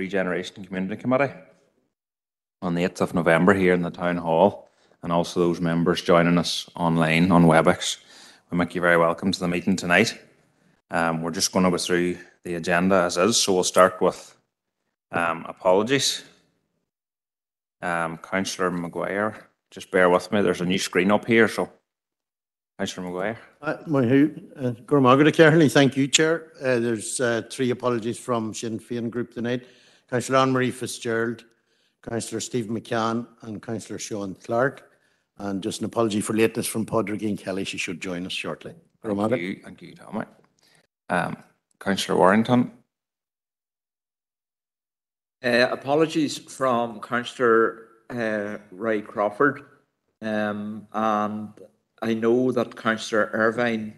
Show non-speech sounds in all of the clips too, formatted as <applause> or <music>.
Regeneration Community Committee on the 8th of November here in the Town Hall, and also those members joining us online on WebEx. We make you very welcome to the meeting tonight. Um, we're just going to go through the agenda as is, so we'll start with um, apologies. Um, Councillor Maguire, just bear with me, there's a new screen up here, so Councillor Maguire. Uh, uh, thank you, Chair. Uh, there's uh, three apologies from Sinn Féin Group tonight. Councillor Anne-Marie Fitzgerald, Councillor Stephen McCann and Councillor Sean Clark. And just an apology for lateness from Padraig Kelly. She should join us shortly. Thank Gormaga. you, thank you, Tommy. Um, Councillor Warrington, Uh, apologies from Councillor uh, Ray Crawford. Um, and I know that Councillor Irvine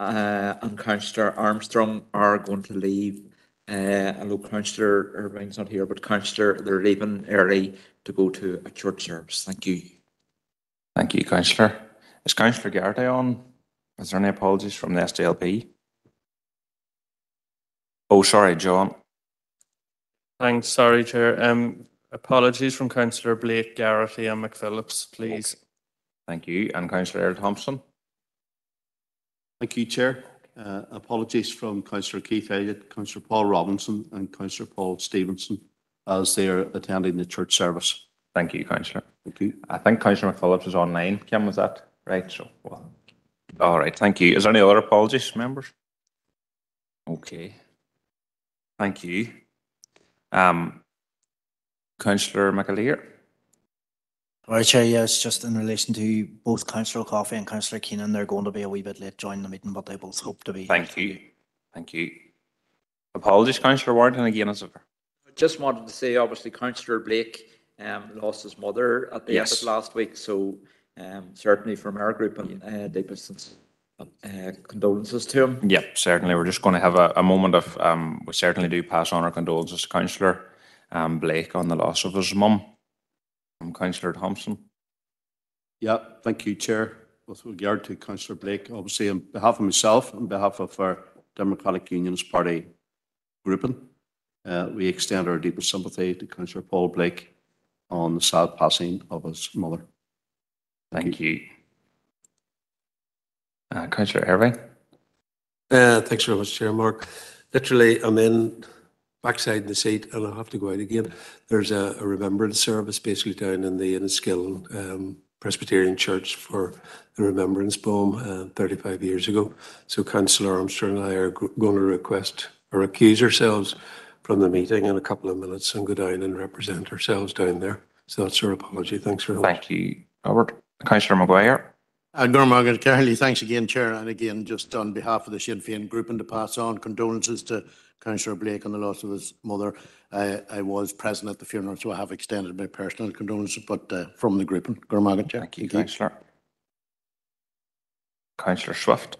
uh, and Councillor Armstrong are going to leave. Uh, although Councillor Irvine's not here, but Councillor, they're leaving early to go to a church service. Thank you. thank you, Councillor. Is Councillor Garrity on? Is there any apologies from the SDLP? Oh, sorry, John. Thanks, sorry, Chair. Um, apologies from Councillor Blake, Garrity and McPhillips, please. Thank you. And Councillor Errol Thompson? Thank you, Chair. Uh, Apologies from Councillor Keith Elliott, Councillor Paul Robinson and Councillor Paul Stevenson as they are attending the church service. Thank you, Councillor. Thank you. I think Councillor McPhillips is online. Kim, was that right? So, well, all right, thank you. Is there any other apologies, members? Okay. Thank you. Um, Councillor McAleer? Right, Chair, yeah, it's just in relation to both Councillor Coffey and Councillor Keenan, they're going to be a wee bit late joining the meeting, but they both hope to be. Thank you. Thank you. Apologies, Councillor Warrington, again, as ever. Just wanted to say, obviously, Councillor Blake um, lost his mother at the end of last week, so um, certainly from our group and uh, deepest uh, condolences to him. Yep, certainly. We're just going to have a, a moment of, um, we certainly do pass on our condolences to Councillor um, Blake on the loss of his mum. Um, Councillor Thompson? Yeah, thank you, Chair. With regard to Councillor Blake, obviously on behalf of myself, on behalf of our Democratic Unionist Party grouping, uh, we extend our deepest sympathy to Councillor Paul Blake on the sad passing of his mother. Thank you. Uh, Councillor Irvine? Uh, thanks very much, Chair Mark. Literally, I'm in backside in the seat and I'll have to go out again. There's a, a remembrance service basically down in the Enniskill um, Presbyterian Church for the remembrance poem uh, 35 years ago. So Councillor Armstrong and I are going to request or accuse ourselves from the meeting in a couple of minutes and go down and represent ourselves down there. So that's our apology. Thanks very much. Thank you, Robert. Councillor Maguire? Uh, Gormaga Carley, thanks again, Chair. And again, just on behalf of the Sinn Féin Group and to pass on condolences to Councillor Blake on the loss of his mother. I, I was present at the funeral, so I have extended my personal condolences, but uh, from the group. Gormaga, Chair. Thank you, Councillor. Councillor Swift?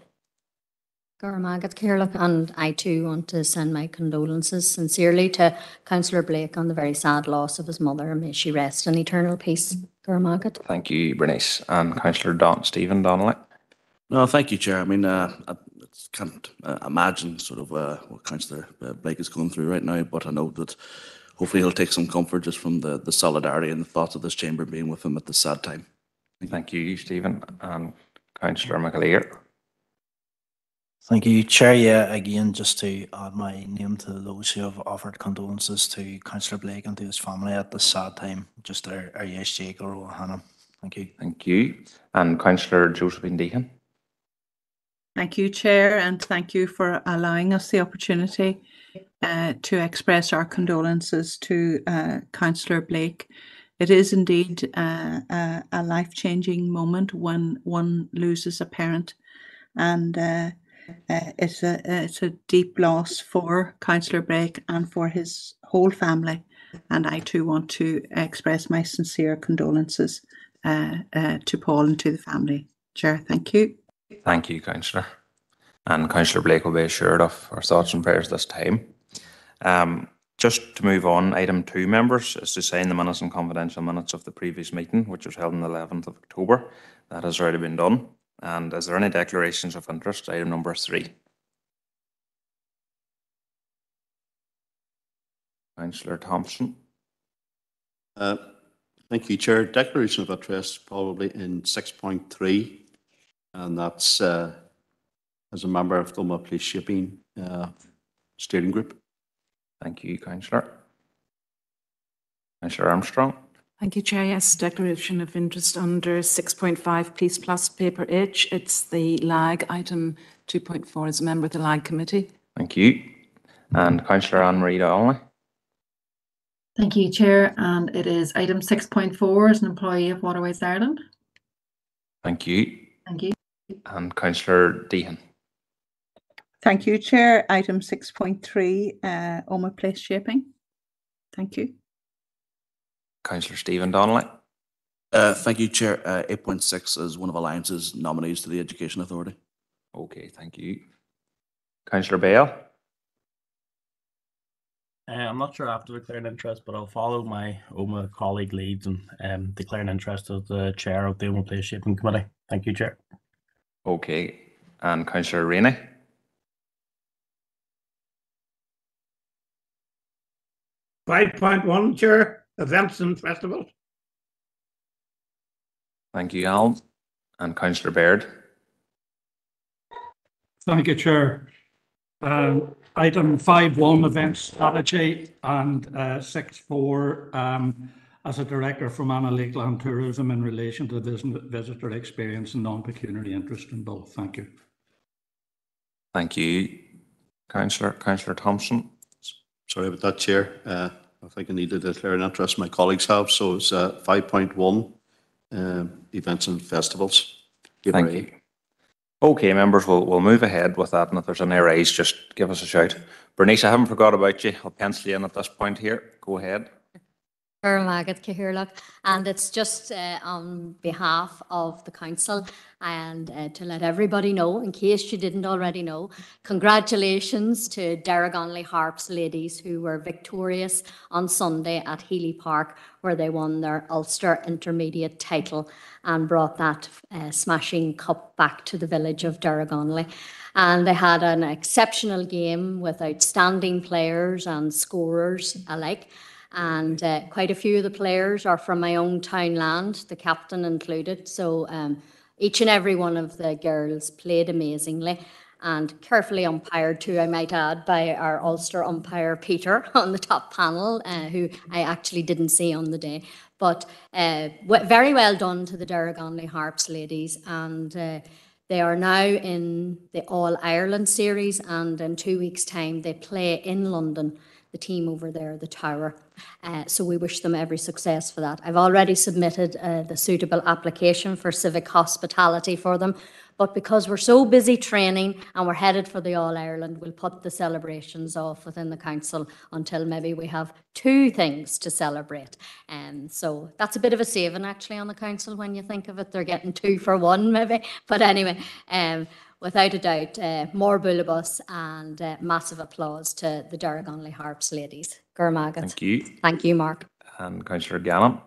Gormagat Kirlock, and I too want to send my condolences sincerely to Councillor Blake on the very sad loss of his mother, and may she rest in eternal peace. Gormagat. Thank you, Bernice. And Councillor Don, Stephen Donnelly? No, thank you, Chair. I mean, uh, I can't uh, imagine sort of uh, what Councillor uh, Blake is going through right now, but I know that hopefully he'll take some comfort just from the, the solidarity and the thoughts of this chamber being with him at this sad time. Thank you, Stephen. And Councillor McAleer? Thank you, Chair. Yeah, again, just to add my name to those who have offered condolences to Councillor Blake and to his family at this sad time. Just our, our yes, Jake or Hannah. Thank you. Thank you. And Councillor Josephine Deehan? Thank you, Chair, and thank you for allowing us the opportunity uh, to express our condolences to uh, Councillor Blake. It is indeed uh, a, a life-changing moment when one loses a parent, and uh, uh, it's a it's a deep loss for Councillor Blake and for his whole family. And I too want to express my sincere condolences uh, to Paul and to the family. Chair, thank you. Thank you, Councillor. And Councillor Blake will be assured of our thoughts and prayers this time. Um, just to move on, item two, members, is to sign the minutes and confidential minutes of the previous meeting, which was held on the 11th of October. That has already been done. And is there any declarations of interest? Item number three. Councillor Thompson. Uh, Thank you, Chair. Declaration of interest probably in 6.3, and that's uh, as a member of the Place Shaping uh, Steering Group. Thank you, Councillor. Councillor Armstrong. Thank you, Chair. Yes, declaration of interest under 6.5 Peace Plus Paper H. It's the LAG item 2.4 as a member of the LAG committee. Thank you. And Councillor Anne Marie Donnelly. Thank you, Chair, and it is item six point four as an employee of Waterways Ireland. Thank you. Thank you. And Councillor Deehan. Thank you, Chair. Item six point three, uh, Omagh Place Shaping. Thank you. Councillor Stephen Donnelly. Uh, thank you, Chair. Uh, 8.6 is one of Alliance's nominees to the Education Authority. Okay, thank you. Councillor Bale. Uh, I'm not sure after declaring interest, but I'll follow my Omagh colleague leads and um, declare an interest as the chair of the Omagh Place Shaping Committee. Thank you, Chair. Okay. And Councillor Rainey. Five point one, Chair, events and festivals. Thank you, Al. And Councillor Baird. Thank you, Chair. Um, item five one, event strategy, and uh, six four, um, as a director from Anna Lakeland Tourism in relation to the visitor experience and non-pecuniary interest in both. Thank you. Thank you. Councillor, Councillor Thompson. Sorry about that, Chair. Uh, I think I need to declare an interest my colleagues have, so it's uh, 5.1, um, events and festivals. Give Thank you. Okay, members, we'll, we'll move ahead with that, and if there's any raise, just give us a shout. Bernice, I haven't forgot about you. I'll pencil you in at this point here. Go ahead. And it's just uh, on behalf of the council and uh, to let everybody know, in case you didn't already know, congratulations to Derrygonnelly Harps ladies who were victorious on Sunday at Healy Park, where they won their Ulster Intermediate title and brought that uh, smashing cup back to the village of Derrygonnelly. And they had an exceptional game with outstanding players and scorers alike. And uh, quite a few of the players are from my own town land, the captain included. So um, each and every one of the girls played amazingly and carefully umpired too, I might add, by our Ulster umpire Peter <laughs> on the top panel, uh, who I actually didn't see on the day. But uh, very well done to the Derrygonnelly Harps ladies. And uh, they are now in the All Ireland series, and in two weeks' time, they play in London, the team over there, the Tower. Uh, so we wish them every success for that. I've already submitted uh, the suitable application for civic hospitality for them. But because we're so busy training and we're headed for the All Ireland, we'll put the celebrations off within the council until maybe we have two things to celebrate. And so that's a bit of a saving actually on the council when you think of it. They're getting two for one maybe. <laughs> But anyway, um, without a doubt, uh, more bullibus and uh, massive applause to the Derrygonnelly Harps ladies. Gurmagat. Thank you. Thank you, Mark. And Councillor Gannon.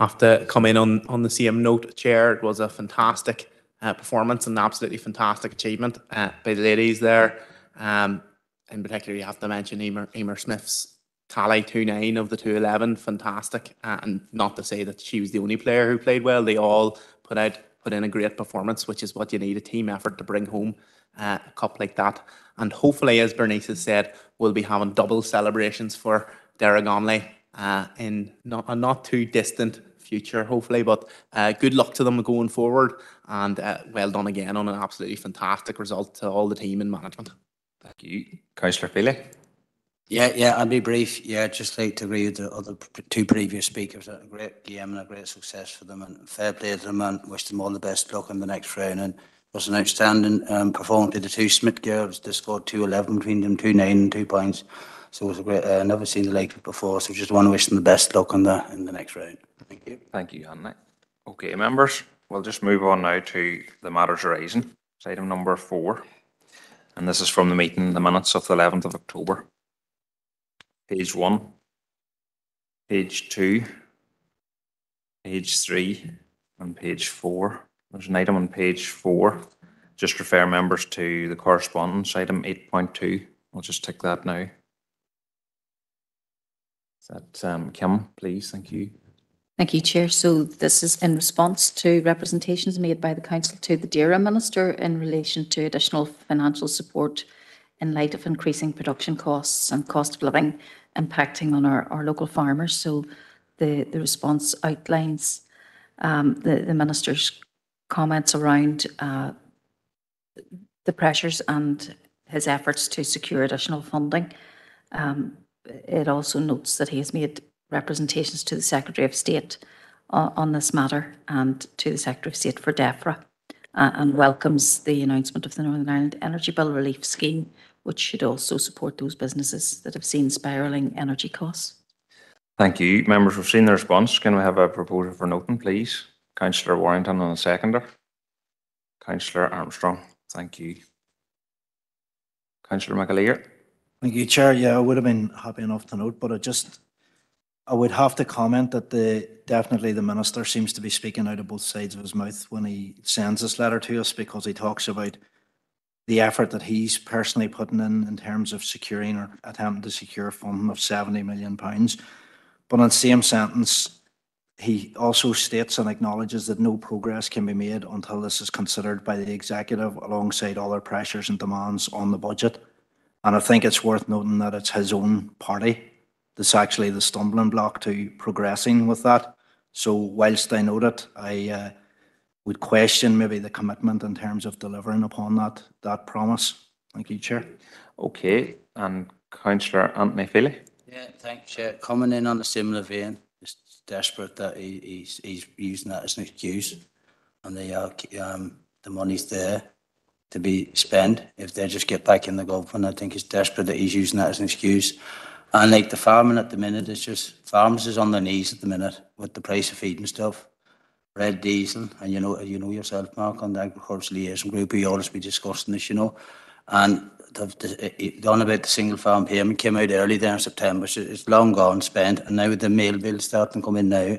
have to come in on, on the same note, Chair. It was a fantastic uh, performance and absolutely fantastic achievement uh, by the ladies there. Um, in particular, you have to mention Emer, Emer Smith's tally 2-9 of the 2-11, fantastic. Uh, and not to say that she was the only player who played well. They all put out put in a great performance, which is what you need, a team effort to bring home uh, a cup like that. And hopefully, as Bernice has said, we'll be having double celebrations for Derrygonnelly uh, in not, a not too distant future, hopefully. But uh, good luck to them going forward, and uh, well done again on an absolutely fantastic result to all the team and management. Thank you. Councillor Feely. Yeah, yeah, I'll be brief. Yeah, just like to agree with the other two previous speakers. A great game and a great success for them, and fair play to them, and wish them all the best luck in the next round. And it was an outstanding um, performance by the two Smith girls. They scored two eleven between them, two nine and two points. So it was a great. Uh, never seen the like of it before. So just want to wish them the best luck in the in the next round. Thank you. Thank you, Anna. Okay, members, we'll just move on now to the matters arising. It's item number four. And this is from the meeting, the minutes of the 11th of October. Page one, page two, page three, and page four. There's an item on page four. Just refer members to the correspondence, item 8.2. We'll just tick that now. Is that um, Kim, please? Thank you. Thank you, Chair. So this is in response to representations made by the Council to the DAERA Minister in relation to additional financial support in light of increasing production costs and cost of living impacting on our, our local farmers. So the, the response outlines um, the, the Minister's comments around uh, the pressures and his efforts to secure additional funding. Um, It also notes that he has made representations to the Secretary of State on, on this matter and to the Secretary of State for DEFRA uh, and welcomes the announcement of the Northern Ireland Energy Bill Relief Scheme, which should also support those businesses that have seen spiralling energy costs. Thank you. Members, we've seen the response. Can we have a proposal for noting, please? Councillor Warrington on the seconder. Councillor Armstrong, thank you. Councillor McAleer. Thank you, Chair. Yeah, I would have been happy enough to note, but I just, I would have to comment that the, definitely the minister seems to be speaking out of both sides of his mouth when he sends this letter to us because he talks about the effort that he's personally putting in in terms of securing or attempting to secure funding of 70 million pounds. But in the same sentence, he also states and acknowledges that no progress can be made until this is considered by the executive alongside other pressures and demands on the budget. And I think it's worth noting that it's his own party that's actually the stumbling block to progressing with that. So whilst I note it, I uh, would question maybe the commitment in terms of delivering upon that, that promise. Thank you, Chair. Okay, and Councillor Anthony Feely. Yeah, thanks, Chair. Coming in on a similar vein, it's desperate that he, he's, he's using that as an excuse. And they are, um, the money's there to be spent. If they just get back in the government, I think it's desperate that he's using that as an excuse. And like the farming at the minute, it's just, farmers is on their knees at the minute with the price of feed and stuff. Red diesel, and you know, you know yourself, Mark, on the agricultural liaison group, we always be discussing this, you know. And the, the, on about the single farm payment came out early there in September, so it's long gone spent. And now with the mail bill starting to come in now,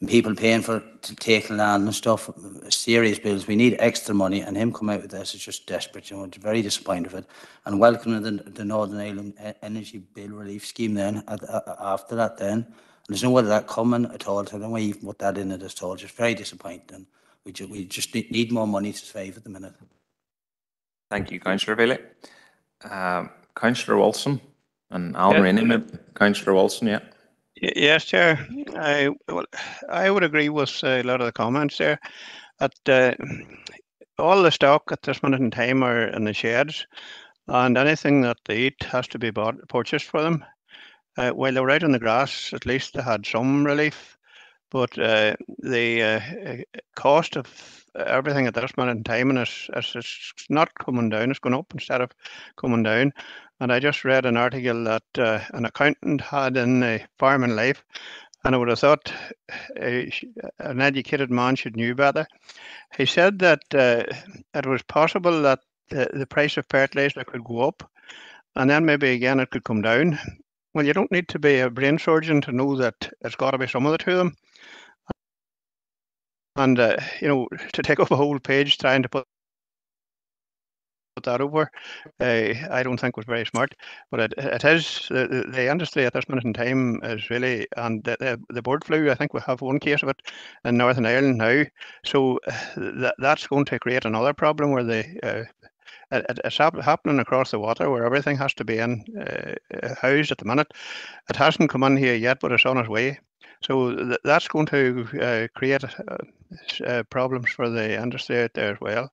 and people paying for to take land and stuff, serious bills. We need extra money, and him come out with this is just desperate. You know, it's very disappointed with it. And welcoming the, the Northern Ireland Energy Bill Relief Scheme then at, a- after that then. There's no way that coming at all. So I don't even put that in it at all. Just very disappointing. We just, we just need, more money to save at the minute. Thank you, Councillor Feely. Um, Councillor Wilson and Alan Rainey, maybe. Councillor Wilson, yeah. Yes, Chair. I, well, I would agree with a lot of the comments there. That uh, all the stock at this minute in time are in the sheds, and anything that they eat has to be bought, purchased for them. Uh, while they were out on the grass, at least they had some relief, but uh, the uh, uh, cost of everything at this minute in time and it's, it's, it's not coming down, it's going up instead of coming down. And I just read an article that uh, an accountant had in uh, Farming Life, and I would have thought uh, sh- an educated man should know better. He said that uh, it was possible that the, the price of fertilizer could go up, and then maybe again it could come down. Well, you don't need to be a brain surgeon to know that it's got to be some of the two of them. And uh, you know, to take up a whole page trying to put that over, uh, I don't think was very smart. But it, it is the, the- industry at this minute in time is really, and the, the, the bird flu. I think we have one case of it in Northern Ireland now. So uh, that that's going to create another problem where the uh, it, it- it's hap- happening across the water where everything has to be in uh, uh, housed at the minute. It hasn't come in here yet, but it's on its way. So th- that's going to uh, create uh, s- uh, problems for the industry out there as well.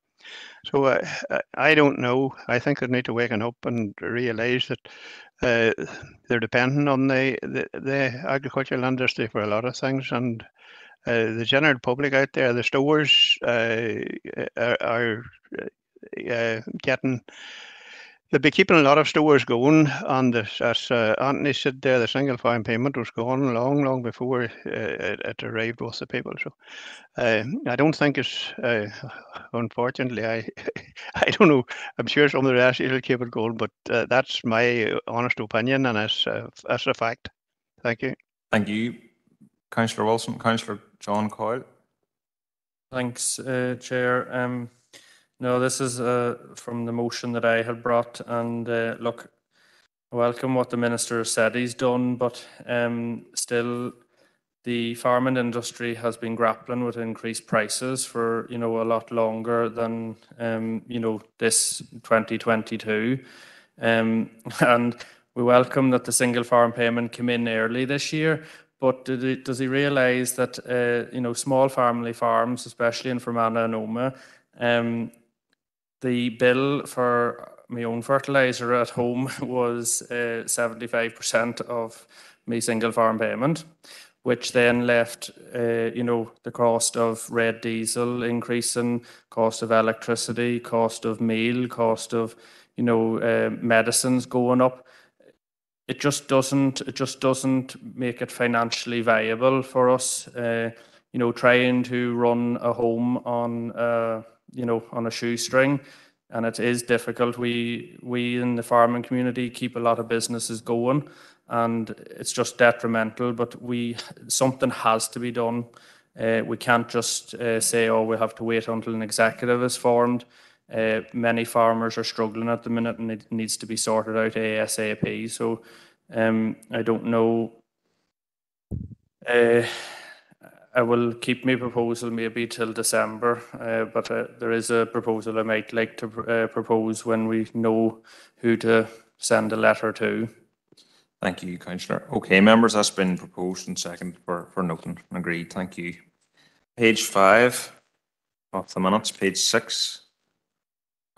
So uh, I- don't know. I think they need to waken up and realise that uh, they're dependent on the, the the agricultural industry for a lot of things, and uh, the general public out there, the stores uh, are, are uh, getting. They'll be keeping a lot of stores going, and as, as uh, Anthony said there, the single farm payment was going long, long before uh, it, it arrived with the people. So uh, I don't think it's, uh, unfortunately, I <laughs> I don't know. I'm sure some of the rest will keep it going, but uh, that's my honest opinion, and it's uh, that's a fact. Thank you. Thank you, Councillor Wilson. Councillor John Coyle. Thanks, uh, Chair. Um, no, this is uh, from the motion that I had brought, and uh, look, welcome what the minister said he's done, but um, still, the farming industry has been grappling with increased prices for you know a lot longer than um, you know this 2022, um, <laughs> and we welcome that the single farm payment came in early this year. But he, does he realise that uh, you know small family farms, especially in Fermanagh and Omagh, um, the bill for my own fertilizer at home <laughs> was uh, 75% of my single farm payment, which then left, uh, you know, the cost of red diesel increasing, cost of electricity, cost of meal, cost of, you know, uh, medicines going up. It just doesn't. It just doesn't make it financially viable for us. Uh, you know, trying to run a home on, uh, you know, on a shoestring and it is difficult. We we in the farming community keep a lot of businesses going, and it's just detrimental. But we something has to be done. Uh, we can't just uh, say, "Oh, we have to wait until an executive is formed." Uh, many farmers are struggling at the minute, and it needs to be sorted out ASAP. So, um, I don't know. I will keep my proposal maybe till December, uh, but uh, there is a proposal I might like to uh, propose when we know who to send a letter to. Thank you, councillor. Okay, members, that's been proposed and seconded for, for noting agreed. Thank you. Page five of the minutes, page six.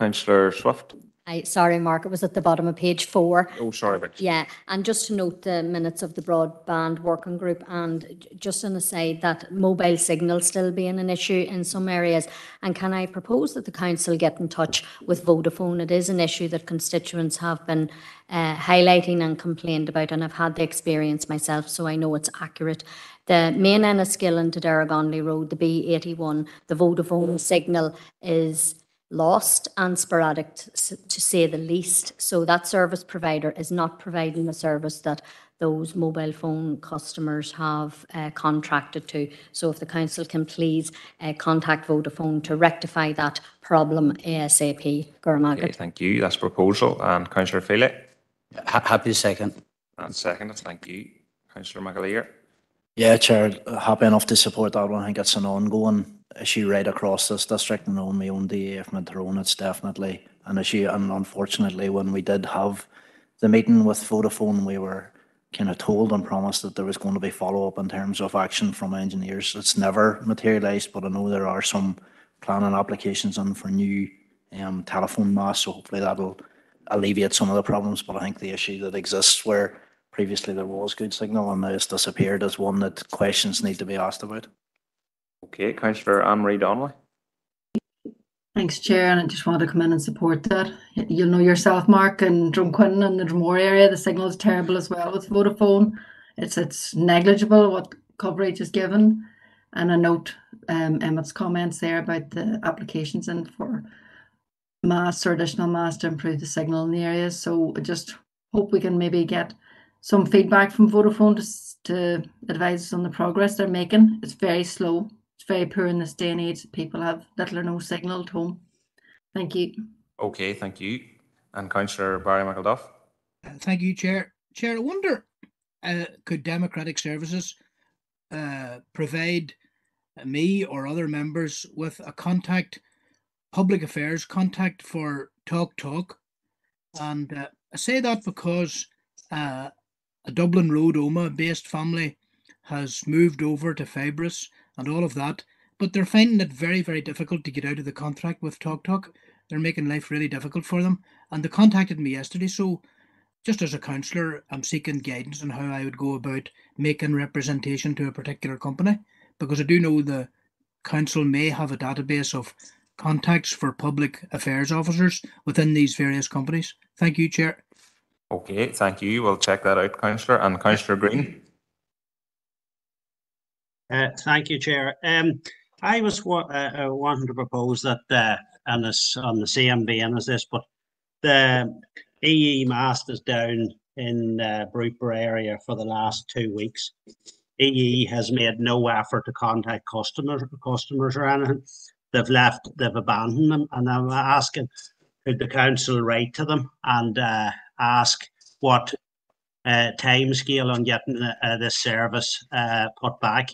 Councillor Swift. I, sorry, Mark, it was at the bottom of page four. Oh, sorry, Vic. Yeah, and just to note the minutes of the broadband working group and j- just an aside that mobile signal still being an issue in some areas. And can I propose that the council get in touch with Vodafone? It is an issue that constituents have been uh, highlighting and complained about, and I've had the experience myself, so I know it's accurate. The main Enniskillen to Derrygonnelly Road, the B81, the Vodafone signal is lost and sporadic, to say the least. So that service provider is not providing the service that those mobile phone customers have uh, contracted to. So if the council can please uh, contact Vodafone to rectify that problem ASAP. Okay, Gurmagat. thank you. That's proposal. And councillor Feely. Happy to second. And seconded. Thank you. Councillor McAleer. Yeah, Chair, happy enough to support that one. I think it's an ongoing issue right across this district and only on my own DAF Tyrone, it's definitely an issue. And unfortunately, when we did have the meeting with Vodafone, we were kind of told and promised that there was going to be follow-up in terms of action from engineers. It's never materialised, but I know there are some planning applications in for new um, telephone masts, so hopefully that'll alleviate some of the problems. But I think the issue that exists where previously there was good signal and now it's disappeared is one that questions need to be asked about. Okay, councillor Anne Marie Donnelly. Thanks, Chair, and I just want to come in and support that. You'll know yourself, Mark, and Drumquin and the Dromore area, the signal is terrible as well with Vodafone. It's it's negligible what coverage is given. And I note um, Emmett's comments there about the applications and for masts or additional masts to improve the signal in the areas. So I just hope we can maybe get some feedback from Vodafone to, to advise us on the progress they're making. It's very slow. It's very poor in this day and age. People have little or no signal at home. Thank you. Okay, thank you. And councillor Barry McElduff. Thank you, Chair. Chair, I wonder, uh, could Democratic Services uh, provide me or other members with a contact, public affairs contact for Talk Talk? And uh, I say that because uh, a Dublin Road Omagh based family has moved over to Fibrus and all of that, but they're finding it very, very difficult to get out of the contract with Talk Talk. They're making life really difficult for them. And they contacted me yesterday. So, just as a councillor, I'm seeking guidance on how I would go about making representation to a particular company because I do know the council may have a database of contacts for public affairs officers within these various companies. Thank you, Chair. Okay, thank you. We'll check that out, councillor. And councillor Green. Uh, Thank you, Chair. Um, I was wa- uh, uh, wanting to propose that, uh, and this on the same vein as this, but the EE mast is down in uh, Bruper area for the last two weeks. EE has made no effort to contact customers, customers or anything. They've left, they've abandoned them, and I'm asking, could the council write to them and uh, ask what uh, timescale on getting uh, this service uh, put back.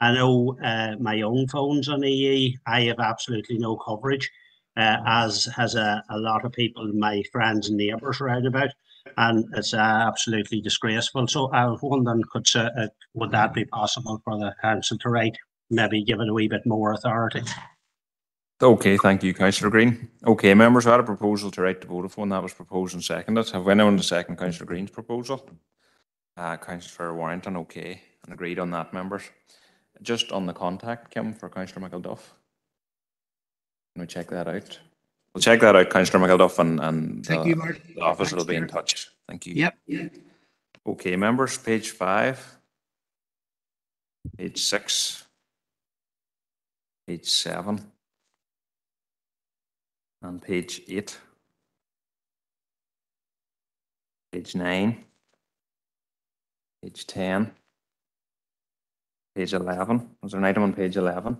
I know uh, my own phone's on EE. I have absolutely no coverage, uh, as has a, a lot of people, my friends and neighbours around about, and it's uh, absolutely disgraceful. So I was wondering, could uh, would that be possible for the council to write, maybe give it a wee bit more authority? Okay, thank you, councillor Green. Okay, members, I had a proposal to write to Vodafone. That was proposed and seconded. Have anyone to second councillor Green's proposal? Uh, councillor Warrington, okay, and agreed on that, members. Just on the contact, Kim, for councillor McElduff. Can we check that out? We'll check that out, councillor McElduff, and, and Thank the- you, Mark. The office will be in touch. Thank you. Yep. Okay, members, page five. Page six. Page seven. And page eight. Page nine. Page ten. Page eleven. Was there an item on page eleven?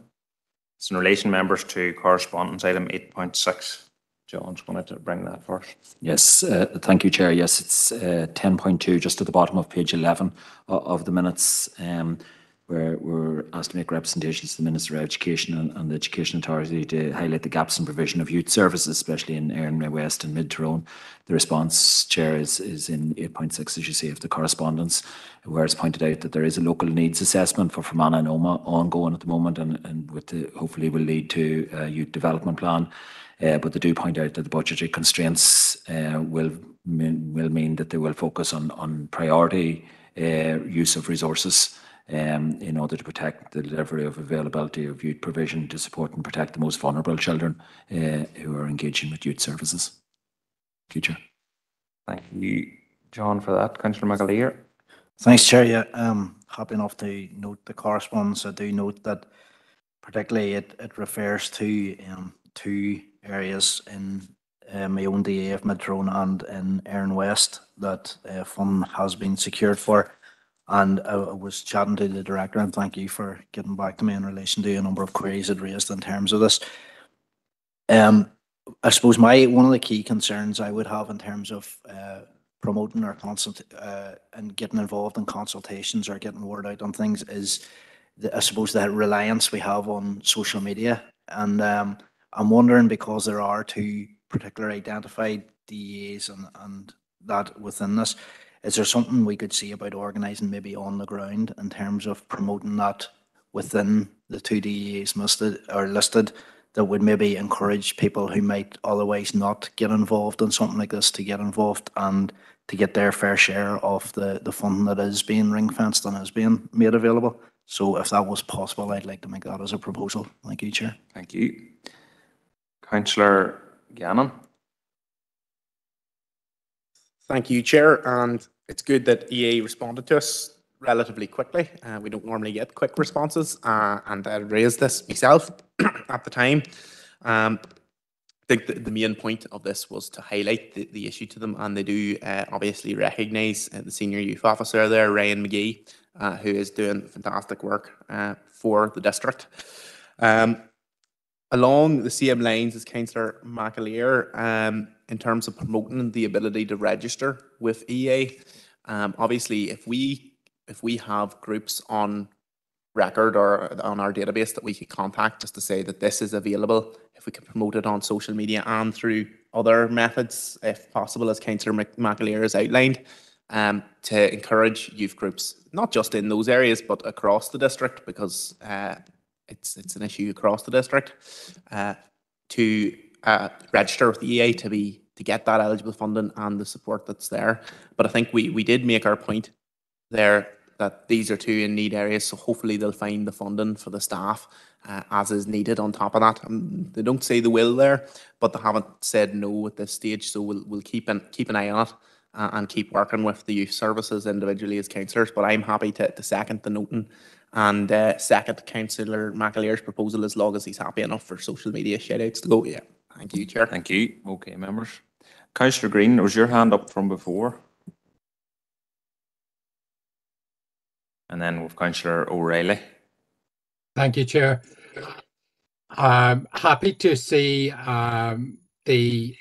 It's in relation, members, to correspondence item eight point six. John's going to bring that first. Yes, uh, thank you, Chair. Yes, it's uh, 10.2, just at the bottom of page 11 of the minutes, um, where we're asked to make representations to the Minister of Education and, and the Education Authority to highlight the gaps in provision of youth services, especially in Erne West and Mid Tyrone. The response, Chair, is, is in 8.6, as you say, of the correspondence, where it's pointed out that there is a local needs assessment for Fermanagh and Omagh ongoing at the moment, and, and with the, hopefully will lead to a youth development plan. Uh, but they do point out that the budgetary constraints uh, will mean, will mean that they will focus on on priority uh, use of resources in order to protect the delivery of availability of youth provision to support and protect the most vulnerable children uh, who are engaging with youth services. Future. Thank you, John, for that. Councillor McAleer. Thanks, Chair. Yeah, um, happy enough to note the correspondence. I do note that particularly it, it refers to um, two areas in uh, my own DA of Mid Tyrone and in Erne West that uh, fund has been secured for. And I, I was chatting to the director, and thank you for getting back to me in relation to a number of queries I'd raised in terms of this. Um, I suppose my one of the key concerns I would have in terms of uh, promoting or consult uh, and getting involved in consultations or getting word out on things is, the, I suppose, the reliance we have on social media. And um, I'm wondering because there are two particular identified DEAs and, and that within this, is there something we could see about organising maybe on the ground in terms of promoting that within the two DEAs listed or listed that would maybe encourage people who might otherwise not get involved in something like this to get involved and to get their fair share of the, the funding that is being ring fenced and is being made available. So if that was possible, I'd like to make that as a proposal. Thank you, Chair. Thank you. Councillor Gannon. Thank you, Chair, and it's good that EA responded to us relatively quickly. Uh, we don't normally get quick responses, uh, and I raised this myself <coughs> at the time. Um, I think the, main point of this was to highlight the, the issue to them, and they do uh, obviously recognise uh, the senior youth officer there, Ryan McGee, uh, who is doing fantastic work uh, for the district. Um, along the same lines as Councillor McAleer, um, in terms of promoting the ability to register with EA, um, obviously, if we if we have groups on record or on our database that we can contact just to say that this is available, if we can promote it on social media and through other methods, if possible, as Councillor Mc- McAleer has outlined, um, to encourage youth groups, not just in those areas, but across the district, because uh, it's it's an issue across the district, uh, to uh, register with the EA to be to get that eligible funding and the support that's there. But I think we we did make our point there that these are two in need areas, so hopefully they'll find the funding for the staff uh, as is needed on top of that. Um, they don't say they will there, but they haven't said no at this stage, so we'll we'll keep an keep an eye on it uh, and keep working with the youth services individually as councillors. But I'm happy to, to second the noting and uh, second Councillor McAleer's proposal as long as he's happy enough for social media shout outs to go. Yeah, thank you, Chair. Thank you. Okay, members. Councillor Green, was your hand up from before? And then with Councillor O'Reilly. Thank you, Chair. I'm happy to see um, the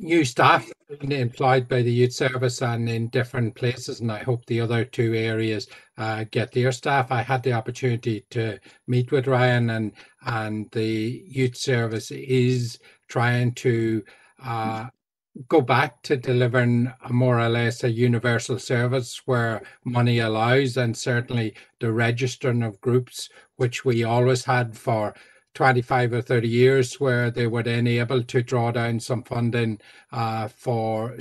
new staff employed by the youth service and in different places, and I hope the other two areas uh, get their staff. I had the opportunity to meet with Ryan, and and the youth service is trying to uh, go back to delivering a more or less a universal service where money allows, and certainly the registering of groups, which we always had for 25 or 30 years, where they were then able to draw down some funding uh, for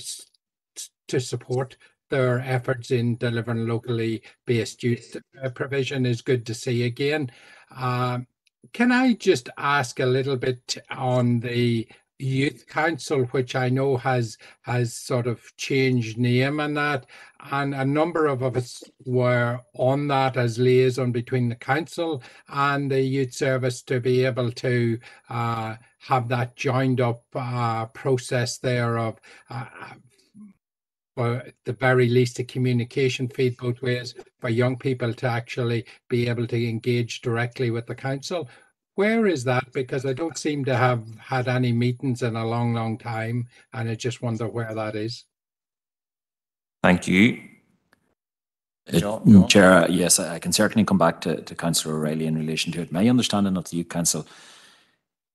to support their efforts in delivering locally based youth uh, provision is good to see again. Um, can I just ask a little bit on the youth council, which I know has has sort of changed name and that, and a number of us were on that as liaison between the council and the youth service to be able to uh, have that joined up uh, process there of. Uh, at the very least, a communication feed both ways for young people to actually be able to engage directly with the council. Where is that? Because I don't seem to have had any meetings in a long, long time, and I just wonder where that is. Thank you. Uh, John- John? Chair, uh, yes, I I can certainly come back to, to councillor O'Reilly in relation to it. My understanding of the youth council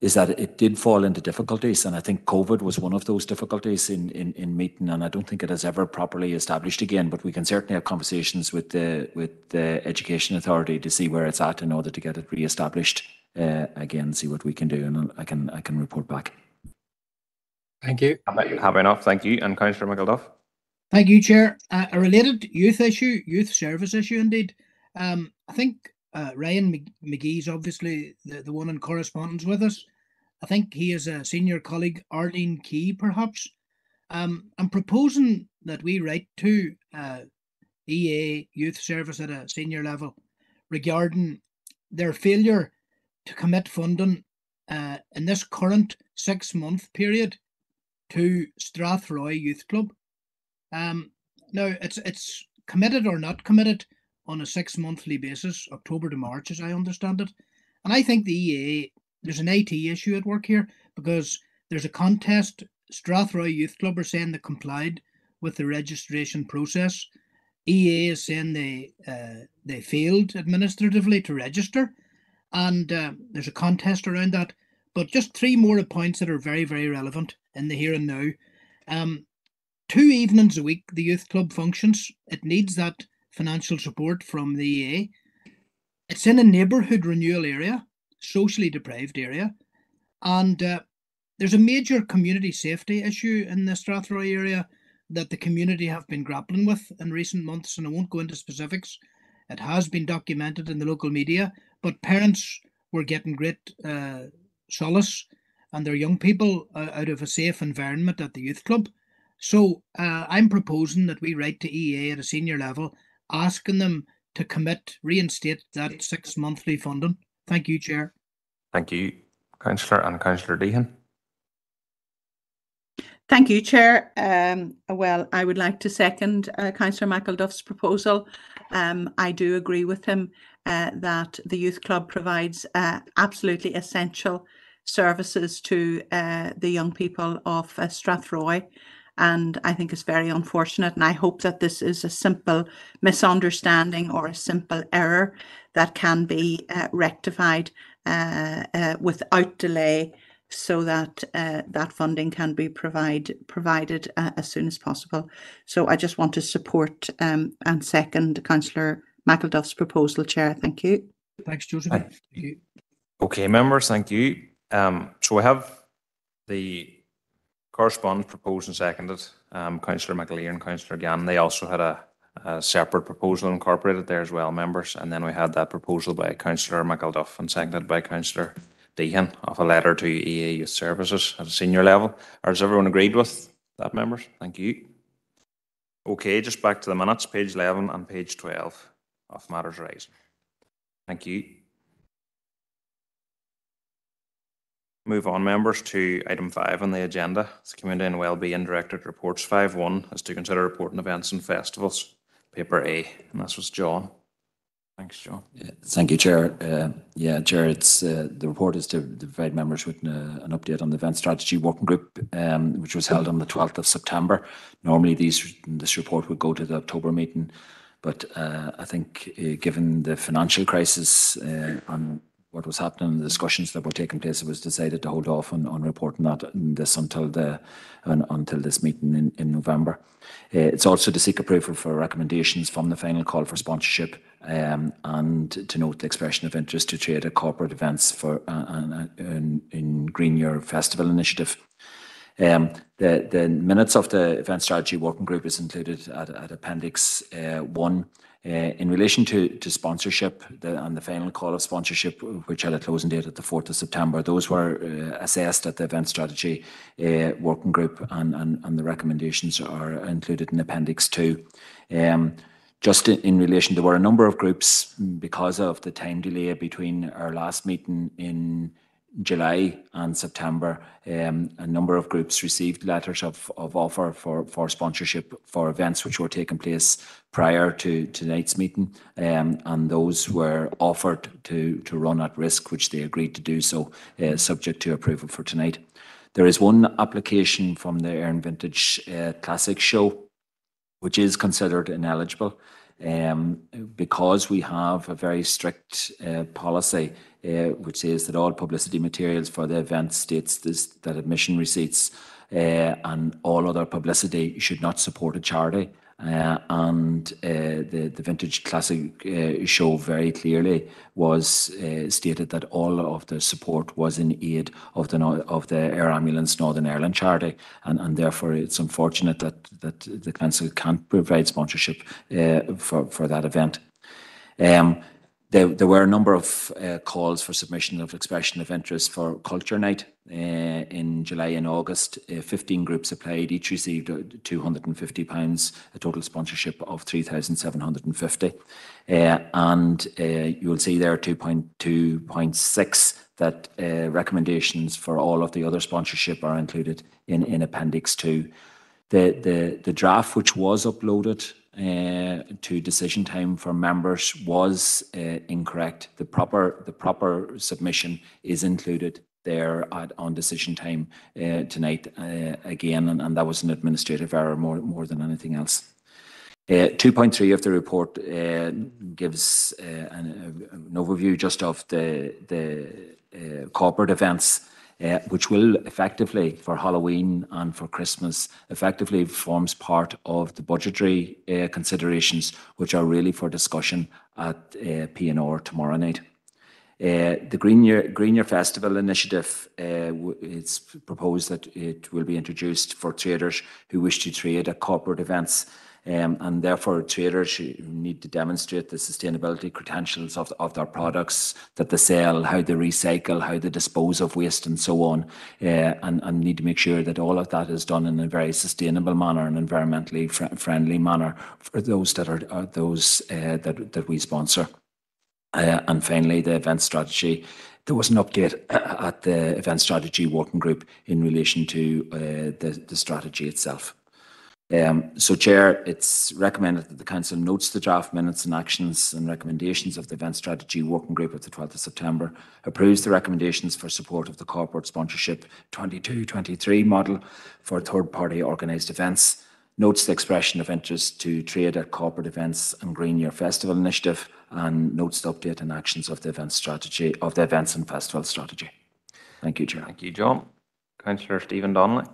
is that it did fall into difficulties, and I think COVID was one of those difficulties in, in, in meeting, and I don't think it has ever properly established again, but we can certainly have conversations with the, with the Education Authority to see where it's at in order to get it re-established uh, again, see what we can do, and I can, I can report back. Thank you. Happy enough, thank you. And councillor McElduff? Thank you, Chair. Uh, a related youth issue, youth service issue indeed. Um, I think uh, Ryan Mc- McGee's obviously the, the one in correspondence with us. I think he is a senior colleague, Arlene Key, perhaps. Um, I'm proposing that we write to uh, EA Youth Service at a senior level regarding their failure to commit funding uh, in this current six month period to Strathroy Youth Club. Um, now it's it's committed or not committed on a six monthly basis, October to March, as I understand it. And I think the EA there's an IT issue at work here because there's a contest. Strathroy Youth Club are saying they complied with the registration process. EA is saying they uh, they failed administratively to register, and uh, there's a contest around that. But just three more points that are very very relevant in the here and now. Um, two evenings a week the youth club functions. It needs that financial support from the EA. It's in a neighbourhood renewal area, socially deprived area, and uh, there's a major community safety issue in the Strathroy area that the community have been grappling with in recent months, and I won't go into specifics. It has been documented in the local media, but parents were getting great uh, solace and their young people uh, out of a safe environment at the youth club. So uh, I'm proposing that we write to EA at a senior level, asking them to commit, reinstate that six monthly funding. Thank you, Chair. Thank you, councillor and councillor Deehan. Thank you, Chair. Um, well, I would like to second uh, Councillor McElduff's proposal. Um, I do agree with him uh, that the youth club provides uh, absolutely essential services to uh, the young people of uh, Strathroy. And I think it's very unfortunate. And I hope that this is a simple misunderstanding or a simple error that can be uh, rectified uh, without delay so that that funding can be provide, provided as soon as possible. So I just want to support um, and second Councillor McElduff's proposal, Chair. Thank you. Thanks, Joseph. Thank you. Okay, members, thank you. Um, so we have the correspondence proposed and seconded. Um, councillor McAleer and councillor Gann, they also had a, a separate proposal incorporated there as well, members. And then we had that proposal by councillor McElduff and seconded by councillor Deehan of a letter to EA Youth Services at a senior level. Or has everyone agreed with that, members? Thank you. Okay, just back to the minutes, page 11 and page 12 of matters rising. Thank you. Move on, members, to item five on the agenda. It's Community and Wellbeing Directorate Reports. Five one is to consider reporting events and festivals, paper A, and this was John. Thanks, John. Thank you, Chair. Uh, Yeah, Chair, it's, uh, the report is to to provide members with uh, an update on the event strategy working group, um, which was held on the 12th of September. Normally, these, this report would go to the October meeting, but uh, I think uh, given the financial crisis uh, and what was happening, the discussions that were taking place, it was decided to hold off on, on reporting that this until the un, until this meeting in, in November. Uh, it's also to seek approval for recommendations from the final call for sponsorship um, and to note the expression of interest to trade at corporate events for uh, uh, in, in Green Year Festival initiative. Um, the, the minutes of the event strategy working group is included at, at Appendix uh, 1. Uh, in relation to, to sponsorship the, and the final call of sponsorship, which had a closing date at the 4th of September, those were uh, assessed at the event strategy uh, working group and, and, and the recommendations are included in Appendix 2. Um, just in, in, relation, there were a number of groups because of the time delay between our last meeting in July and September, um, a number of groups received letters of, of offer for, for sponsorship for events which were taking place prior to tonight's meeting, um, and those were offered to, to run at risk, which they agreed to do so, uh, subject to approval for tonight. There is one application from the Erne Vintage uh, Classic Show, which is considered ineligible um, because we have a very strict uh, policy uh, which says that all publicity materials for the event states this, that admission receipts uh, and all other publicity should not support a charity. Uh, and uh, the, the Vintage Classic uh, show very clearly was uh, stated that all of the support was in aid of the of the Air Ambulance Northern Ireland charity, and, and therefore it's unfortunate that that the council can't provide sponsorship uh, for for that event. Um, there, there were a number of uh, calls for submission of expression of interest for Culture Night uh, in July and August. Uh, 15 groups applied, each received £250, a total sponsorship of 3,750. Uh, and uh, you will see there 2.2.6 that uh, recommendations for all of the other sponsorship are included in, in Appendix 2. The, the, the draft which was uploaded uh, to decision time for members was uh, incorrect. The proper the proper submission is included there at, on decision time uh, tonight uh, again, and, and, that was an administrative error more more than anything else. Uh, 2.3 of the report gives an, an, overview just of the the corporate events uh, which will effectively, for Halloween and for Christmas, effectively forms part of the budgetary uh, considerations, which are really for discussion at uh, P&R tomorrow night. Uh, the Green Year, Green Year Festival initiative, uh, it's proposed that it will be introduced for traders who wish to trade at corporate events um, and therefore, traders need to demonstrate the sustainability credentials of, of their products that they sell, how they recycle, how they dispose of waste, and so on. Uh, and, and need to make sure that all of that is done in a very sustainable manner and environmentally fr- friendly manner for those that are, are those uh, that, that we sponsor. Uh, and finally, the event strategy. There was an update <coughs> at the event strategy working group in relation to uh, the, the strategy itself. Um, so, Chair, it's recommended that the Council notes the draft minutes and actions and recommendations of the Event Strategy Working Group of the 12th of September, approves the recommendations for support of the Corporate Sponsorship 22-23 model for third-party organised events, notes the expression of interest to trade at corporate events and Green Year Festival initiative, and notes the update and actions of the event strategy of the events and festival strategy. Thank you, Chair. Thank you, John. Councillor Stephen Donnelly.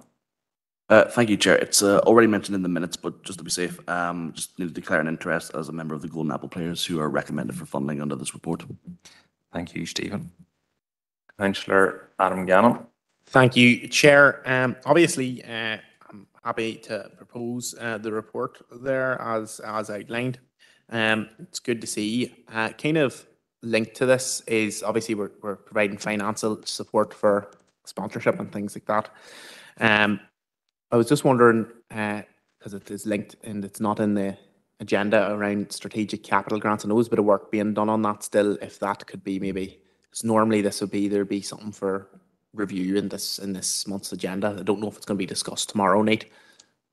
Uh, thank you, Chair. It's uh, already mentioned in the minutes, but just to be safe, um, just need to declare an interest as a member of the Golden Apple players who are recommended for funding under this report. Thank you, Stephen. Councillor Adam Gannon. Thank you, Chair. Um, obviously, uh, I'm happy to propose uh, the report there as as outlined. Um, it's good to see. Uh, kind of linked to this is obviously we're, we're providing financial support for sponsorship and things like that. Um, I was just wondering, because uh, it is linked and it's not in the agenda around strategic capital grants. I know there's a bit of work being done on that still. If that could be maybe, because normally this would be there'd be something for review in this in this month's agenda. I don't know if it's going to be discussed tomorrow night.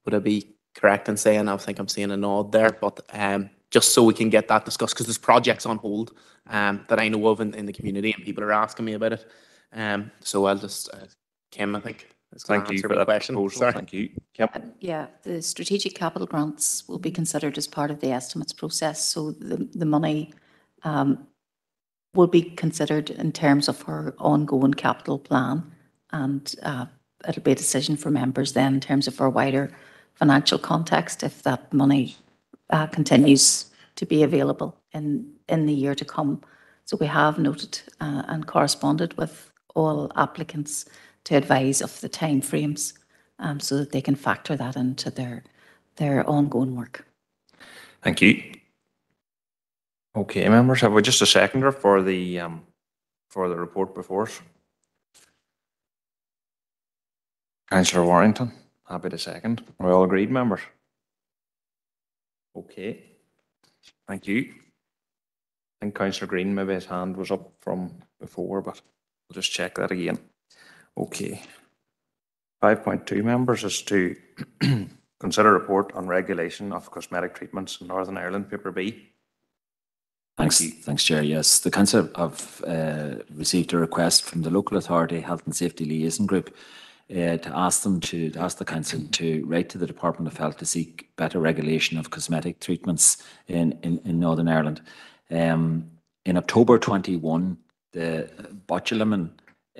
Would I be correct in saying? I think I'm seeing a nod there, but um, just so we can get that discussed, because there's projects on hold um, that I know of in, in the community and people are asking me about it. Um, so I'll just, uh, Kim, I think, is going Thank you answer for my that question. proposal. Sorry. Thank you. Yep. Yeah, the strategic capital grants will be considered as part of the estimates process, so the, the money um, will be considered in terms of our ongoing capital plan. And uh, it'll be a decision for members then in terms of our wider financial context, if that money uh, continues to be available in, in the year to come. So we have noted uh, and corresponded with all applicants to advise of the timeframes um, so that they can factor that into their, their ongoing work. Thank you. Okay, members, have we just a seconder for the, um, for the report before us? Councillor Warrington, happy to second. Are we all agreed, members? Okay, thank you. I think Councillor Green, maybe his hand was up from before, but we'll just check that again. Okay. Five point two members is to <clears throat> consider a report on regulation of cosmetic treatments in Northern Ireland, paper B. Thanks, thanks, Chair. Yes, the Council have uh, received a request from the local authority Health and Safety Liaison Group uh, to ask them to, to ask the Council to write to the Department of Health to seek better regulation of cosmetic treatments in, in, in Northern Ireland. Um, in October 21, the botulinum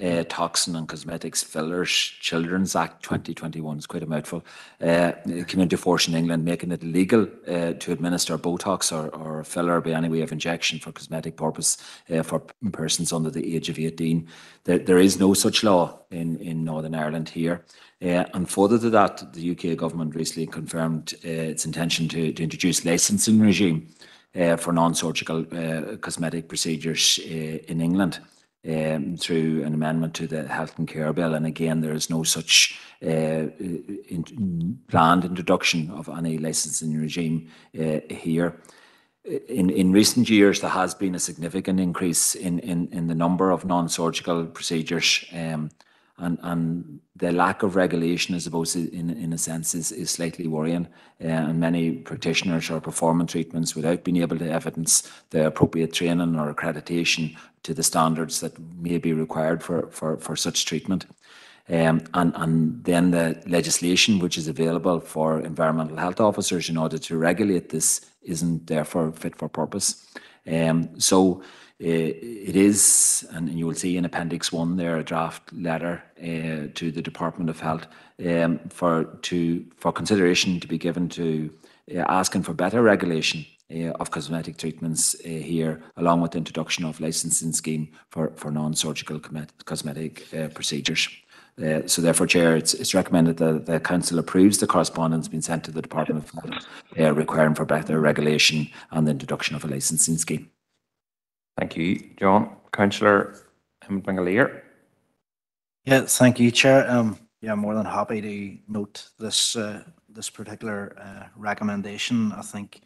uh, toxin and cosmetics fillers Children's Act 2021 is quite a mouthful. Uh, came into force in England, making it illegal uh, to administer Botox or, or filler by any way of injection for cosmetic purpose uh, for persons under the age of 18. There, there is no such law in, in Northern Ireland here. Uh, and further to that, the UK government recently confirmed its intention to, to introduce licensing regime for non-surgical cosmetic procedures in England um, through an amendment to the Health and Care Bill. And again, there is no such uh, in, planned introduction of any licensing regime uh, here. In, in recent years, there has been a significant increase in, in, in the number of non-surgical procedures um, and, and the lack of regulation, I suppose, in, in a sense, is, is slightly worrying. Uh, and many practitioners are performing treatments without being able to evidence the appropriate training or accreditation to the standards that may be required for, for, for such treatment. Um, and, and then the legislation which is available for environmental health officers in order to regulate this isn't therefore fit for purpose. Um, so uh, it is, and you will see in Appendix 1 there, a draft letter uh, to the Department of Health um, for, to, for consideration to be given to uh, asking for better regulation of cosmetic treatments uh, here, along with the introduction of licensing scheme for, for non-surgical cosmetic uh, procedures. Uh, so therefore, Chair, it's, it's recommended that the Council approves the correspondence being sent to the Department of Health uh, requiring for better regulation and the introduction of a licensing scheme. Thank you, John. Councillor McAleer. Yeah, thank you, Chair. Um, yeah, I'm more than happy to note this uh, this particular uh, recommendation. I think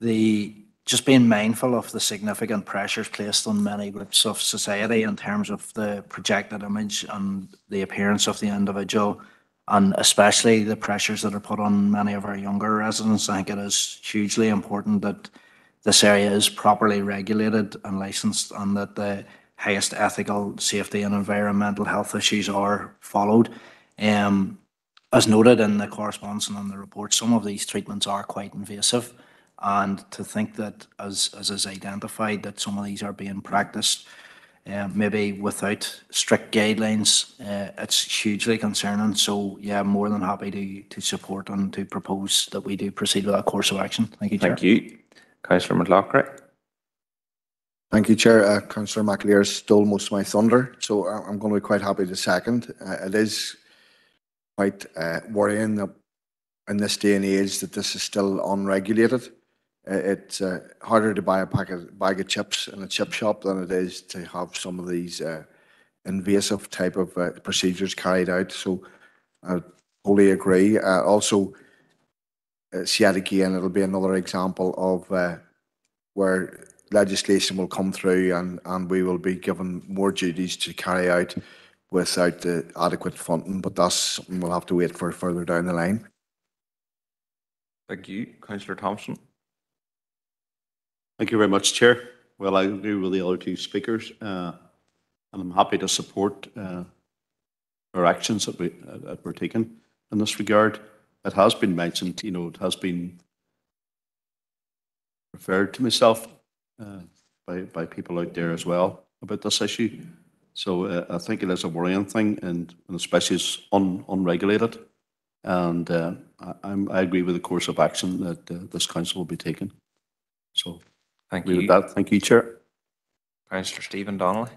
the just being mindful of the significant pressures placed on many groups of society in terms of the projected image and the appearance of the individual, and especially the pressures that are put on many of our younger residents. I think it is hugely important that this area is properly regulated and licensed and that the highest ethical, safety and environmental health issues are followed. Um, as noted in the correspondence and in the report, some of these treatments are quite invasive. And to think that, as, as is identified, that some of these are being practiced uh, maybe without strict guidelines, uh, it's hugely concerning. So, yeah, I'm more than happy to, to support and to propose that we do proceed with that course of action. Thank you, Chair. Thank you. Councillor McLaughlin. Thank you, Chair. Uh, Councillor McAleer stole most of my thunder, so I- I'm going to be quite happy to second. Uh, it is quite uh, worrying that in this day and age that this is still unregulated. Uh, it's uh, harder to buy a packet, bag of chips in a chip shop than it is to have some of these uh, invasive type of uh, procedures carried out. So I wholly agree. Uh, also, it's yet again, it'll be another example of uh, where legislation will come through and, and we will be given more duties to carry out without the adequate funding. But that's something we'll have to wait for further down the line. Thank you. Councillor Thompson. Thank you very much, Chair. Well, I agree with the other two speakers, uh, and I'm happy to support uh, our actions that, we, uh, that we're taking in this regard. It has been mentioned, you know, it has been referred to myself uh, by, by people out there as well about this issue. So uh, I think it is a worrying thing, and, and especially it's un, unregulated. And uh, I, I agree with the course of action that this council will be taking. So Thank agree with you. that. Thank you, Chair. Councillor Stephen Donnelly.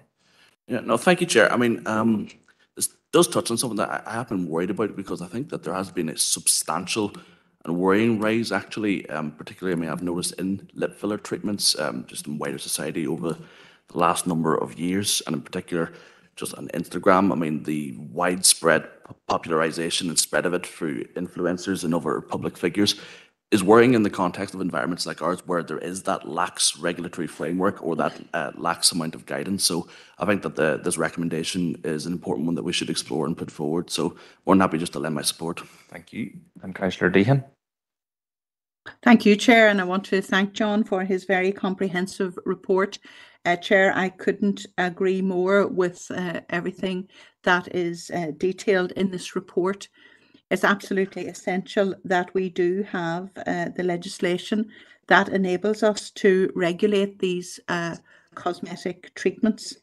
Yeah, no, thank you, Chair. I mean, um, this does touch on something that I, I have been worried about because I think that there has been a substantial and worrying rise, actually, um, particularly, I mean, I've noticed in lip filler treatments, um, just in wider society over the last number of years, and in particular, just on Instagram. I mean, the widespread popularization and spread of it through influencers and other public figures is worrying in the context of environments like ours where there is that lax regulatory framework or that uh, lax amount of guidance. So I think that the, this recommendation is an important one that we should explore and put forward. So more than happy just to lend my support. Thank you. And Councillor Deehan. Thank you, Chair, and I want to thank John for his very comprehensive report. Uh, Chair, I couldn't agree more with uh, everything that is uh, detailed in this report. It's absolutely essential that we do have uh, the legislation that enables us to regulate these uh, cosmetic treatments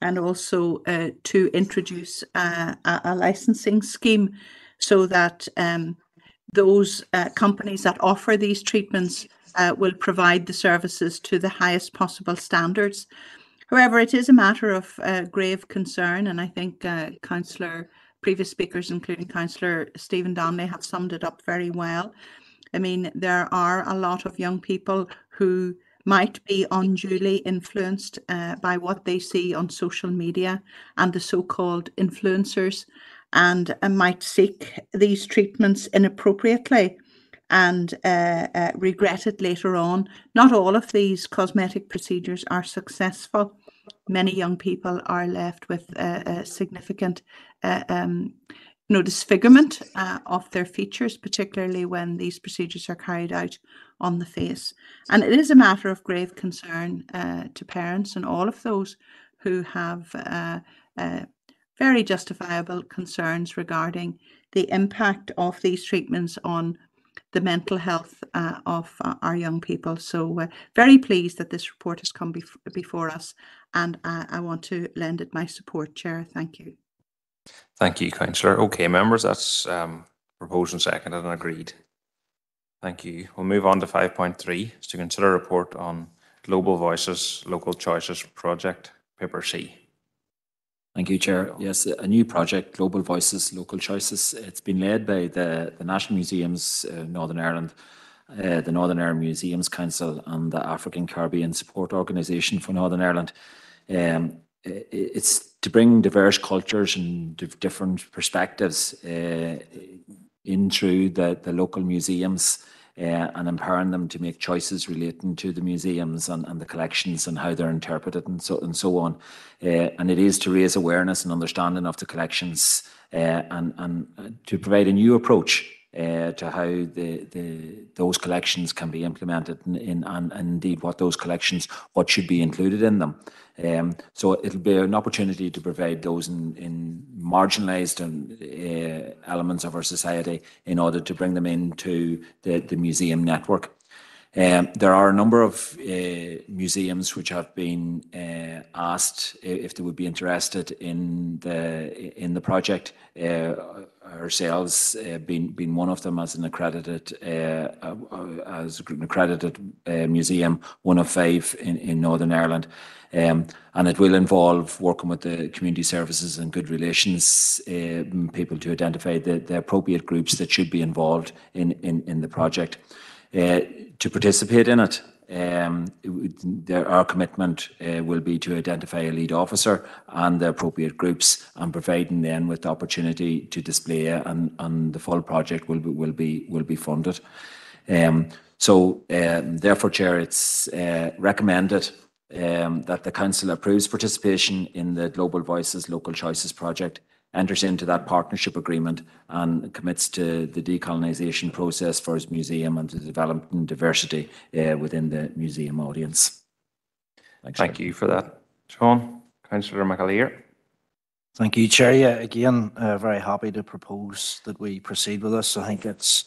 and also uh, to introduce uh, a, a licensing scheme so that um, those uh, companies that offer these treatments uh, will provide the services to the highest possible standards. However, it is a matter of grave concern, and I think Councillor, previous speakers, including Councillor Stephen Donnelly, have summed it up very well. I mean, there are a lot of young people who might be unduly influenced uh, by what they see on social media and the so-called influencers and uh, might seek these treatments inappropriately and uh, uh, regret it later on. Not all of these cosmetic procedures are successful. Many young people are left with a, uh, significant uh, um, you know, disfigurement uh, of their features, particularly when these procedures are carried out on the face. And it is a matter of grave concern uh, to parents and all of those who have uh, uh, very justifiable concerns regarding the impact of these treatments on the mental health uh, of uh, our young people. So uh, very pleased that this report has come bef- before us and I want to lend it my support, Chair. Thank you. Thank you, Councillor. Okay, members, that's um, proposed and seconded and agreed. Thank you. We'll move on to 5.3, is to consider a report on Global Voices Local Choices Project, paper C. Thank you, Chair. Yes, a new project, Global Voices, Local Choices. It's been led by the, the National Museums, uh, Northern Ireland, uh, the Northern Ireland Museums Council and the African Caribbean Support Organisation for Northern Ireland. Um, it's to bring diverse cultures and dif- different perspectives uh, in through the, the local museums and empowering them to make choices relating to the museums and, and the collections and how they're interpreted and so and so on. Uh, and it is to raise awareness and understanding of the collections uh, and, and uh, to provide a new approach uh, to how the, the those collections can be implemented in, in and, and indeed what those collections what should be included in them. Um, so it'll be an opportunity to provide those in, in marginalised uh, elements of our society in order to bring them into the, the museum network. Um, there are a number of uh, museums which have been uh, asked if they would be interested in the in the project. Uh, ourselves uh, being being one of them as an accredited uh, uh, as an accredited uh, museum, one of five in, in Northern Ireland. Um, and it will involve working with the community services and good relations uh, people to identify the, the appropriate groups that should be involved in, in, in the project. Uh, to participate in it, um, our commitment uh, will be to identify a lead officer and the appropriate groups and providing them with the opportunity to display and, and the full project will be, will be, will be funded. Um, so um, therefore, Chair, it's uh, recommended um, that the Council approves participation in the Global Voices Local Choices project enters into that partnership agreement and commits to the decolonisation process for his museum and to developing diversity uh, within the museum audience. Thanks, Thank you for that. Sean, Councillor McAleer. Thank you, Chair. Yeah, again, uh, very happy to propose that we proceed with this. I think it's,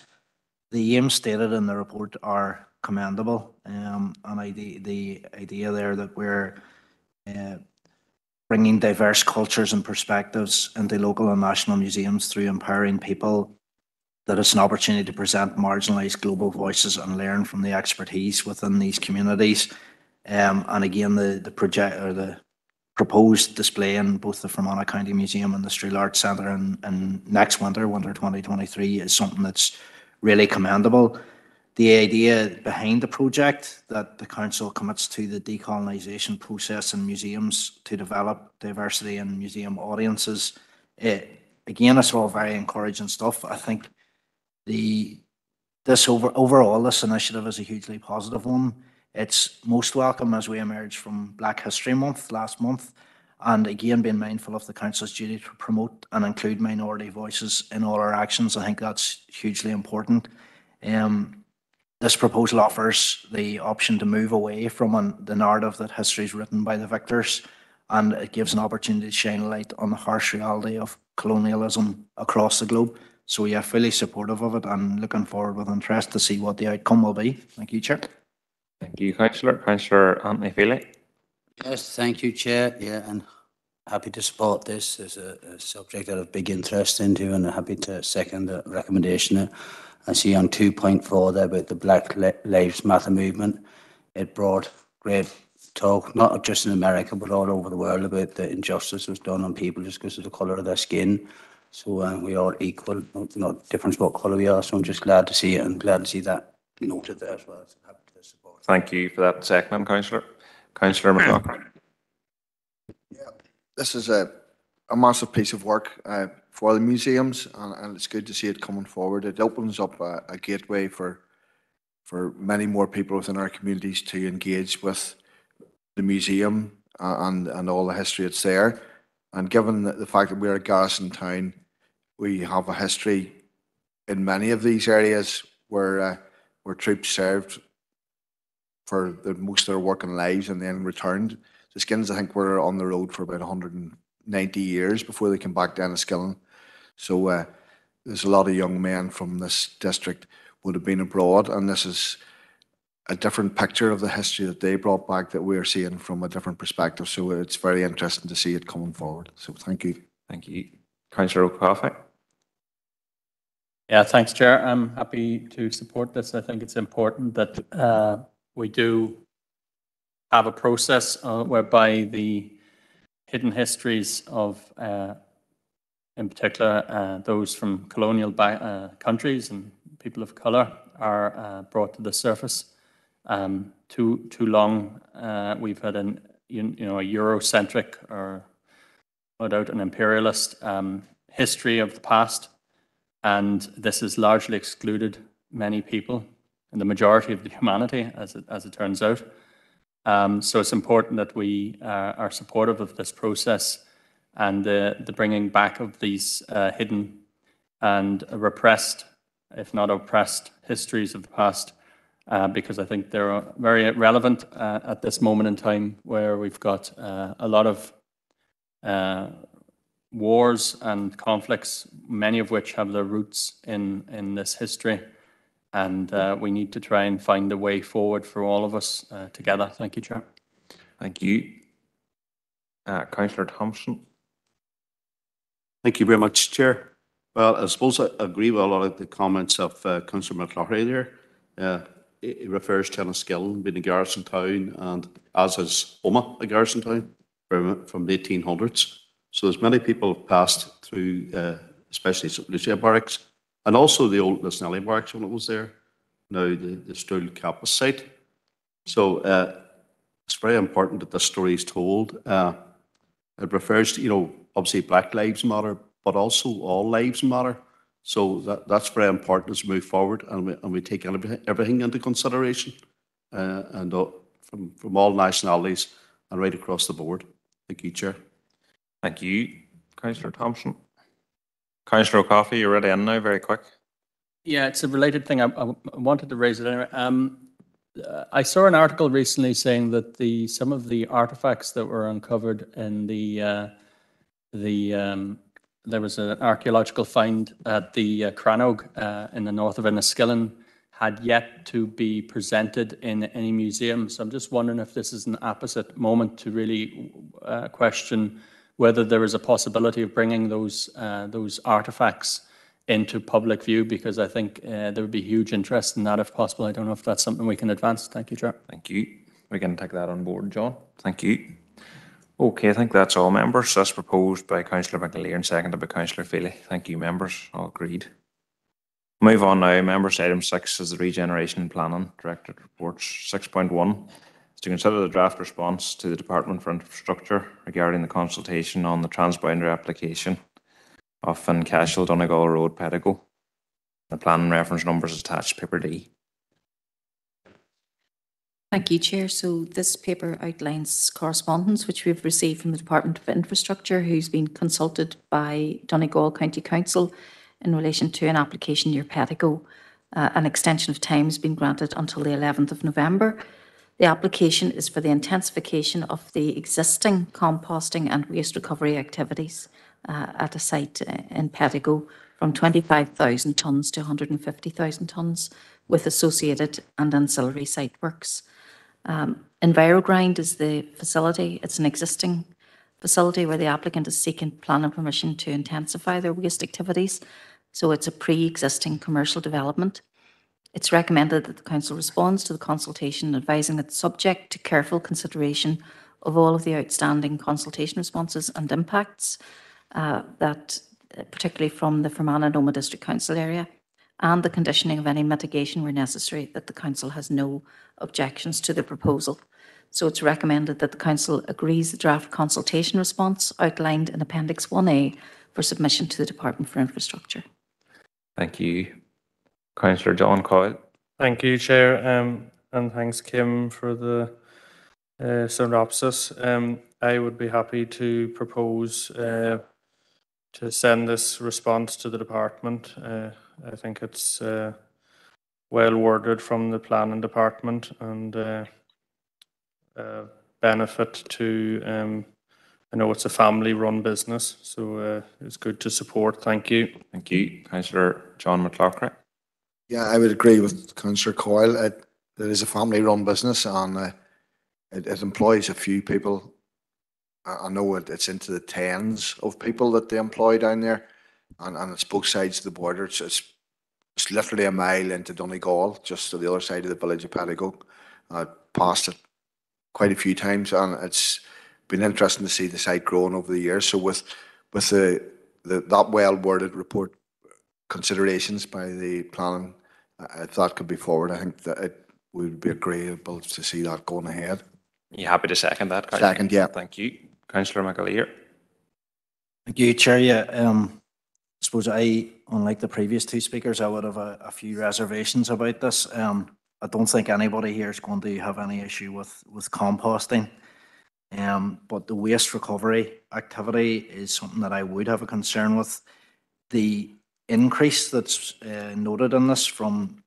the aims stated in the report are commendable. Um, and I, the, the idea there that we're uh, bringing diverse cultures and perspectives into local and national museums through empowering people that it's an opportunity to present marginalised global voices and learn from the expertise within these communities. Um, and again, the, the project or the proposed display in both the Fermanagh County Museum and the Strule Arts Centre in, in next winter, winter 2023, is something that's really commendable. The idea behind the project that the council commits to the decolonisation process in museums to develop diversity in museum audiences, it, again, it's all very encouraging stuff. I think the this over overall this initiative is a hugely positive one. It's most welcome as we emerge from Black History Month last month, and again being mindful of the council's duty to promote and include minority voices in all our actions. I think that's hugely important. Um, this proposal offers the option to move away from an, the narrative that history is written by the victors, and it gives an opportunity to shine a light on the harsh reality of colonialism across the globe. So yeah, fully supportive of it and looking forward with interest to see what the outcome will be. Thank you, Chair. Thank you, Councillor. Councillor Anthony Feely. Yes, thank you, Chair. Yeah, and happy to support this as a, a subject that I've big interest into and happy to second the recommendation. I see on 2.4 there about the Black Lives Matter movement. It brought great talk, not just in America, but all over the world about the injustice was done on people just because of the colour of their skin. So uh, we are equal, not, not different what colour we are. So I'm just glad to see it and glad to see that noted there as well. So happy to support. Thank you for that second, Councillor. Councillor McLaughlin. This is a, a massive piece of work uh, for the museums, and, and it's good to see it coming forward. It opens up a, a gateway for for many more people within our communities to engage with the museum and and all the history that's there. And given the, fact that we're a garrison town, we have a history in many of these areas where uh, where troops served for the, most of their working lives and then returned. The Skins, I think, were on the road for about 190 years before they came back down to Skillen. So uh, there's a lot of young men from this district would have been abroad, and this is a different picture of the history that they brought back that we're seeing from a different perspective. So it's very interesting to see it coming forward. So thank you. Thank you. Councillor O'Cofaigh. Yeah, thanks, Chair. I'm happy to support this. I think it's important that uh, we do have a process uh, whereby the hidden histories of, uh, in particular, uh, those from colonial uh, countries and people of colour are uh, brought to the surface. Um, too too long, we've had an you, you know a Eurocentric or no doubt an imperialist um, history of the past and this has largely excluded many people and the majority of the humanity, as it, as it turns out. Um, so it's important that we uh, are supportive of this process and the, the bringing back of these uh, hidden and repressed, if not oppressed, histories of the past, uh, because I think they're very relevant uh, at this moment in time where we've got uh, a lot of uh, wars and conflicts, many of which have their roots in, in this history. And uh, we need to try and find a way forward for all of us uh, together. Thank you, Chair. Thank you. Uh, Councillor Thompson. Thank you very much, Chair. Well, I suppose I agree with a lot of the comments of uh, Councillor McLaughlin there. Uh, it refers to Enniskillen being a garrison town, and as is Omagh, a garrison town from, from the 1800s. So there's many people have passed through, uh, especially St Lucia Barracks, and also the old Lisnelly Barracks when it was there, now the, the Strule campus site. So uh, it's very important that this story is told. Uh, it refers to, you know, obviously Black Lives Matter, but also all lives matter. So that, that's very important as we move forward and we, and we take everything into consideration uh, and uh, from, from all nationalities and right across the board. Thank you, Chair. Thank you. Councillor Thompson. Councillor O'Cofaigh, you're ready in now, very quick. Yeah, it's a related thing. I, I wanted to raise it anyway. Um, uh, I saw an article recently saying that the some of the artifacts that were uncovered in the uh, the um, there was an archaeological find at the uh, Crannog uh, in the north of Enniskillen had yet to be presented in any museum. So I'm just wondering if this is an apposite moment to really uh, question whether there is a possibility of bringing those uh, those artifacts into public view because I think uh, there would be huge interest in that if possible. I don't know if that's something we can advance. Thank you, Chair. Thank you. We can take that on board, John. Thank you. Okay, I think that's all members. That's proposed by Councillor McAleer and seconded by Councillor Feely. Thank you, members. All agreed. Move on now. Members, item six is the Regeneration Planning Directorate reports. Six point one is to consider the draft response to the Department for Infrastructure regarding the consultation on the transboundary application of Fincashel Donegal Road, Pettigo. The plan reference numbers attached, paper D. Thank you, Chair. So this paper outlines correspondence which we've received from the Department of Infrastructure, who's been consulted by Donegal County Council in relation to an application near Pettigo. Uh, an extension of time has been granted until the 11th of November. The application is for the intensification of the existing composting and waste recovery activities uh, at a site uh, in Pettigo from 25,000 tonnes to 150,000 tonnes with associated and ancillary site works. Um, EnviroGrind is the facility. It's an existing facility where the applicant is seeking planning permission to intensify their waste activities. So it's a pre-existing commercial development. It's recommended that the council responds to the consultation advising that subject to careful consideration of all of the outstanding consultation responses and impacts uh, that uh, particularly from the Fermanagh and Omagh District Council area and the conditioning of any mitigation where necessary that the council has no objections to the proposal. So it's recommended that the council agrees the draft consultation response outlined in Appendix 1A for submission to the Department for Infrastructure. Thank you. Councillor John Coyle. Thank you, Chair, um, and thanks, Kim, for the uh, synopsis. Um, I would be happy to propose uh, to send this response to the department. Uh, I think it's uh, well worded from the planning department and uh, uh, benefit to, um, I know it's a family-run business, so uh, it's good to support. Thank you. Thank you. Councillor John McLaughlin. Yeah, I would agree with Councillor Coyle. It, it is a family-run business and uh, it, it employs a few people. I, I know it, it's into the tens of people that they employ down there, and, and it's both sides of the border. It's, it's, it's literally a mile into Donegal, just to the other side of the village of Pettigo. I passed it quite a few times, and it's been interesting to see the site growing over the years. So with with the, the that well worded report considerations by the planning, uh, if that could be forward, I think that it would be agreeable to see that going ahead. You happy to second that? Second, yeah. Thank you. Councillor McAleer. Thank you, Chair. Yeah, um, I suppose I, unlike the previous two speakers, I would have a, a few reservations about this. Um, I don't think anybody here is going to have any issue with, with composting. Um, but the waste recovery activity is something that I would have a concern with. The increase that's uh, noted in this from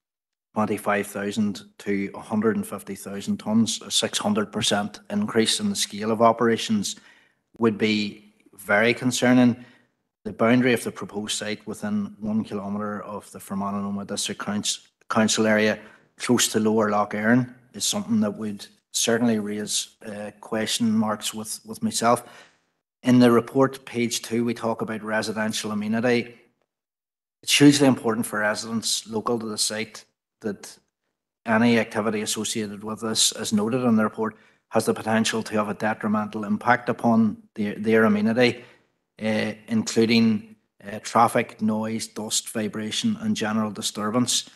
25,000 to 150,000 tonnes, a 600% increase in the scale of operations would be very concerning. The boundary of the proposed site within one kilometre of the Fermanagh District Council, Council area close to Lower Lough Erne is something that would certainly raise uh, question marks with, with myself. In the report, page two, we talk about residential amenity. It's hugely important for residents local to the site that any activity associated with this, as noted in the report, has the potential to have a detrimental impact upon their, their amenity, uh, including uh, traffic, noise, dust, vibration, and general disturbance.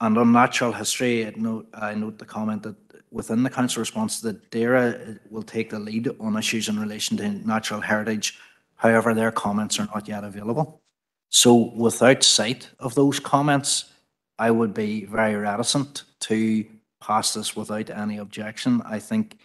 And on natural history, I note, I note the comment that within the council response that DAERA will take the lead on issues in relation to natural heritage. However, their comments are not yet available. So without sight of those comments, I would be very reticent to pass this without any objection. I think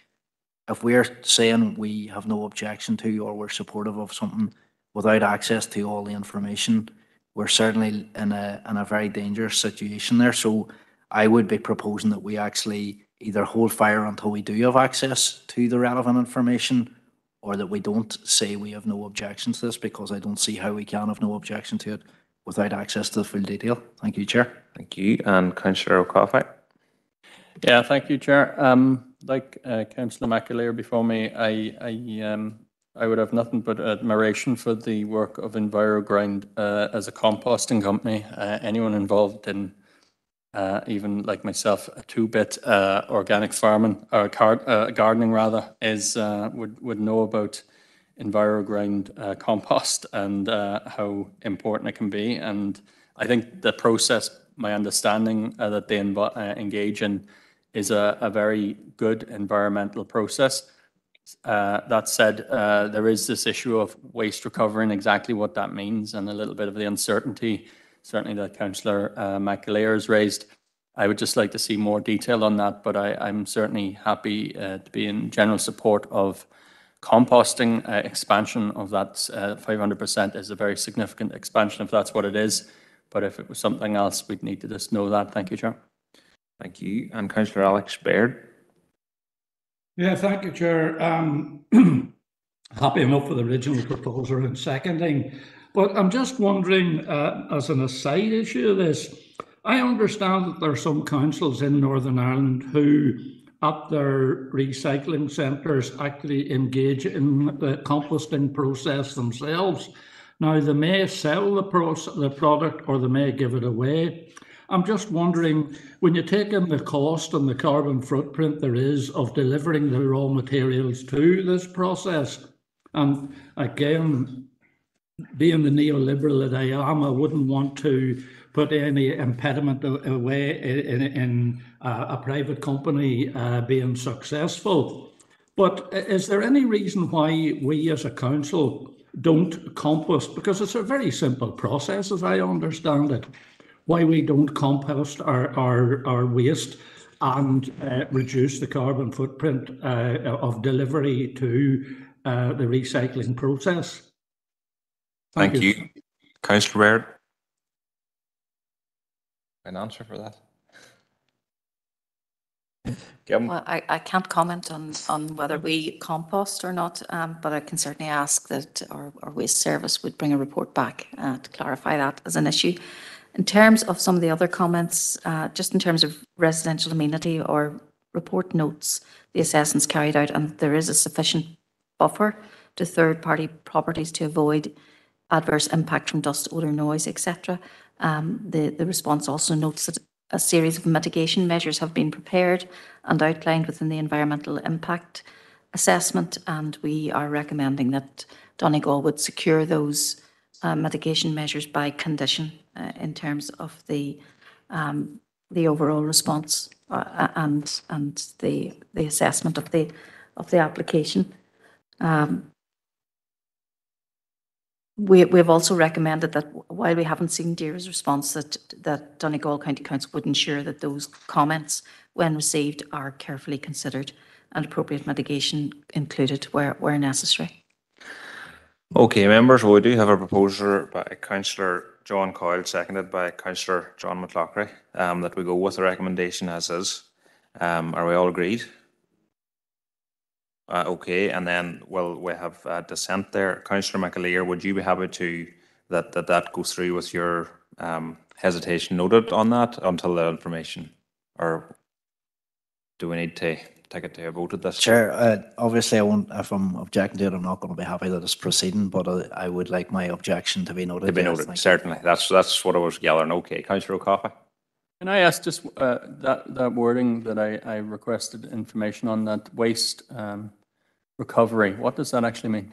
if we're saying we have no objection to or we're supportive of something without access to all the information, we're certainly in a, in a very dangerous situation there. So I would be proposing that we actually either hold fire until we do have access to the relevant information or that we don't say we have no objection to this because I don't see how we can have no objection to it without access to the full detail. Thank you, Chair. Thank you. And Councillor O'Cofaigh? Yeah, thank you, Chair. Um, like uh, Councillor McAleer before me, I, I, um, I would have nothing but admiration for the work of EnviroGrind uh, as a composting company. Uh, anyone involved in uh, even like myself, a two-bit uh, organic farming or uh, gardening rather is uh, would would know about EnviroGrind uh, compost and uh, how important it can be. And I think the process, my understanding that they inv- engage in, is a, a very good environmental process. Uh, that said, uh, there is this issue of waste recovery and exactly what that means, and a little bit of the uncertainty, certainly that Councillor uh, McAleer has raised. I would just like to see more detail on that, but I, I'm certainly happy uh, to be in general support of composting uh, expansion of that uh, 500% is a very significant expansion if that's what it is. But if it was something else, we'd need to just know that. Thank you, Chair. Thank you. And Councillor Alex Baird? Yeah, thank you, Chair. Um, <clears throat> happy enough with the original proposal and seconding, but I'm just wondering, uh, as an aside issue of this, I understand that there are some councils in Northern Ireland who, at their recycling centres, actually engage in the composting process themselves. Now, they may sell the, proce- the product or they may give it away. I'm just wondering, when you take in the cost and the carbon footprint there is of delivering the raw materials to this process, and again, being the neoliberal that I am, I wouldn't want to put any impediment away in, in uh, a private company uh, being successful. But is there any reason why we as a council don't compost? Because it's a very simple process, as I understand it. Why we don't compost our, our, our waste and uh, reduce the carbon footprint uh, of delivery to uh, the recycling process? Thank you. you. Councillor Baird? An answer for that? Well, I, I can't comment on, on whether we compost or not, um, but I can certainly ask that our, our waste service would bring a report back uh, to clarify that as an issue. In terms of some of the other comments, uh, just in terms of residential amenity or report notes, the assessments carried out, and there is a sufficient buffer to third-party properties to avoid adverse impact from dust, odour, noise, etc. Um, the, the response also notes that a series of mitigation measures have been prepared and outlined within the environmental impact assessment, and we are recommending that Donegal would secure those uh, mitigation measures by condition uh, in terms of the um, the overall response uh, and and the the assessment of the of the application. Um, we, we've also recommended that while we haven't seen DAERA's response, that, that Donegal County Council would ensure that those comments, when received, are carefully considered and appropriate mitigation included where, where necessary. Okay, members, we do have a proposal by Councillor John Coyle, seconded by Councillor John McLaughlin, um, that we go with the recommendation as is. Um, are we all agreed? Uh, okay, and then, well, we have uh, dissent there. Councillor McAleer, would you be happy to, that, that that goes through with your um, hesitation noted on that until the information? Or do we need to take it to a vote at this? Chair, uh, obviously, I won't, if I'm objecting to it, I'm not going to be happy that it's proceeding, but I, I would like my objection to be noted. To be yes, noted, thank you. certainly. That's, that's what I was gathering. Okay, Councillor O'Cofaigh? Can I ask just uh, that, that wording that I, I requested information on, that waste um, recovery, what does that actually mean?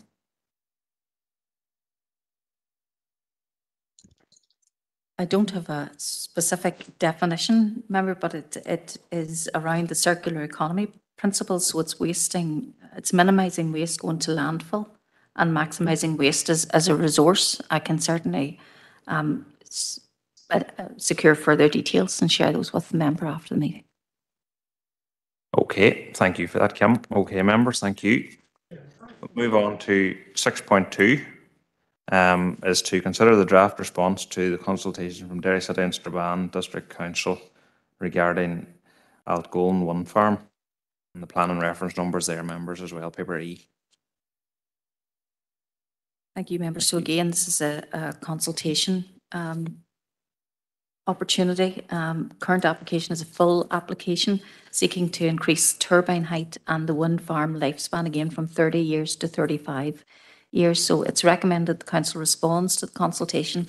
I don't have a specific definition, member, but it, it is around the circular economy principles. So it's wasting, it's minimizing waste going to landfill and maximizing waste as, as a resource. I can certainly um, uh, secure further details and share those with the member after the meeting. Okay, thank you for that, Kim. Okay, members, thank you. We'll Move on to six point two. um, is to consider the draft response to the consultation from Derry City and Strabane District Council regarding Altgolden One Farm. And the plan and reference numbers there, members, as well, paper E. Thank you, members. So again, this is a, a consultation um, opportunity. Um, Current application is a full application seeking to increase turbine height and the wind farm lifespan again from 30 years to 35 years. So it's recommended the council responds to the consultation,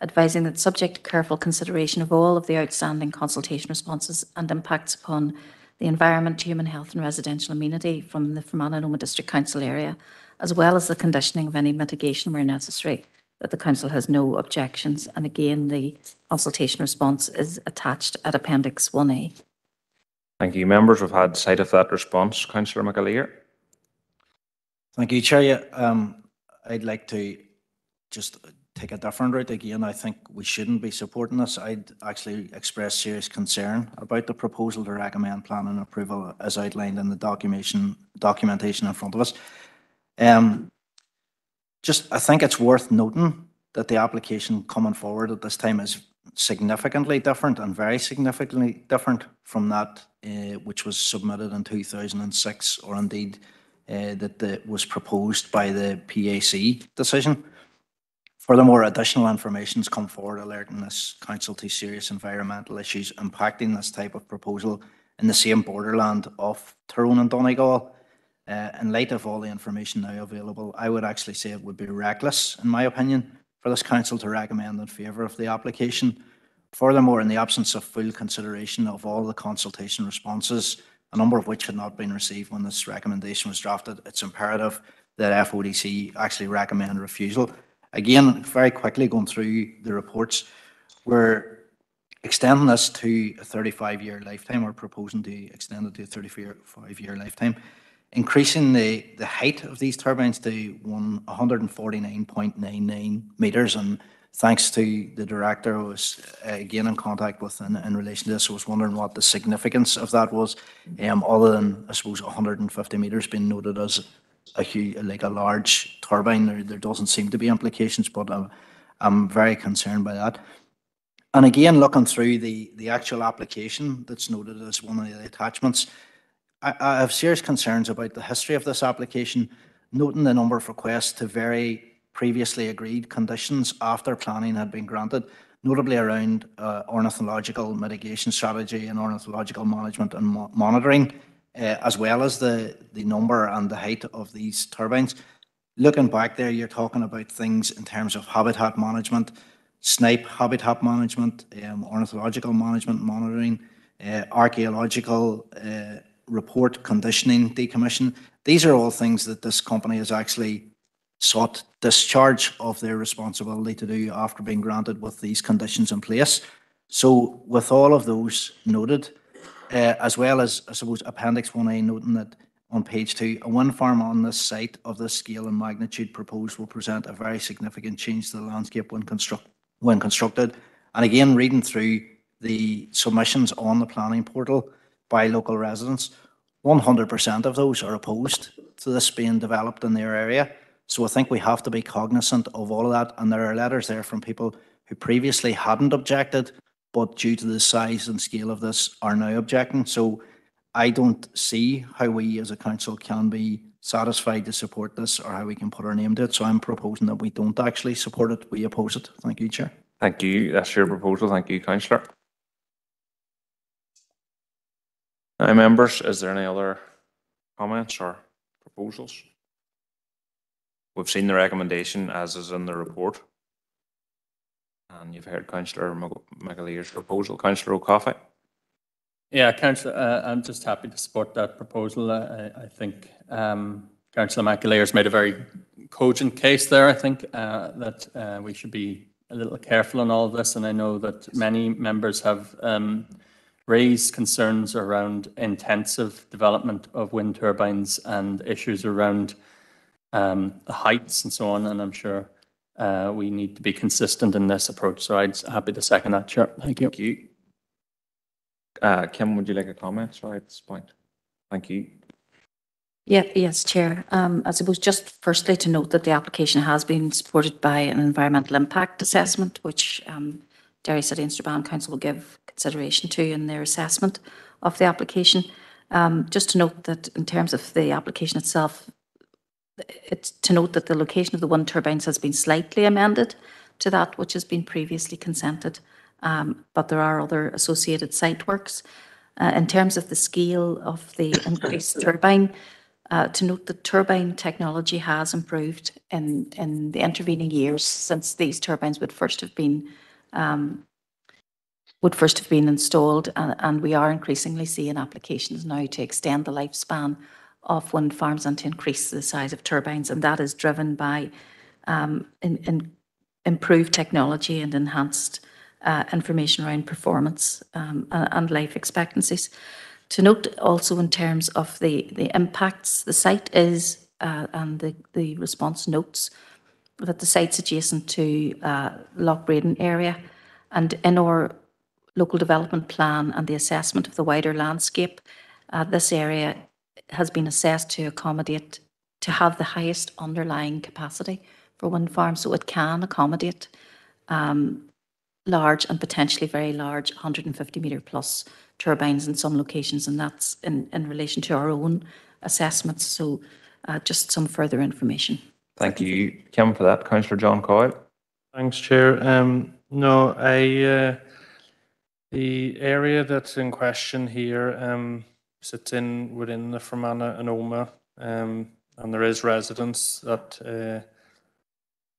advising that subject to careful consideration of all of the outstanding consultation responses and impacts upon the environment, human health and residential amenity from the Fermanagh and Omagh District Council area, as well as the conditioning of any mitigation where necessary, that the council has no objections. And again, the consultation response is attached at Appendix 1A. Thank you, members. We've had sight of that response. Councillor McAleer. Thank you, Chair. Um, I'd like to just take a different route again. I think we shouldn't be supporting this. I'd actually express serious concern about the proposal to recommend planning approval as outlined in the documentation, documentation in front of us. Um, just, I think it's worth noting that the application coming forward at this time is significantly different and very significantly different from that uh, which was submitted in 2006 or indeed uh, that the, was proposed by the PAC decision. Furthermore, additional information has come forward alerting this council to serious environmental issues impacting this type of proposal in the same borderland of Tyrone and Donegal. Uh, in light of all the information now available, I would actually say it would be reckless, in my opinion, for this council to recommend in favour of the application. Furthermore, in the absence of full consideration of all the consultation responses, a number of which had not been received when this recommendation was drafted, it's imperative that FODC actually recommend refusal. Again, very quickly going through the reports, we're extending this to a 35-year lifetime. We're proposing to extend it to a 35-year lifetime, increasing the, the height of these turbines to 149.99 metres. And thanks to the director, I was uh, again in contact with in, in relation to this. I was wondering what the significance of that was, um, other than, I suppose, 150 metres being noted as a huge, like a large turbine. There, there doesn't seem to be implications, but I'm, I'm very concerned by that. And again, looking through the, the actual application that's noted as one of the attachments, I, I have serious concerns about the history of this application, noting the number of requests to vary previously agreed conditions after planning had been granted, notably around uh, ornithological mitigation strategy and ornithological management and mo monitoring, uh, as well as the, the number and the height of these turbines. Looking back there, you're talking about things in terms of habitat management, snipe habitat management, um, ornithological management monitoring, uh, archaeological uh, report conditioning decommission. These are all things that this company has actually sought discharge of their responsibility to do after being granted with these conditions in place. So with all of those noted, uh, as well as, I suppose, Appendix 1A noting that on page two, a wind farm on this site of this scale and magnitude proposed will present a very significant change to the landscape when, construct, when constructed. And again, reading through the submissions on the planning portal by local residents, 100% of those are opposed to this being developed in their area. So I think we have to be cognizant of all of that. And there are letters there from people who previously hadn't objected, but due to the size and scale of this are now objecting. So I don't see how we as a council can be satisfied to support this or how we can put our name to it. So I'm proposing that we don't actually support it, we oppose it. Thank you, Chair. Thank you. That's your proposal. Thank you, councillor. Now, members, is there any other comments or proposals? We've seen the recommendation as is in the report. And you've heard councillor McAleer's proposal. Councillor O'Cofaigh. Yeah, Councillor, uh, I'm just happy to support that proposal. I, I think um, Councillor McAleer has made a very cogent case there. I think uh, that uh, we should be a little careful on all of this, and I know that many members have um, raised concerns around intensive development of wind turbines and issues around um, the heights and so on. And I'm sure uh, we need to be consistent in this approach. So I'd happy to second that, Chair. Thank you. Thank you. Uh, Kim, would you like a comment? Sorry, at this point. Thank you. Yeah, yes, Chair. Um, I suppose just firstly to note that the application has been supported by an environmental impact assessment, which um, Derry City and Strabane Council will give consideration to in their assessment of the application. Um, just to note that in terms of the application itself, it's to note that the location of the wind turbines has been slightly amended to that which has been previously consented, um, but there are other associated site works. Uh, in terms of the scale of the <coughs> increased turbine, uh, to note that turbine technology has improved in, in the intervening years since these turbines would first have been um, would first have been installed, and, and we are increasingly seeing applications now to extend the lifespan of wind farms and to increase the size of turbines, and that is driven by um, in, in improved technology and enhanced uh, information around performance um, and, life expectancies. To note also in terms of the, the impacts, the site is, uh, and the, the response notes that the site's adjacent to uh, Lough Bradan area. And in our local development plan and the assessment of the wider landscape, uh, this area has been assessed to accommodate, to have the highest underlying capacity for wind farms. So it can accommodate um, large and potentially very large 150 metre plus turbines in some locations, and that's in, in relation to our own assessments. So uh, just some further information. Thank you, Kim, for that. Councillor John Coyle. Thanks, Chair. Um, no, I, uh, the area that's in question here um, sits in within the Fermanagh and Omagh, um, and there is residents that uh,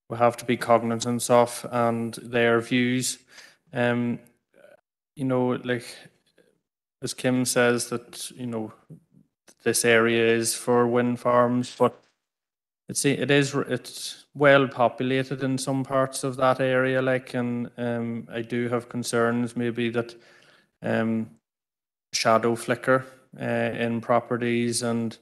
we have to be cognizant of and their views. Um, you know, like as Kim says, that you know this area is for wind farms, but it's it is it's well populated in some parts of that area. Like, and um, I do have concerns maybe that um, shadow flicker in properties and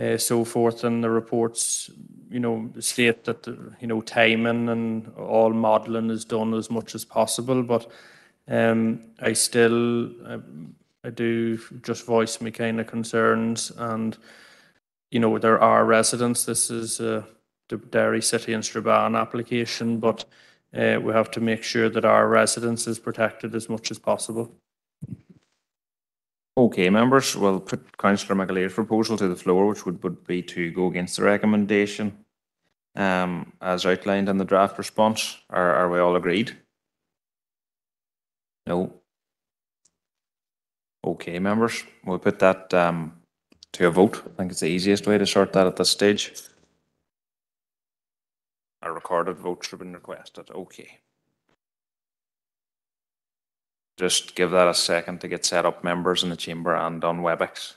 uh, so forth. And the reports, you know, state that you know timing and all modelling is done as much as possible. But um, I still, I, I do just voice my kind of concerns and. You know, there are residents. This is uh, the Derry City and Strabane application, but uh, we have to make sure that our residents is protected as much as possible. Okay, members, we'll put Councillor McAleer's proposal to the floor, which would, would be to go against the recommendation um, as outlined in the draft response. Are, are we all agreed? No. Okay, members, we'll put that um, to a vote. I think it's the easiest way to sort that at this stage. A recorded vote should have been requested. Okay. Just give that a second to get set up members in the chamber and on WebEx.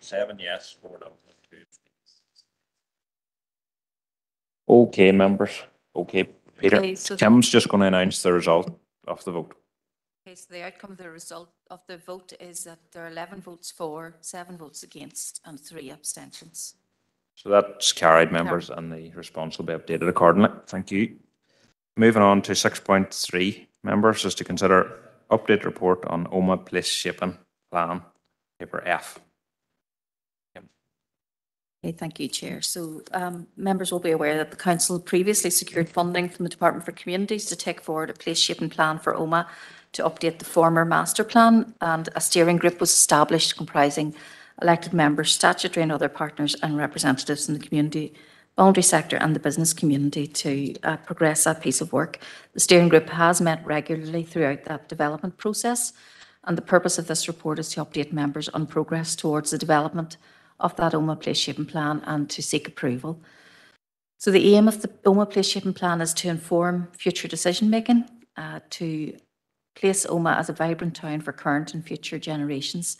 Seven yes, four no, two abstentions. Okay, members. Okay, Peter. Okay, so the- Kim's just going to announce the result of the vote. Okay, so the outcome of the result of the vote is that there are 11 votes for, seven votes against, and three abstentions. So that's carried, members, and the response will be updated accordingly. Thank you. Moving on to six point three, members, is to consider update report on Omagh place shaping plan, paper F. Okay, thank you, Chair. So um, members will be aware that the council previously secured funding from the Department for Communities to take forward a place shaping plan for Omagh to update the former master plan, and a steering group was established comprising elected members, statutory and other partners, and representatives in the community, voluntary sector, and the business community to uh, progress that piece of work. The steering group has met regularly throughout that development process, and the purpose of this report is to update members on progress towards the development of that Omagh place shaping plan and to seek approval. So the aim of the Omagh place shaping plan is to inform future decision making, uh, to place Omagh as a vibrant town for current and future generations.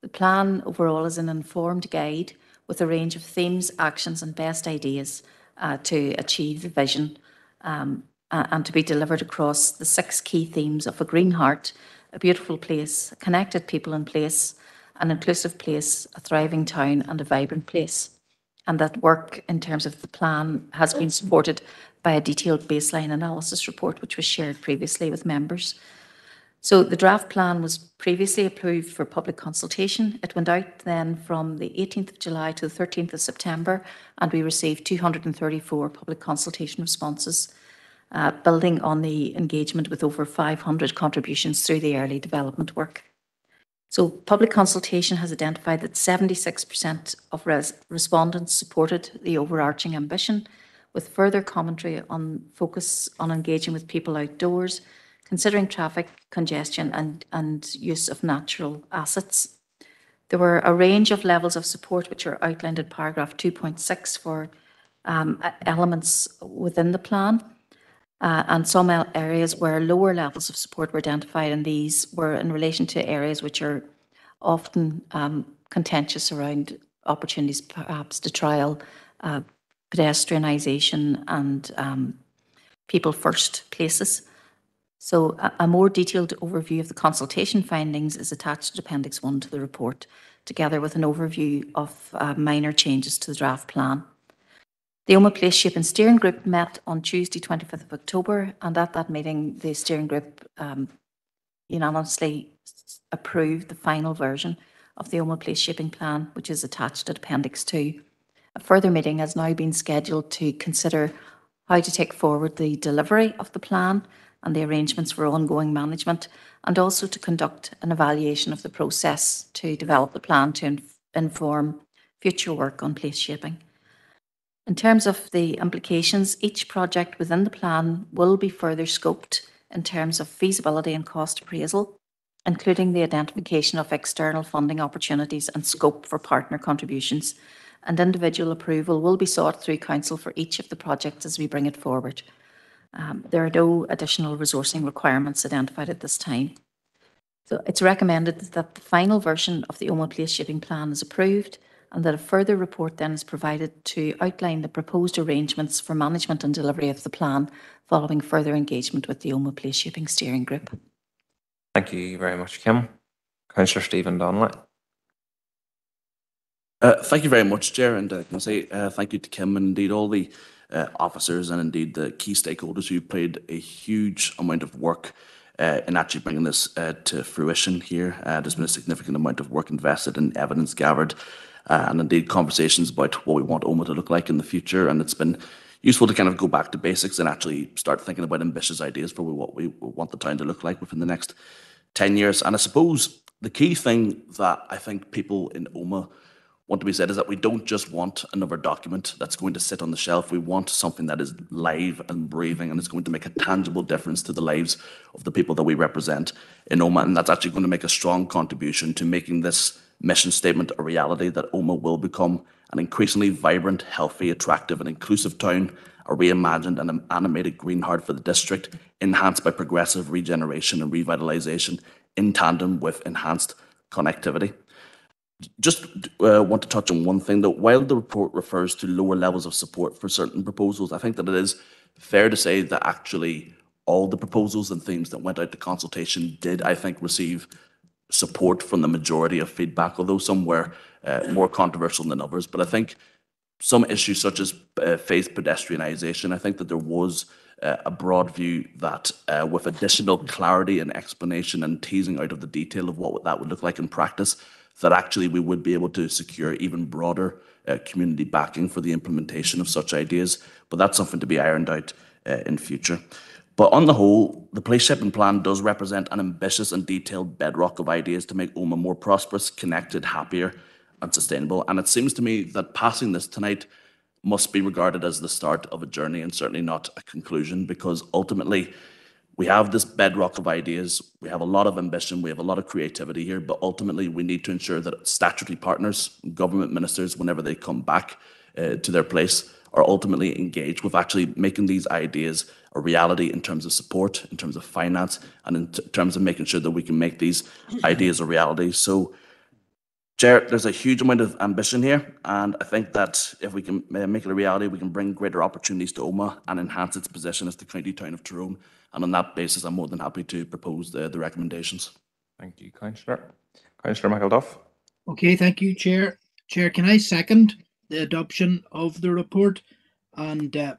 The plan overall is an informed guide with a range of themes, actions, and best ideas uh, to achieve the vision um, and to be delivered across the six key themes of a green heart, a beautiful place, connected people and place, an inclusive place, a thriving town, and a vibrant place. And that work in terms of the plan has been supported by a detailed baseline analysis report, which was shared previously with members. So the draft plan was previously approved for public consultation. It went out then from the 18th of July to the 13th of September, and we received 234 public consultation responses, uh, building on the engagement with over 500 contributions through the early development work. So public consultation has identified that 76% of res- respondents supported the overarching ambition, with further commentary on focus on engaging with people outdoors, considering traffic congestion and, and use of natural assets. There were a range of levels of support which are outlined in paragraph 2.6 for um, elements within the plan. Uh, and some areas where lower levels of support were identified, and these were in relation to areas which are often um, contentious around opportunities perhaps to trial uh, pedestrianisation and um, people first places. So a, a more detailed overview of the consultation findings is attached to Appendix 1 to the report, together with an overview of uh, minor changes to the draft plan. The Omagh Place Shaping Steering Group met on Tuesday, 25th of October, and at that meeting, the steering group um, unanimously approved the final version of the Omagh Place Shaping Plan, which is attached at Appendix 2. A further meeting has now been scheduled to consider how to take forward the delivery of the plan and the arrangements for ongoing management, and also to conduct an evaluation of the process to develop the plan to inf- inform future work on place shaping. In terms of the implications, each project within the plan will be further scoped in terms of feasibility and cost appraisal, including the identification of external funding opportunities and scope for partner contributions. And individual approval will be sought through council for each of the projects as we bring it forward. Um, There are no additional resourcing requirements identified at this time. So it's recommended that the final version of the Omagh Place Shaping Plan is approved and that a further report then is provided to outline the proposed arrangements for management and delivery of the plan following further engagement with the Omagh Place Shaping Steering Group. Thank you very much, Kim. Councillor Stephen Donnelly. Uh, Thank you very much, Chair, and uh, can I say uh, thank you to Kim and indeed all the uh, officers and indeed the key stakeholders who played a huge amount of work uh, in actually bringing this uh, to fruition here. Uh, There's been a significant amount of work invested and evidence gathered uh, and indeed conversations about what we want Omagh to look like in the future. And it's been useful to kind of go back to basics and actually start thinking about ambitious ideas for what we want the town to look like within the next 10 years. And I suppose the key thing that I think people in Omagh want to be said is that we don't just want another document that's going to sit on the shelf. We want something that is live and breathing and is going to make a tangible difference to the lives of the people that we represent in Omagh. And that's actually going to make a strong contribution to making this mission statement a reality that Omagh will become an increasingly vibrant, healthy, attractive, and inclusive town, a reimagined and animated green heart for the district, enhanced by progressive regeneration and revitalisation in tandem with enhanced connectivity. Just uh, want to touch on one thing that while the report refers to lower levels of support for certain proposals, I think that it is fair to say that actually all the proposals and themes that went out to consultation did, I think, receive support from the majority of feedback, although some were uh, more controversial than others. But I think some issues such as uh, faith pedestrianisation, I think that there was uh, a broad view that uh, with additional clarity and explanation and teasing out of the detail of what that would look like in practice, that actually we would be able to secure even broader uh, community backing for the implementation of such ideas. But that's something to be ironed out uh, in future. But on the whole, the place shaping plan does represent an ambitious and detailed bedrock of ideas to make Omagh more prosperous, connected, happier, and sustainable. And it seems to me that passing this tonight must be regarded as the start of a journey and certainly not a conclusion, because ultimately we have this bedrock of ideas. We have a lot of ambition. We have a lot of creativity here, but ultimately we need to ensure that statutory partners, government ministers, whenever they come back uh, to their place, are ultimately engaged with actually making these ideas a reality in terms of support, in terms of finance, and in t- terms of making sure that we can make these <clears throat> ideas a reality. So, Chair, there's a huge amount of ambition here, and I think that if we can uh, make it a reality, we can bring greater opportunities to Omagh and enhance its position as the county town of Tyrone. And on that basis, I'm more than happy to propose the, the recommendations. Thank you, Councillor. Councillor McElduff. Okay, thank you, Chair. Chair, can I second the adoption of the report? And uh,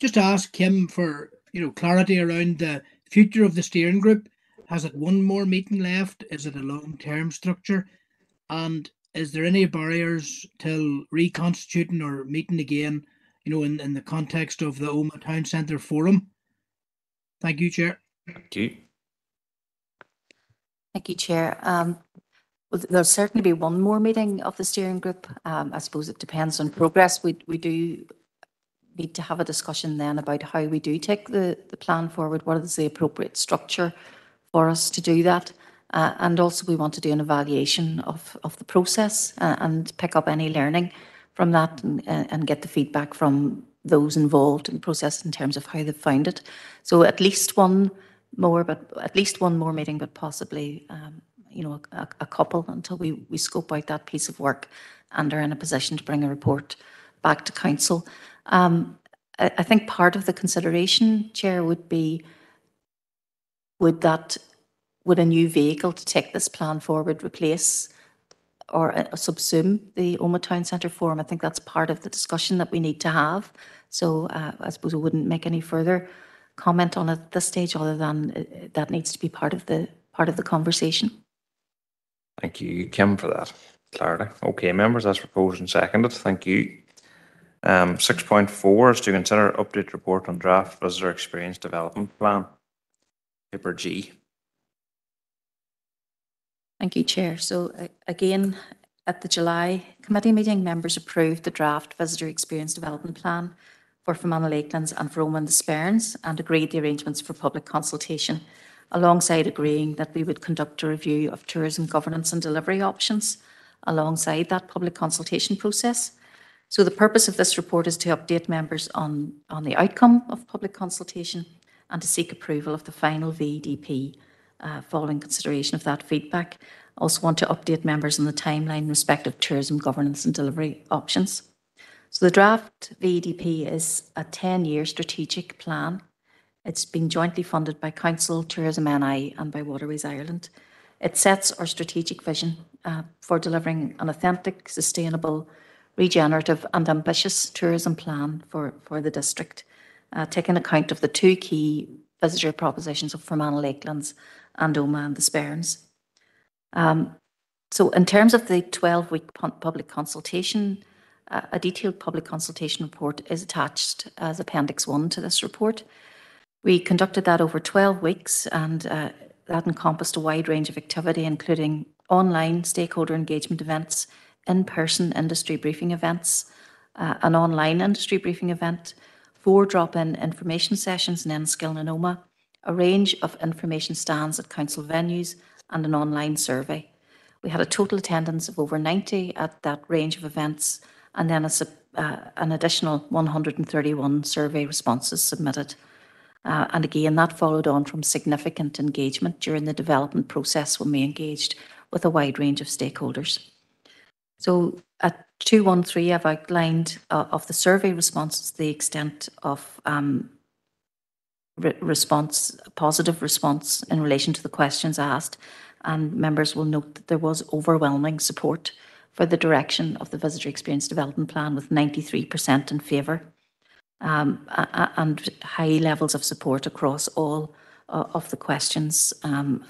just ask Kim for, you know, clarity around the future of the steering group. Has it one more meeting left? Is it a long-term structure? And is there any barriers till reconstituting or meeting again, you know, in, in the context of the Omagh Town Centre Forum? Thank you, Chair. Thank you. Thank you, Chair. Um, well, there'll certainly be one more meeting of the steering group. Um, I suppose it depends on progress. We, we do need to have a discussion then about how we do take the, the plan forward. What is the appropriate structure for us to do that? Uh, and also we want to do an evaluation of, of the process uh, and pick up any learning from that and, uh, and get the feedback from those involved in the process in terms of how they found it. So at least one more, but at least one more meeting, but possibly, um, you know, a, a couple until we, we scope out that piece of work and are in a position to bring a report back to council. Um, I, I think part of the consideration, Chair, would be would that would a new vehicle to take this plan forward replace or uh, subsume the Omagh Town Centre Forum? I think that's part of the discussion that we need to have. So uh, I suppose I wouldn't make any further comment on it at this stage, other than uh, that needs to be part of the part of the conversation. Thank you, Kim, for that clarity. Okay, members, that's proposed and seconded. Thank you. Um, 6.4 is to consider update report on draft visitor experience development plan. Paper G. Thank you, Chair. So uh, again, at the July committee meeting, members approved the draft visitor experience development plan for Fermanagh Lakelands and for and the Sperrins and agreed the arrangements for public consultation, alongside agreeing that we would conduct a review of tourism governance and delivery options alongside that public consultation process. So the purpose of this report is to update members on, on the outcome of public consultation and to seek approval of the final VDP uh, following consideration of that feedback. I also want to update members on the timeline in respect of tourism governance and delivery options. So the draft VDP is a 10-year strategic plan. It's been jointly funded by Council, Tourism NI and by Waterways Ireland. It sets our strategic vision uh, for delivering an authentic, sustainable, regenerative and ambitious tourism plan for, for the district, uh, taking account of the two key visitor propositions of Fermanagh Lakelands and Omagh and the Sperrins. Um, so in terms of the 12-week public consultation, uh, a detailed public consultation report is attached as Appendix 1 to this report. We conducted that over 12 weeks and uh, that encompassed a wide range of activity, including online stakeholder engagement events, in-person industry briefing events, uh, an online industry briefing event, four drop-in information sessions in Enniskillen and Omagh, a range of information stands at council venues, and an online survey. We had a total attendance of over 90 at that range of events, and then a, uh, an additional 131 survey responses submitted. Uh, and again, that followed on from significant engagement during the development process when we engaged with a wide range of stakeholders. So at 213, I've outlined uh, of the survey responses, the extent of um, re- response, positive response in relation to the questions asked. And members will note that there was overwhelming support for the direction of the Visitor Experience Development Plan with 93% in favour um, and high levels of support across all uh, of the questions um,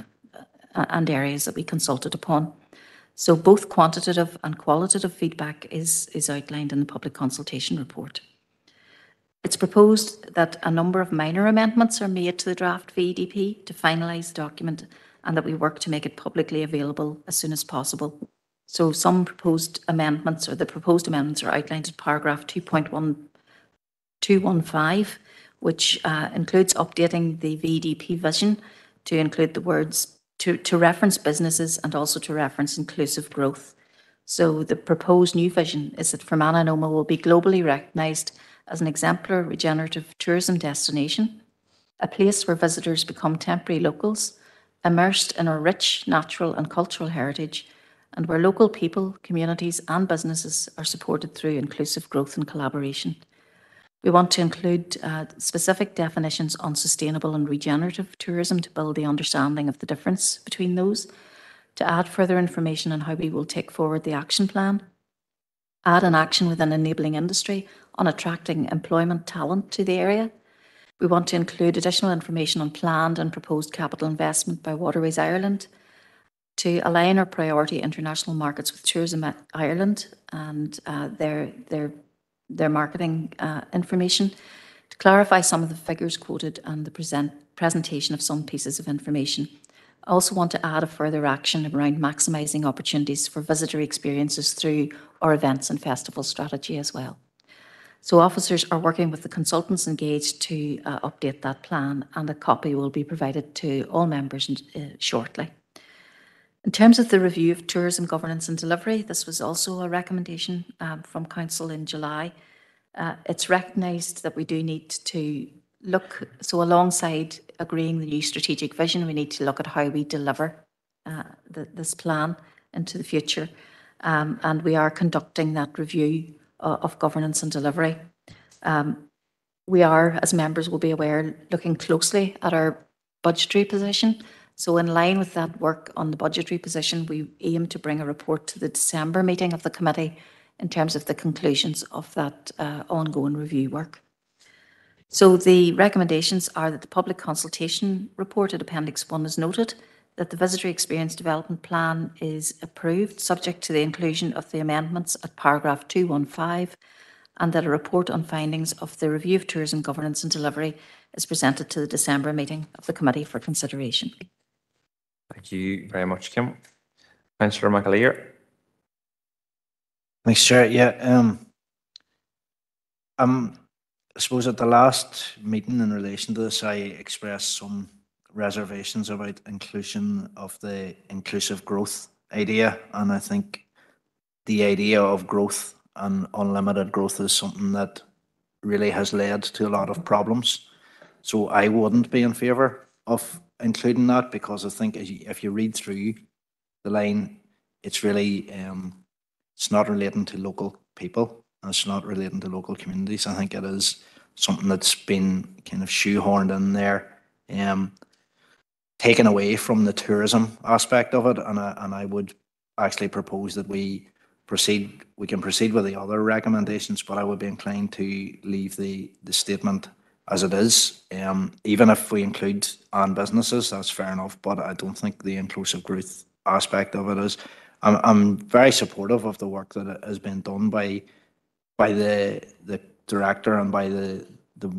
and areas that we consulted upon. So both quantitative and qualitative feedback is, is outlined in the public consultation report. It's proposed that a number of minor amendments are made to the draft VEDP to finalise the document and that we work to make it publicly available as soon as possible. So some proposed amendments or the proposed amendments are outlined in paragraph 2.1 215, which uh, includes updating the VDP vision to include the words to, to reference businesses and also to reference inclusive growth. So the proposed new vision is that Fermanagh will be globally recognised as an exemplar regenerative tourism destination, a place where visitors become temporary locals, immersed in our rich natural and cultural heritage, and where local people, communities and businesses are supported through inclusive growth and collaboration. We want to include uh, specific definitions on sustainable and regenerative tourism to build the understanding of the difference between those, to add further information on how we will take forward the action plan, add an action within enabling industry on attracting employment talent to the area. We want to include additional information on planned and proposed capital investment by Waterways Ireland, to align our priority international markets with Tourism Ireland and uh, their, their their marketing uh, information, to clarify some of the figures quoted and the present, presentation of some pieces of information. I also want to add a further action around maximising opportunities for visitor experiences through our events and festival strategy as well. So officers are working with the consultants engaged to uh, update that plan and a copy will be provided to all members uh, shortly. In terms of the review of tourism governance and delivery, this was also a recommendation um, from Council in July. Uh, it's recognised that we do need to look, so alongside agreeing the new strategic vision, we need to look at how we deliver uh, the, this plan into the future. Um, and we are conducting that review uh, of governance and delivery. Um, we are, as members will be aware, looking closely at our budgetary position so in line with that work on the budgetary position, we aim to bring a report to the December meeting of the committee in terms of the conclusions of that uh, ongoing review work. So the recommendations are that the public consultation report at Appendix 1 is noted, that the Visitor Experience Development Plan is approved subject to the inclusion of the amendments at paragraph 215 and that a report on findings of the review of tourism governance and delivery is presented to the December meeting of the committee for consideration. Thank you very much, Kim. Councillor McAleer. Thanks, Chair. Yeah, um, um, I suppose at the last meeting in relation to this, I expressed some reservations about inclusion of the inclusive growth idea, and I think the idea of growth and unlimited growth is something that really has led to a lot of problems. So I wouldn't be in favour of including that because I think you, if you read through the line, it's really um, it's not relating to local people and it's not relating to local communities. I think it is something that's been kind of shoehorned in there, um, taken away from the tourism aspect of it, and I, and I would actually propose that we proceed. We can proceed with the other recommendations, but I would be inclined to leave the the statement as it is. Um, even if we include and businesses, that's fair enough. But I don't think the inclusive growth aspect of it is. I'm I'm very supportive of the work that has been done by by the the director and by the the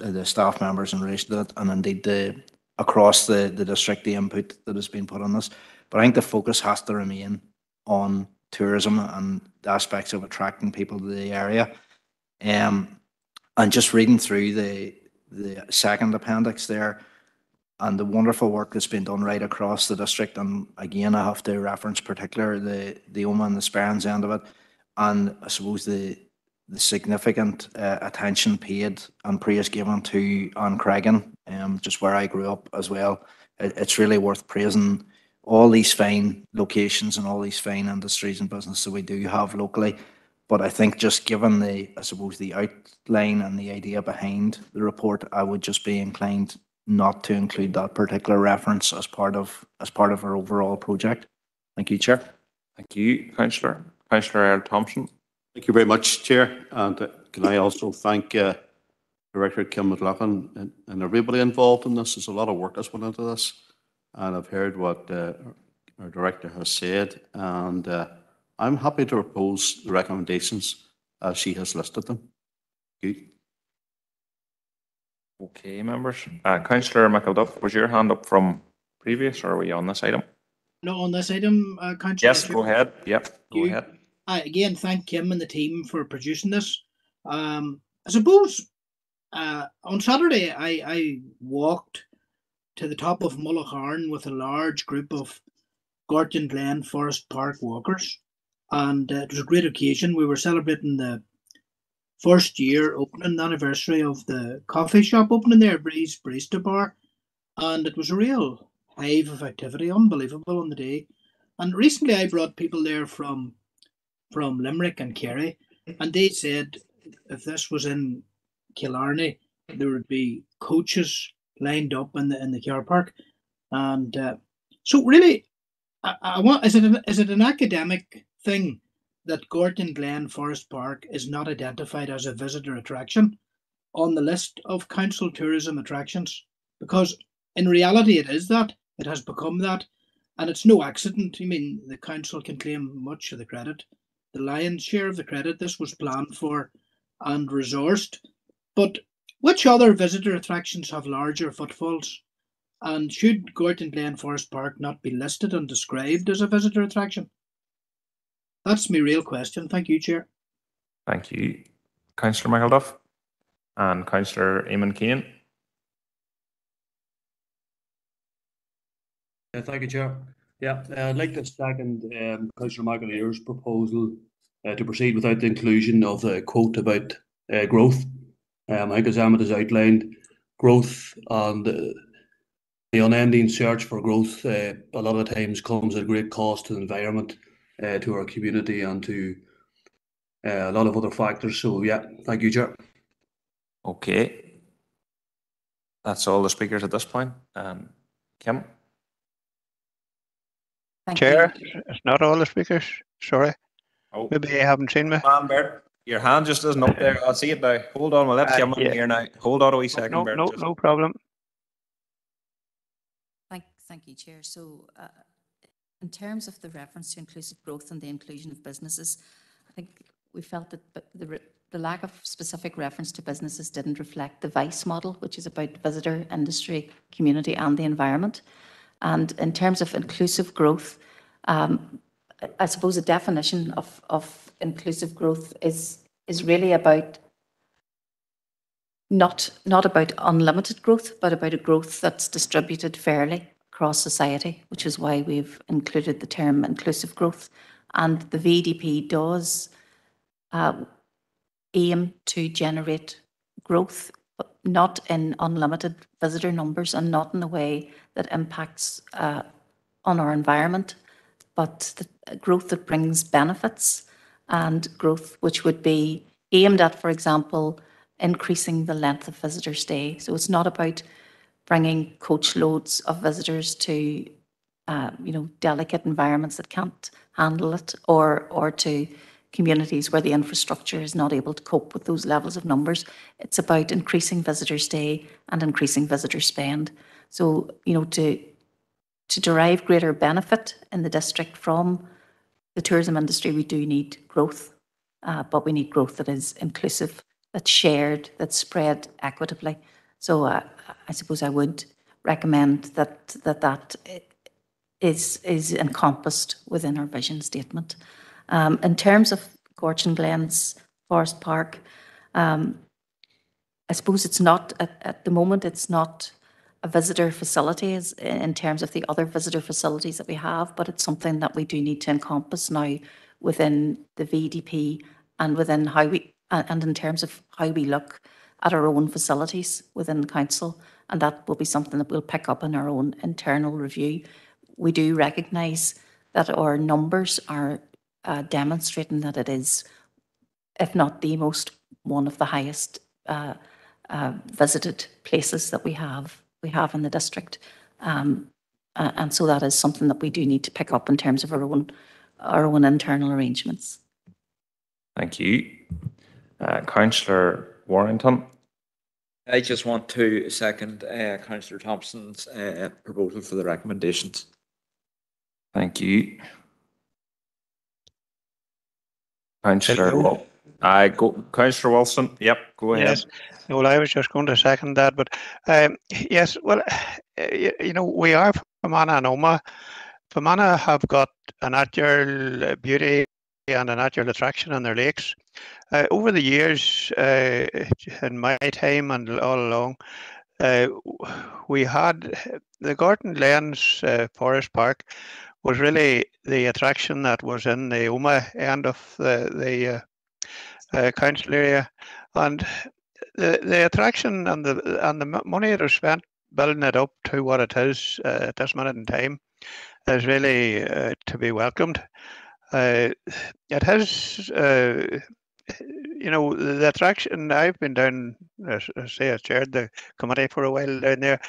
the staff members in relation to it, and indeed the across the the district the input that has been put on this. But I think the focus has to remain on tourism and the aspects of attracting people to the area. Um, and just reading through the the second appendix there and the wonderful work that's been done right across the district and again I have to reference particular the the Omagh and the Sperrins end of it and I suppose the the significant uh, attention paid and praise given to An Creagán, um, just where I grew up as well. It, it's really worth praising all these fine locations and all these fine industries and businesses that we do have locally. But I think just given the, I suppose, the outline and the idea behind the report, I would just be inclined not to include that particular reference as part of, as part of our overall project. Thank you, Chair. Thank you, councillor. Councillor Errol Thompson. Thank you very much, Chair. And uh, can I also thank uh, Director Kim McLaughlin and, and everybody involved in this. There's a lot of work that's went into this. And I've heard what uh, our director has said. And uh, I'm happy to propose the recommendations as she has listed them. Thank you. Okay, members. Uh, councillor McElduff, was your hand up from previous or are we on this item? No, on this item, uh, Councillor. Yes, go ahead. Yep, go You- ahead. I again thank Kim and the team for producing this. Um, I suppose uh, on Saturday I, I walked to the top of Mullaghcarn with a large group of Gortin Glen Forest Park walkers, and uh, it was a great occasion. We were celebrating the first year opening anniversary of the coffee shop opening there, Breeze Barista Bar, and it was a real hive of activity, unbelievable on the day. And recently I brought people there from from Limerick and Kerry, and they said if this was in Killarney, there would be coaches lined up in the in the car park, and uh, so really, I, I want is it an, is it an academic thing that Gortin Glen Forest Park is not identified as a visitor attraction on the list of council tourism attractions? Because in reality, it is that it has become that, and it's no accident. I mean, the council can claim much of the credit the lion's share of the credit. This was planned for and resourced. But which other visitor attractions have larger footfalls? And should Gortin Glen Forest Park not be listed and described as a visitor attraction? That's my real question. Thank you, Chair. Thank you, councillor McElduff. And councillor Eamon Keenan. Yeah, thank you, Chair. Yeah, uh, I'd like to second um, Councillor McAleer's proposal uh, to proceed without the inclusion of the quote about uh, growth. Um, I think as Emmett has outlined, growth and uh, the unending search for growth uh, a lot of times comes at great cost to the environment, uh, to our community and to uh, a lot of other factors. So yeah, thank you, Chair. Okay. That's all the speakers at this point. Um, Kim? Thank Chair, it's not all the speakers. Sorry. Oh. Maybe you haven't seen me. Man, Bert, your hand just isn't up there. I'll see it now. Hold on, we'll let Uh, Kim in yeah. here now. Hold on a wee second, No, Bert. no, just- no problem. Thank, thank you, Chair. So uh, in terms of the reference to inclusive growth and the inclusion of businesses, I think we felt that the, the lack of specific reference to businesses didn't reflect the VICE model, which is about visitor, industry, community and the environment. And in terms of inclusive growth, um, I- suppose a definition of, of inclusive growth is, is really about not, not about unlimited growth, but about a growth that's distributed fairly across society, which is why we've included the term inclusive growth. And the VDP does uh, aim to generate growth, but not in unlimited visitor numbers and not in a way that impacts uh, on our environment, but the growth that brings benefits and growth which would be aimed at, for example, increasing the length of visitor stay. So it's not about bringing coach loads of visitors to, uh, you know, delicate environments that can't handle it, or or to communities where the infrastructure is not able to cope with those levels of numbers. It's about increasing visitor stay and increasing visitor spend. So you know to to derive greater benefit in the district from the tourism industry, we do need growth, uh, but we need growth that is inclusive, that's shared, that's spread equitably. So uh, I suppose I would recommend that that that is is encompassed within our vision statement. Um, in terms of Gortin Glens Forest Park, um, I suppose it's not at, at the moment. It's not a visitor facility as in terms of the other visitor facilities that we have, but it's something that we do need to encompass now within the VDP and within how we and in terms of how we look at our own facilities within the council, and that will be something that we'll pick up in our own internal review. we do recognise that our numbers are uh, demonstrating that it is, if not the most, one of the highest uh, uh, visited places that we have we have in the district. Um, and so that is something that we do need to pick up in terms of our own our own internal arrangements. Thank you. Uh, Councillor Warrington. I just want to second uh, Councillor Thompson's uh, proposal for the recommendations. Thank you. Councillor, Wil- I go, Councillor Wilson. Yep, go ahead. Yes, well, I was just going to second that, but um, yes, well, you, you know, we are Fermanagh and Omagh. Fermanagh have got a natural beauty and a natural attraction on their lakes. Uh, over the years, uh, in my time and all along, uh, we had the Gortin Glens uh, Forest Park was really the attraction that was in the Omagh end of the, the uh, uh, council area, and the the attraction and the and the money that was spent building it up to what it is at this minute in time is really to be welcomed. Uh, it has, uh, you know, the attraction. I've been down, I say, I chaired the committee for a while down there,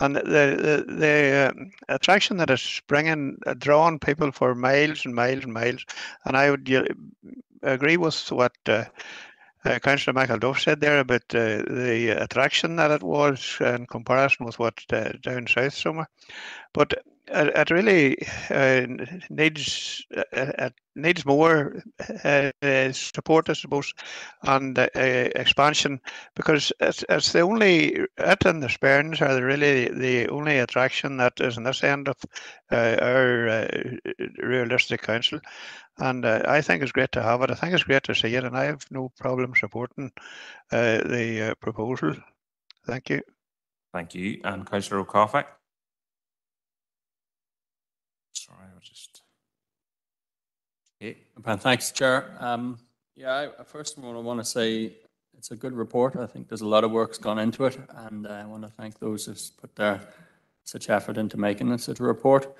and the the, the um, attraction that is bringing, uh, drawing people for miles and miles and miles. And I would agree with what. Uh, uh, Councillor McElduff said there about uh, the attraction that it was in comparison with what uh, down south somewhere. But it, really uh, needs uh, it needs more uh, uh, support, I suppose, and uh, expansion because it's, it's the only it and the Sperrins are the really the only attraction that is in this end of uh, our uh, realistic council, and uh, I think it's great to have it. I think it's great to see it, and I have no problem supporting uh, the uh, proposal. Thank you. Thank you. And Councillor O'Cofaigh. Sorry, I was just. Okay, and thanks, Chair. Um, yeah, I, first of all, I want to say it's a good report. I think there's a lot of work's gone into it, and I want to thank those who've put their such effort into making this a report.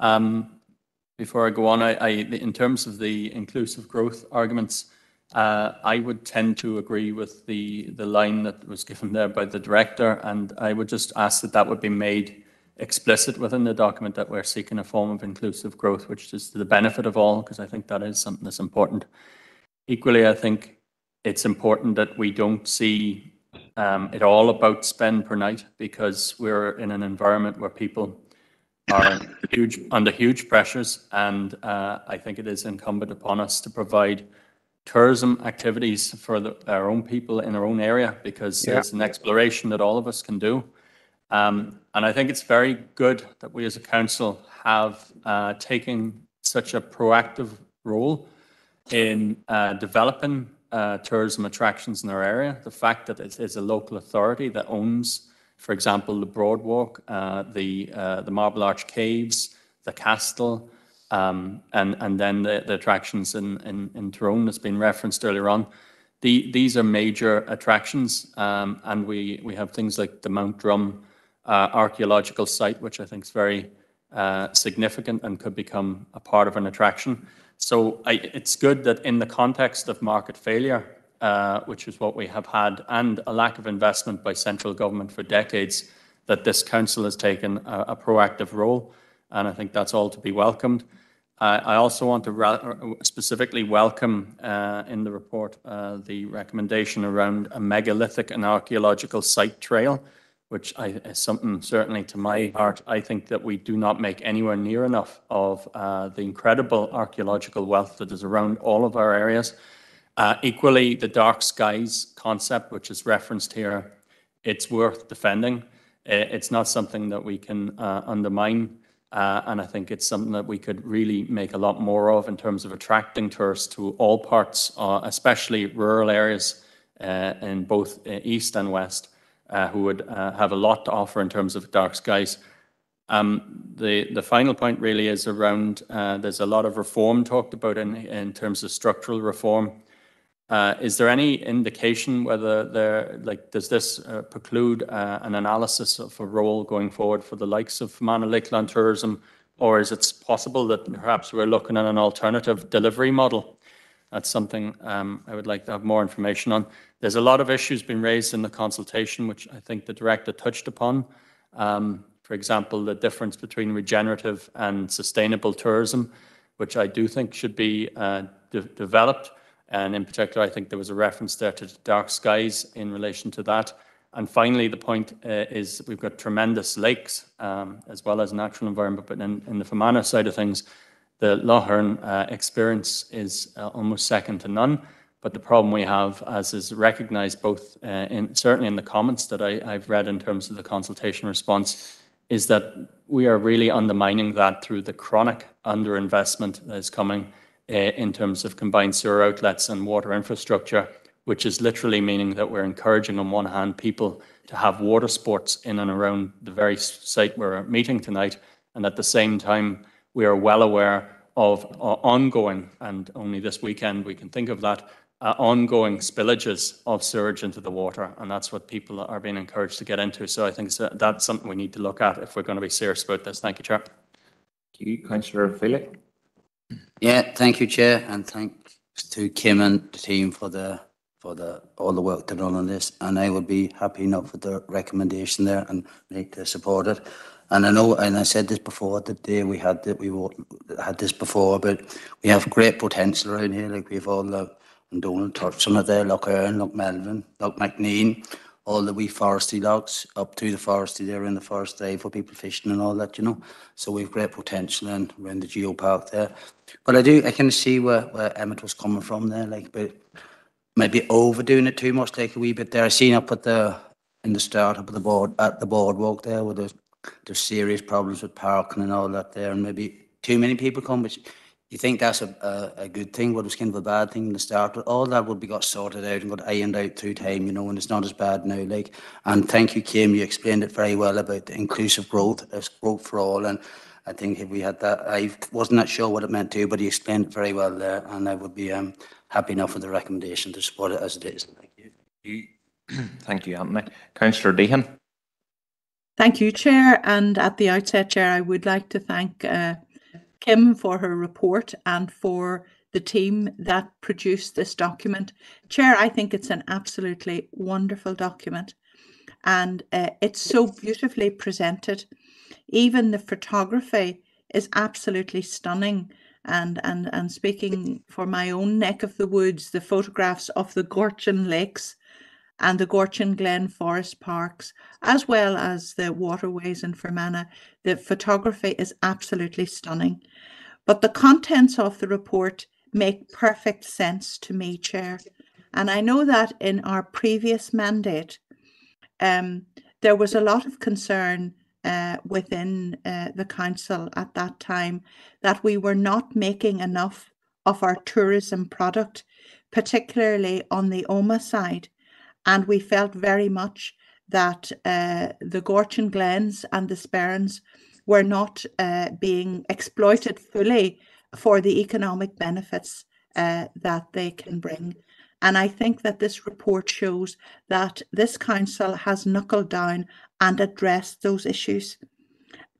Um, before I go on, I, I, in terms of the inclusive growth arguments, uh, I would tend to agree with the the line that was given there by the director, and I would just ask that that would be made explicit within the document that we're seeking a form of inclusive growth, which is to the benefit of all, because I think that is something that's important. Equally, I think it's important that we don't see um, it all about spend per night, because we're in an environment where people are huge under huge pressures, and uh, I think it is incumbent upon us to provide tourism activities for the, our own people in our own area, because Yeah. it's an exploration that all of us can do. Um, and I think it's very good that we as a council have uh, taken such a proactive role in uh, developing uh, tourism attractions in our area. The fact that it is a local authority that owns, for example, the Broadwalk, uh, the uh, the Marble Arch Caves, the Castle, um, and and then the, the attractions in, in in Tyrone that's been referenced earlier on. The, these are major attractions, um, and we we have things like the Mount Drum uh, archaeological site, which I think is very uh, significant and could become a part of an attraction. So I, it's good that in the context of market failure, uh, which is what we have had, and a lack of investment by central government for decades, that this council has taken a, a proactive role, and I think that's all to be welcomed. Uh, I also want to specifically welcome uh, in the report uh, the recommendation around a megalithic and archaeological site trail, which I, is something certainly to my heart. I think that we do not make anywhere near enough of uh, the incredible archaeological wealth that is around all of our areas. Uh, equally, the dark skies concept, which is referenced here, it's worth defending. Uh, It's not something that we can uh, undermine. Uh, and I think it's something that we could really make a lot more of in terms of attracting tourists to all parts, uh, especially rural areas uh, in both uh, east and west, uh, who would uh, have a lot to offer in terms of dark skies. Um, the the final point really is around. Uh, there's a lot of reform talked about in in terms of structural reform. Uh, is there any indication whether there, like, does this uh, preclude uh, an analysis of a role going forward for the likes of Fermanagh Lakeland Tourism Or is it possible that perhaps we're looking at an alternative delivery model? That's something um, I would like to have more information on. There's a lot of issues being raised in the consultation, which I think the director touched upon. Um, for example, the difference between regenerative and sustainable tourism, which I do think should be uh, de developed. And in particular, I think there was a reference there to dark skies in relation to that. And finally, the point uh, is we've got tremendous lakes um, as well as natural environment, but in, in the Fermanagh side of things, the Lough Erne uh, experience is uh, almost second to none. But the problem we have, as is recognised both uh, in certainly in the comments that I, I've read in terms of the consultation response, is that we are really undermining that through the chronic underinvestment that is coming uh, in terms of combined sewer outlets and water infrastructure which is literally meaning that we're encouraging, on one hand, people to have water sports in and around the very site we're meeting tonight. And at the same time, we are well aware of uh, ongoing, and only this weekend we can think of that, uh, ongoing spillages of sewage into the water. And that's what people are being encouraged to get into. So I think that's something we need to look at if we're going to be serious about this. Thank you, Chair. Thank you, Councillor Feely. Yeah, thank you, Chair, and thanks to Kim and the team for the for the all the work they've done on this, and I would be happy enough with the recommendation there and make to support it. And I know, and I said this before the day we had that we had this before, but we have great potential around here. Like we have all the and Donald touched on it there, Lough Erne, Lough Melvin, Lough MacNean, all the wee foresty logs up to the foresty there in the forest day for people fishing and all that, you know. So we've great potential and around the geopark there. But I do, I can see where, where Emmett was coming from there, like, but maybe overdoing it too much, like a wee bit there. I seen up at the in the start up at the board at the boardwalk there with there's there's serious problems with parking and all that there, and maybe too many people come. which you think that's a, a, a good thing, but was kind of a bad thing in the start. But all that would be got sorted out and got ironed out through time, you know, and it's not as bad now. Like, and thank you, Kim. You explained it very well about the inclusive growth, as growth for all, and. I think if we had that, I wasn't that sure what it meant to, but he explained it very well there, and I would be um, happy enough with the recommendation to support it as it is. Thank you. <clears throat> Thank you, Anthony. Councillor Deehan. Thank you, Chair. And at the outset, Chair, I would like to thank uh, Kim for her report and for the team that produced this document. Chair, I think it's an absolutely wonderful document and uh, it's so beautifully presented. Even the photography is absolutely stunning and and and speaking for my own neck of the woods, the photographs of the Gortin Lakes and the Gortin Glen Forest Parks, as well as the waterways in Fermanagh, the photography is absolutely stunning. But the contents of the report make perfect sense to me, Chair. And I know that in our previous mandate, um, there was a lot of concern uh, within uh, the council at that time that we were not making enough of our tourism product, particularly on the Omagh side. And we felt very much that uh, the Gortin Glens and the Sperrins were not uh, being exploited fully for the economic benefits uh, that they can bring. And I think that this report shows that this council has knuckled down and addressed those issues.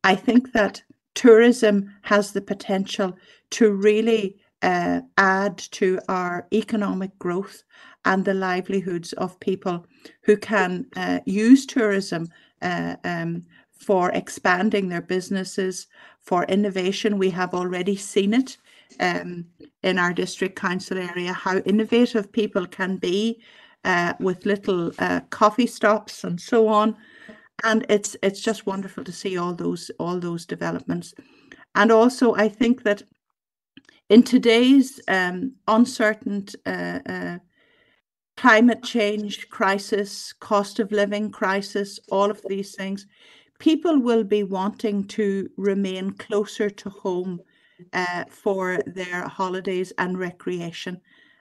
I think that tourism has the potential to really uh, add to our economic growth and the livelihoods of people who can uh, use tourism uh, um, for expanding their businesses, for innovation. We have already seen it um, in our district council area, how innovative people can be uh, with little uh, coffee stops and so on. And it's it's just wonderful to see all those all those developments. And also, I think that in today's um, uncertain uh, uh climate change crisis, cost of living crisis, all of these things, people will be wanting to remain closer to home uh, for their holidays and recreation.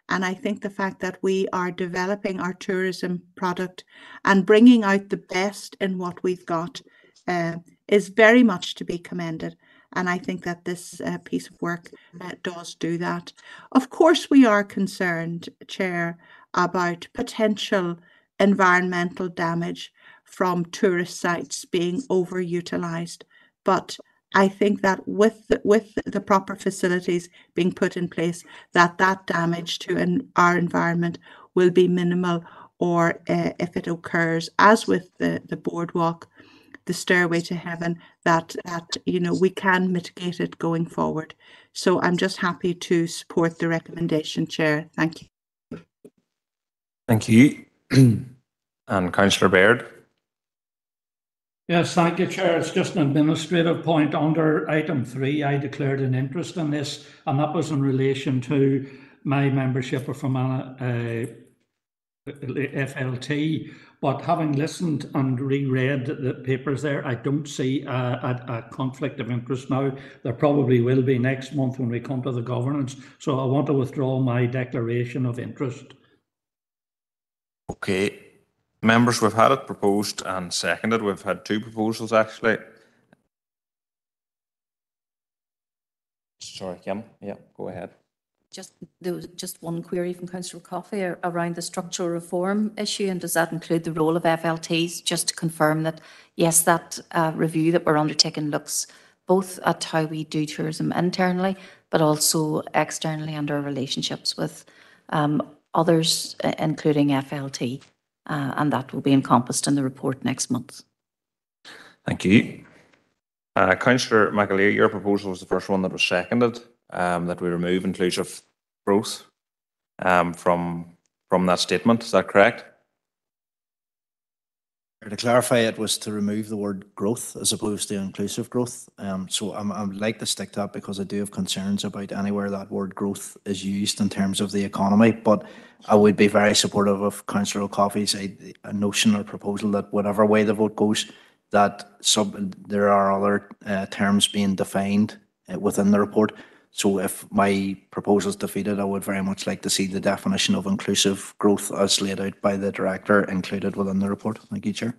And I think the fact that we are developing our tourism product and bringing out the best in what we've got uh, is very much to be commended. And I think that this uh, piece of work uh, does do that. Of course, we are concerned, Chair, about potential environmental damage from tourist sites being overutilized. But I think that with the, with the proper facilities being put in place, that that damage to an, our environment will be minimal. Or uh, if it occurs, as with the the boardwalk, the stairway to heaven, that that you know we can mitigate it going forward. So I'm just happy to support the recommendation, Chair. Thank you. Thank you. <clears throat> and Councillor Baird. Yes, thank you, Chair. It's just an administrative point. Under item three, I declared an interest in this, and that was in relation to my membership of Fermanagh uh, FLT. But having listened and reread the papers there, I don't see a, a, a, conflict of interest now. There probably will be next month when we come to the governance. So I want to withdraw my declaration of interest. Okay. Members, we've had it proposed and seconded. We've had two proposals actually. Sorry, Kim. Yeah, go ahead. Just there was just one query from Councillor Coffey around the structural reform issue, and does that include the role of FLTs? Just to confirm that yes, that uh, review that we're undertaking looks both at how we do tourism internally, but also externally and our relationships with um, others, including FLT, uh, and that will be encompassed in the report next month. Thank you. Uh, Councillor McAleer, your proposal was the first one that was seconded um, that we remove inclusive growth um, from from that statement. Is that correct? To clarify, it was to remove the word growth as opposed to inclusive growth. Um, so I'm, I'd like to stick to that because I do have concerns about anywhere that word growth is used in terms of the economy. But I would be very supportive of Councillor O'Cofaigh's a, a notion or proposal that whatever way the vote goes, that sub, there are other uh, terms being defined uh, within the report so if my proposal is defeated, I would very much like to see the definition of inclusive growth as laid out by the director included within the report. Thank you, Chair.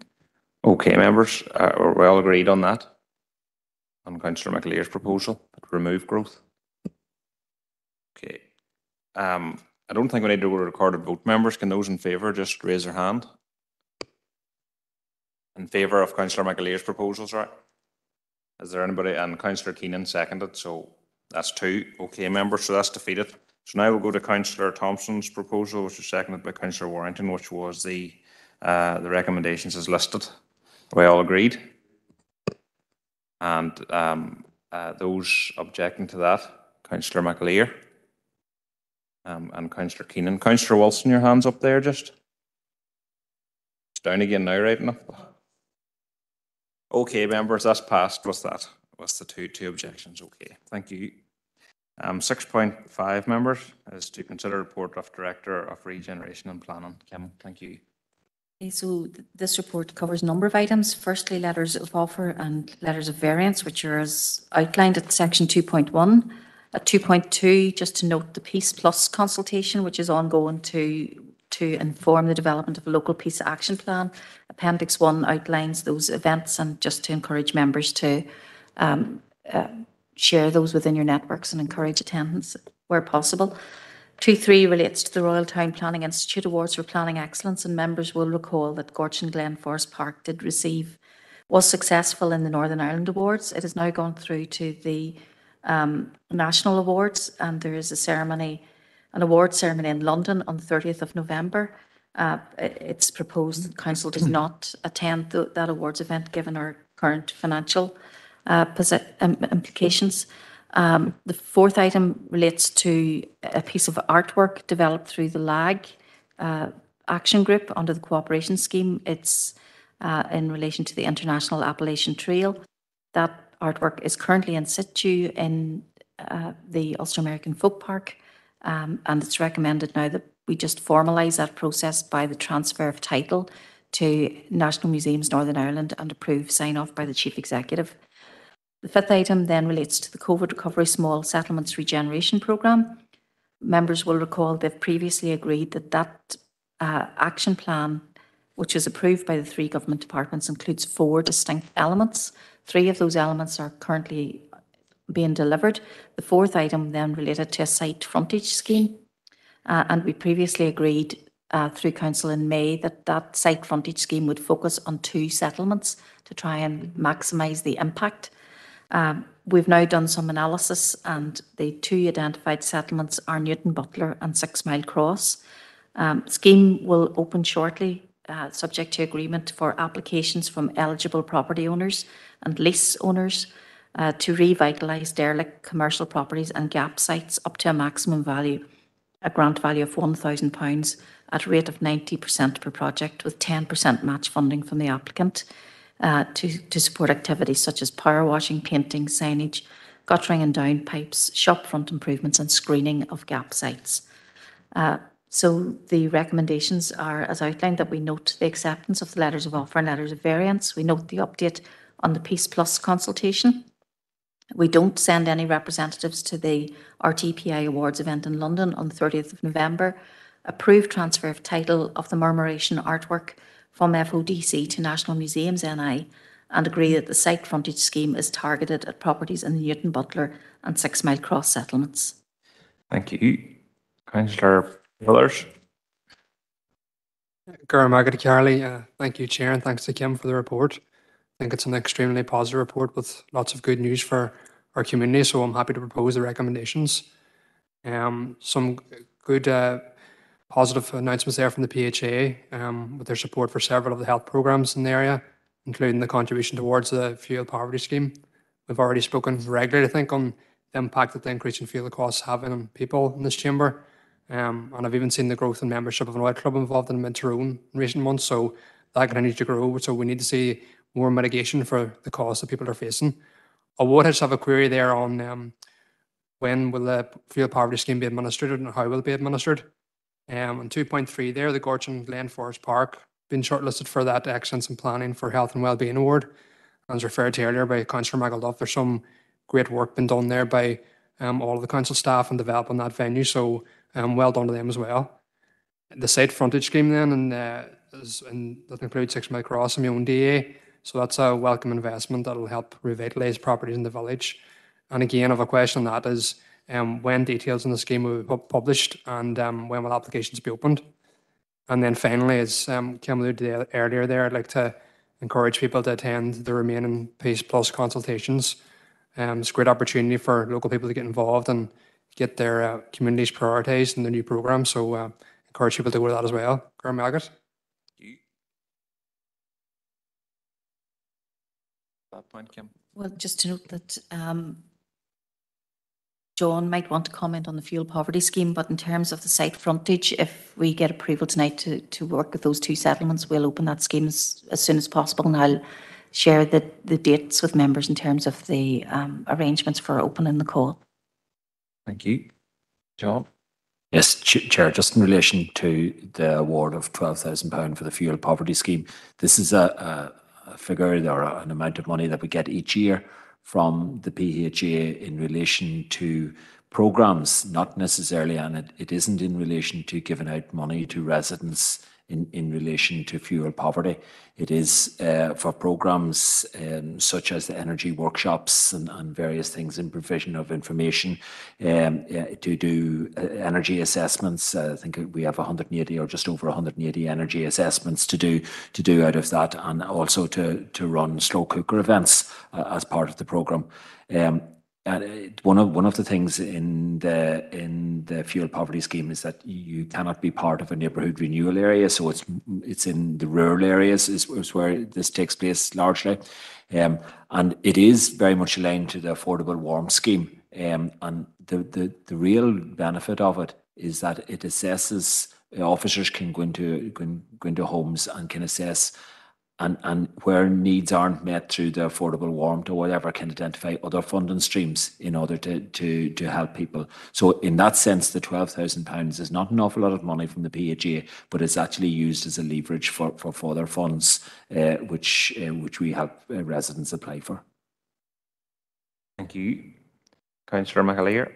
Okay, members, uh, are we all agreed on that? On Councillor McAleer's proposal, to remove growth? Okay. Um, I don't think we need to go to recorded vote. Members, can those in favour just raise their hand? In favour of Councillor McAleer's proposals, right? Is there anybody, and Councillor Keenan seconded, so that's two. Okay, members, so that's defeated. So now we'll go to Councillor Thompson's proposal, which was seconded by Councillor Warrington, which was the uh, the recommendations as listed. Are We all agreed. And um, uh, those objecting to that, Councillor McAleer um, and Councillor Keenan. Councillor Wilson, your hands up there just. It's down again now, right enough. Okay, members, that's passed. What's that? What's the two two objections? Okay, thank you. Um, six point five members is to consider report of Director of Regeneration and Planning. Kim, thank you. So th this report covers a number of items. Firstly, letters of offer and letters of variance, which are as outlined at section two point one. At two point two, just to note the Peace Plus consultation, which is ongoing to to inform the development of a local peace action plan. Appendix one outlines those events and just to encourage members to um, uh, share those within your networks and encourage attendance where possible. 2.3 relates to the Royal Town Planning Institute Awards for Planning Excellence, and members will recall that Gortin Glen Forest Park did receive, was successful in the Northern Ireland Awards. It has now gone through to the um, national awards, and there is a ceremony, an award ceremony in London on the 30th of November. Uh, it's proposed that council does not attend the, that awards event given our current financial uh, implications. Um, the fourth item relates to a piece of artwork developed through the LAG uh, action group under the cooperation scheme. It's uh, in relation to the International Appalachian Trail. That artwork is currently in situ in uh, the Ulster American Folk Park, um, and it's recommended now that we just formalise that process by the transfer of title to National Museums Northern Ireland and approve sign off by the Chief Executive. The fifth item then relates to the COVID Recovery Small Settlements Regeneration Programme. Members will recall they've previously agreed that that uh, action plan, which is approved by the three government departments, includes four distinct elements. Three of those elements are currently being delivered. The fourth item then related to a site frontage scheme. Uh, and we previously agreed uh, through Council in May that that site frontage scheme would focus on two settlements to try and maximise the impact Um, We've now done some analysis and the two identified settlements are Newtownbutler and Six Mile Cross. Um, Scheme will open shortly, uh, subject to agreement for applications from eligible property owners and lease owners uh, to revitalise derelict commercial properties and gap sites up to a maximum value, a grant value of £1,000 at a rate of 90% per project with 10% match funding from the applicant uh, to, to support activities such as power washing, painting, signage, guttering and downpipes, shop front improvements and screening of gap sites. Uh, so the recommendations are as outlined that we note the acceptance of the letters of offer and letters of variance. We note the update on the Peace Plus consultation. We don't send any representatives to the RTPI Awards event in London on the 30th of November. Approve transfer of title of the Murmuration artwork from FODC to National Museums NI and agree that the site frontage scheme is targeted at properties in the Newton Butler and Six Mile Cross settlements. Thank you. Councillor Willers. Gura Margaret Carley, uh, thank you, Chair, and thanks to Kim for the report. I think it's an extremely positive report with lots of good news for our community, so I'm happy to propose the recommendations. Um, some good uh, positive announcements there from the PHA um, with their support for several of the health programs in the area, including the contribution towards the fuel poverty scheme. We've already spoken regularly, I think, on the impact that the increase in fuel costs having on people in this chamber. Um, and I've even seen the growth in membership of an oil club involved in Mid in recent months. So that continues to grow. So we need to see more mitigation for the costs that people are facing. I would just have a query there on um, when will the fuel poverty scheme be administered and how will it be administered. Um, on 2.3 there, the Gortin Glen Forest Park been shortlisted for that Excellence in Planning for Health and Wellbeing Award. As referred to earlier by Councillor McElduff, there's some great work been done there by um, all of the council staff and developing that venue. So um, well done to them as well. The site frontage scheme then, and uh, is, and that includes Six Mile Cross and my own DA. So that's a welcome investment that'll help revitalise properties in the village. And again, have a question on that is um, when details on the scheme will be published and um, when will applications be opened. And then finally, as um, Kim alluded to earlier there, I'd like to encourage people to attend the remaining Peace Plus consultations. Um, it's a great opportunity for local people to get involved and get their uh, communities prioritised in the new programme. So uh, encourage people to go to that as well. Graham Margaret. That point, Kim. Well, just to note that um, John might want to comment on the fuel poverty scheme, but in terms of the site frontage, if we get approval tonight to, to work with those two settlements, we'll open that scheme as, as soon as possible and I'll share the, the dates with members in terms of the um, arrangements for opening the call. Thank you. John? Yes, Ch- Chair, just in relation to the award of £12,000 for the fuel poverty scheme, this is a, a, a figure or an amount of money that we get each year from the PHA in relation to programs, not necessarily, and it, it isn't in relation to giving out money to residents in, in relation to fuel poverty. It is uh, for programs um, such as the energy workshops and, and various things in provision of information um, uh, to do uh, energy assessments. Uh, I think we have 180 or just over 180 energy assessments to do to do out of that, and also to to run slow cooker events uh, as part of the program. Um, and one of one of the things in the in the fuel poverty scheme is that you cannot be part of a neighbourhood renewal area. So it's it's in the rural areas is, is where this takes place largely, um, and it is very much aligned to the affordable warm scheme. Um, and the, the the real benefit of it is that it assesses officers can go into go, go into homes and can assess and, and where needs aren't met through the affordable warmth or whatever can identify other funding streams in order to, to, to help people. So in that sense, the £12,000 is not an awful lot of money from the PHA, but it's actually used as a leverage for, for further funds, uh, which, uh, which we help uh, residents apply for. Thank you. Councillor McAleer.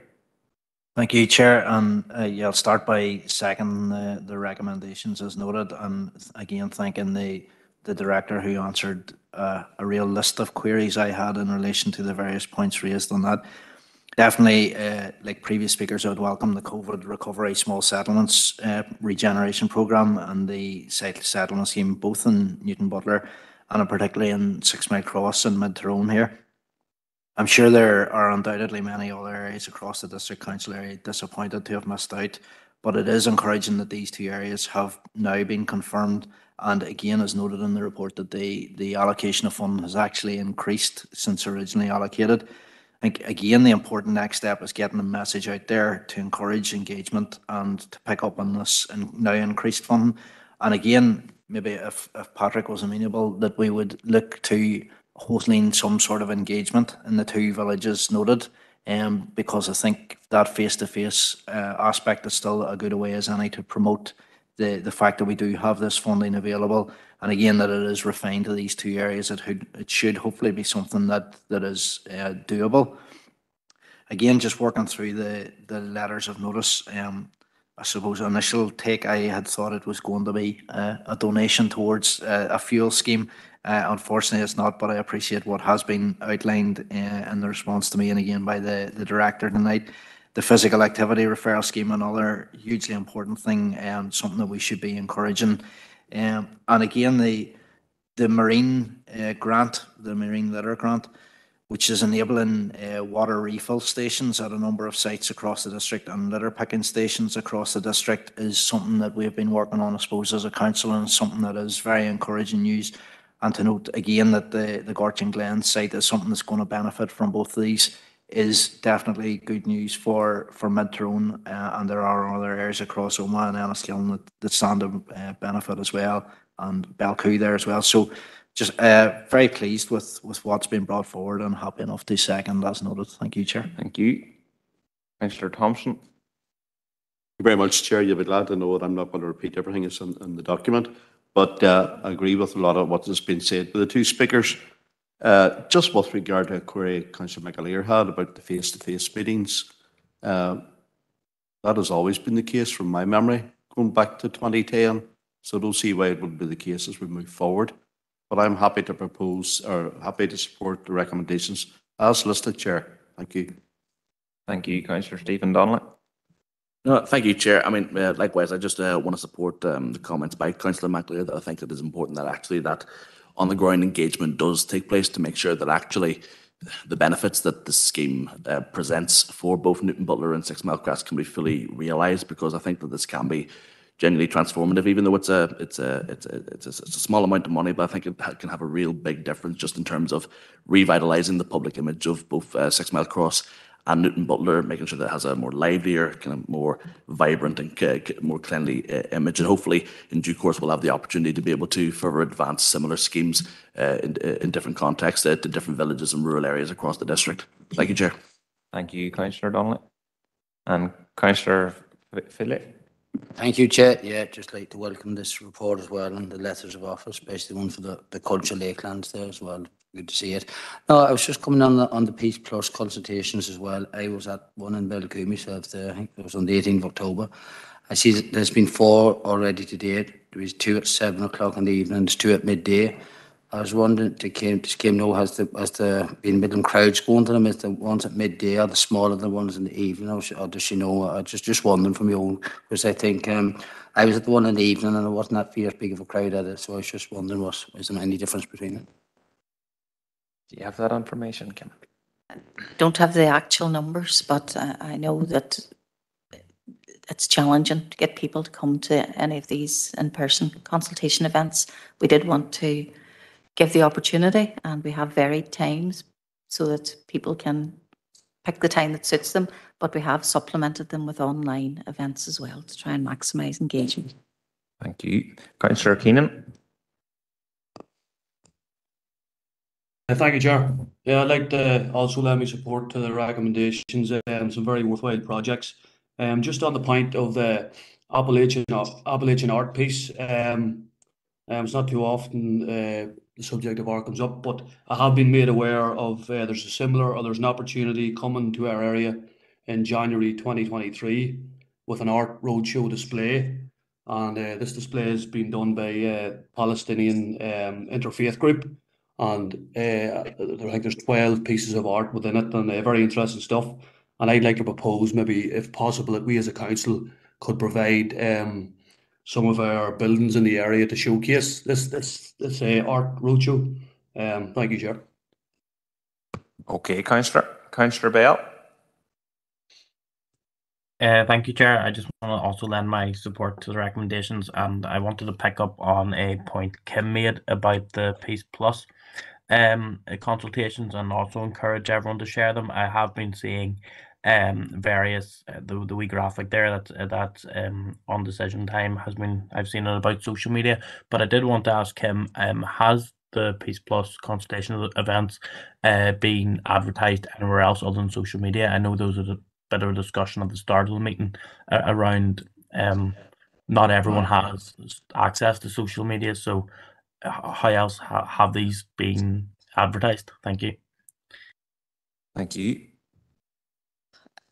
Thank you, Chair. And uh, yeah, I'll start by seconding the, the recommendations as noted, and again thanking the the director who answered uh, a real list of queries I had in relation to the various points raised on that. Definitely, uh, like previous speakers, I would welcome the COVID recovery small settlements uh, regeneration programme and the site settlement scheme, both in Newtownbutler and particularly in Six Mile Cross and Mid Tyrone here. I'm sure there are undoubtedly many other areas across the district council area disappointed to have missed out, but it is encouraging that these two areas have now been confirmed. And again, as noted in the report, that the, the allocation of fund has actually increased since originally allocated. I think again, the important next step is getting the message out there to encourage engagement and to pick up on this and now increased funding. And again, maybe if, if Patrick was amenable, that we would look to hosting some sort of engagement in the two villages noted. Um, because I think that face-to-face uh, aspect is still a good way as any to promote the, the fact that we do have this funding available. And again, that it is refined to these two areas. It, should, it should hopefully be something that, that is uh, doable. Again, just working through the, the letters of notice, um, I suppose initial take, I had thought it was going to be uh, a donation towards uh, a fuel scheme. Uh, unfortunately, it's not, but I appreciate what has been outlined uh, in the response to me and again by the, the director tonight. The physical activity referral scheme, another hugely important thing, and um, something that we should be encouraging. Um, and again, the the marine uh, grant, the marine litter grant, which is enabling uh, water refill stations at a number of sites across the district and litter picking stations across the district, is something that we've been working on, I suppose, as a council, and something that is very encouraging news. And to note again that the the Gortin Glen site is something that's going to benefit from both these is definitely good news for for Mid Tyrone, uh, and there are other areas across Omagh and Enniskillen that, that stand to uh, benefit as well, and Belcoo there as well. So just uh, very pleased with with what's been brought forward and happy enough to second as noted. Thank you, Chair. Thank you. Councillor Thompson. Thank you very much, Chair. You'll be glad to know that I'm not going to repeat everything that's in, in the document, but uh, I agree with a lot of what has been said by the two speakers. Uh, just with regard to a query Councillor McAleer had about the face-to-face meetings, uh, that has always been the case from my memory, going back to 2010. So I don't see why it would be the case as we move forward. But I'm happy to propose or happy to support the recommendations as listed, Chair. Thank you. Thank you, Councillor Stephen Donnelly. No, thank you, Chair. I mean, uh, likewise, I just uh, want to support um, the comments by Councillor McAleer that I think it is important that actually that on the ground engagement does take place to make sure that actually the benefits that the scheme uh, presents for both Newtownbutler and Six Mile Cross can be fully realised because I think that this can be genuinely transformative even though it's a it's a it's a, it's a, it's a small amount of money but I think it can have a real big difference just in terms of revitalising the public image of both uh, Six Mile Cross and Newtownbutler, making sure that it has a more livelier, kind of more vibrant and uh, more cleanly uh, image. And hopefully, in due course, we'll have the opportunity to be able to further advance similar schemes uh, in, in different contexts uh, to different villages and rural areas across the district. Thank you, Chair. Thank you, Councillor Donnelly. And Councillor Philip. Thank you, Chair. Yeah, just like to welcome this report as well and the letters of office, especially one for the, the cultural lakelands there as well. Good to see it. No, I was just coming on the on the Peace Plus consultations as well. I was at one in Belcoo myself there. I think it was on the 18th of October. I see that there's been four already to date. There was two at seven o'clock in the evening. There's two at midday. I was wondering to came to Kim know has the has the been Midland crowds going to them? Is the ones at midday or the smaller the ones in the evening? Or, or does she know? I just just wondering from you because I think um, I was at the one in the evening and it wasn't that fierce big of a crowd at it. So I was just wondering was is there any difference between it? Do you have that information, Kim? Don't have the actual numbers, but uh, I know that it's challenging to get people to come to any of these in-person consultation events. We did want to give the opportunity and we have varied times so that people can pick the time that suits them, but we have supplemented them with online events as well to try and maximise engagement. Thank you. Councillor Keenan. Thank you, Chair. Yeah, I'd like to also lend me support to the recommendations and some very worthwhile projects. Um, just on the point of the Appalachian Appalachian art piece, um, um, it's not too often uh, the subject of art comes up, but I have been made aware of uh, there's a similar or there's an opportunity coming to our area in January 2023 with an art roadshow display, and uh, this display has been done by a Palestinian um, interfaith group and uh, I think there's 12 pieces of art within it and uh, very interesting stuff. And I'd like to propose maybe, if possible, that we as a council could provide um, some of our buildings in the area to showcase this this this uh, art roadshow. Um, thank you, Chair. Okay, councillor, councillor Bell. Uh, thank you, Chair. I just want to also lend my support to the recommendations, and I wanted to pick up on a point Kim made about the Peace Plus um, uh, consultations, and also encourage everyone to share them. I have been seeing um, various uh, the the wee graphic there that uh, that um, on decision time has been I've seen it about social media, but I did want to ask him um, has the Peace Plus consultation events uh, been advertised anywhere else other than social media? I know those are bit of a discussion at the start of the meeting uh, around um, not everyone has access to social media. So, how else ha- have these been advertised? Thank you. Thank you.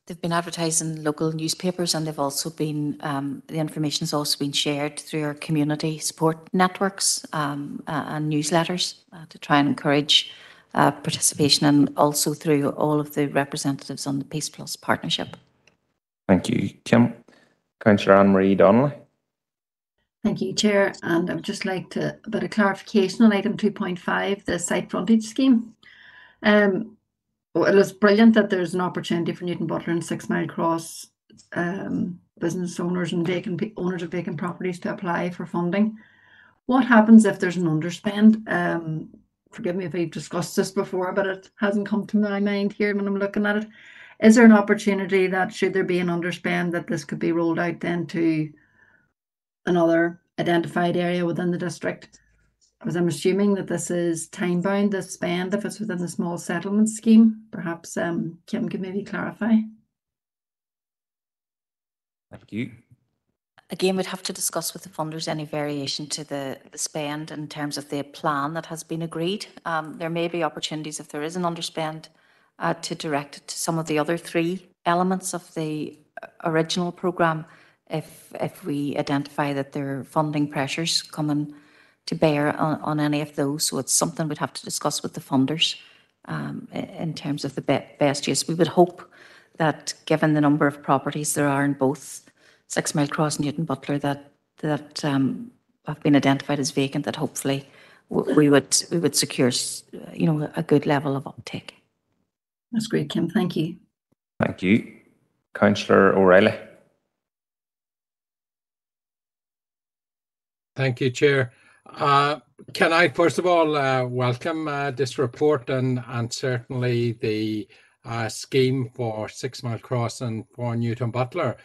They've been advertised in local newspapers and they've also been, um, the information has also been shared through our community support networks um, uh, and newsletters uh, to try and encourage uh, participation and also through all of the representatives on the Peace Plus partnership. Thank you, Kim. Councillor Anne Marie Donnelly. Thank you, Chair. And I would just like to a bit of clarification on item 2.5, the site frontage scheme. Um, well, it was brilliant that there's an opportunity for Newtownbutler and Six Mile Cross um, business owners and vacant owners of vacant properties to apply for funding. What happens if there's an underspend? Um, forgive me if I've discussed this before, but it hasn't come to my mind here when I'm looking at it. Is there an opportunity that should there be an underspend that this could be rolled out then to another identified area within the district? Because I'm assuming that this is time bound, the spend, if it's within the small settlement scheme. Perhaps um, Kim could maybe clarify. Thank you. Again, we'd have to discuss with the funders any variation to the, the spend in terms of the plan that has been agreed. Um, there may be opportunities if there is an underspend uh, to direct it to some of the other three elements of the uh, original programme if, if we identify that there are funding pressures coming to bear on, on any of those. So it's something we'd have to discuss with the funders um, in terms of the be best use. We would hope that given the number of properties there are in both Six Mile Cross, Newtownbutler that that um, have been identified as vacant. That hopefully we would we would secure you know a good level of uptake. That's great, Kim. Thank you. Thank you, Councillor O'Reilly. Thank you, Chair. Uh, can I first of all uh, welcome uh, this report and and certainly the uh, scheme for Six Mile Cross and for Newtownbutler.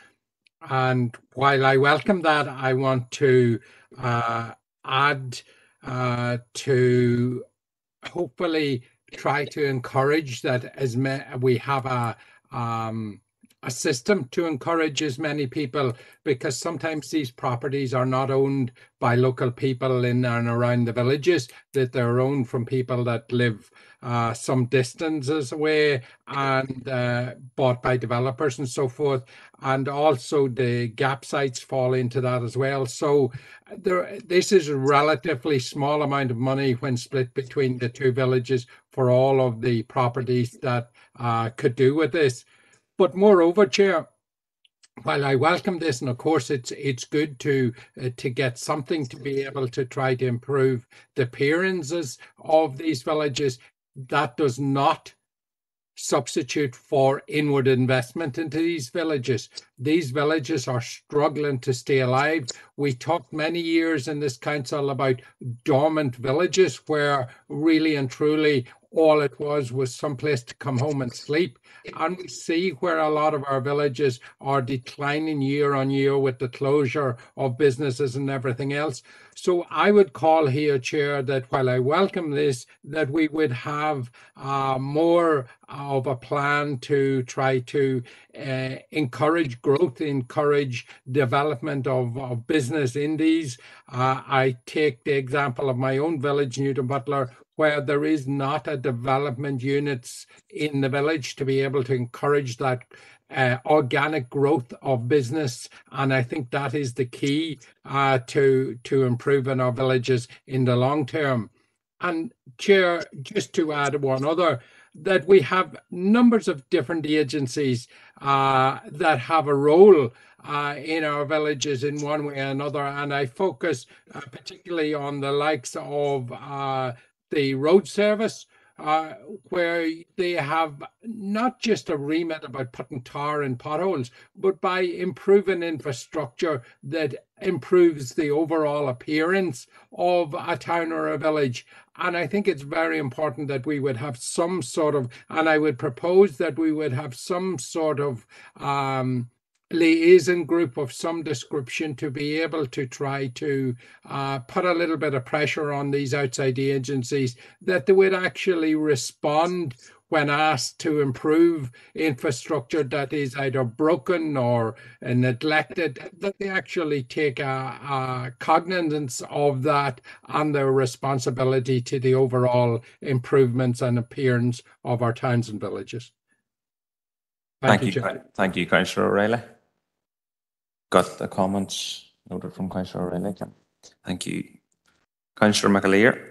And while I welcome that, I want to uh, add uh, to hopefully try to encourage that as we have a um, a system to encourage as many people because sometimes these properties are not owned by local people in and around the villages that they're owned from people that live uh, some distances away and uh, bought by developers and so forth. And also the gap sites fall into that as well. So there this is a relatively small amount of money when split between the two villages for all of the properties that uh, could do with this but moreover, Chair, while I welcome this, and of course it's it's good to uh, to get something to be able to try to improve the appearances of these villages, that does not substitute for inward investment into these villages. These villages are struggling to stay alive. We talked many years in this council about dormant villages where really and truly all it was was some place to come home and sleep. And we see where a lot of our villages are declining year on year with the closure of businesses and everything else. So I would call here, Chair, that while I welcome this, that we would have uh, more of a plan to try to uh, encourage growth, encourage development of, of business in these. Uh, I take the example of my own village, Newtownbutler, where there is not a development units in the village to be able to encourage that uh, organic growth of business, and I think that is the key uh, to to improving our villages in the long term. And chair, just to add one other, that we have numbers of different agencies uh, that have a role uh, in our villages in one way or another. And I focus uh, particularly on the likes of uh, the road service, uh, where they have not just a remit about putting tar in potholes, but by improving infrastructure that improves the overall appearance of a town or a village. And I think it's very important that we would have some sort of, and I would propose that we would have some sort of um, liaison group of some description to be able to try to uh, put a little bit of pressure on these outside agencies that they would actually respond when asked to improve infrastructure that is either broken or neglected, that they actually take a, a cognizance of that and their responsibility to the overall improvements and appearance of our towns and villages. Thank you, Chair. thank you, councillor O'Reilly. Got the comments noted from councillor O'Reilly. Thank you. Councillor McAleer.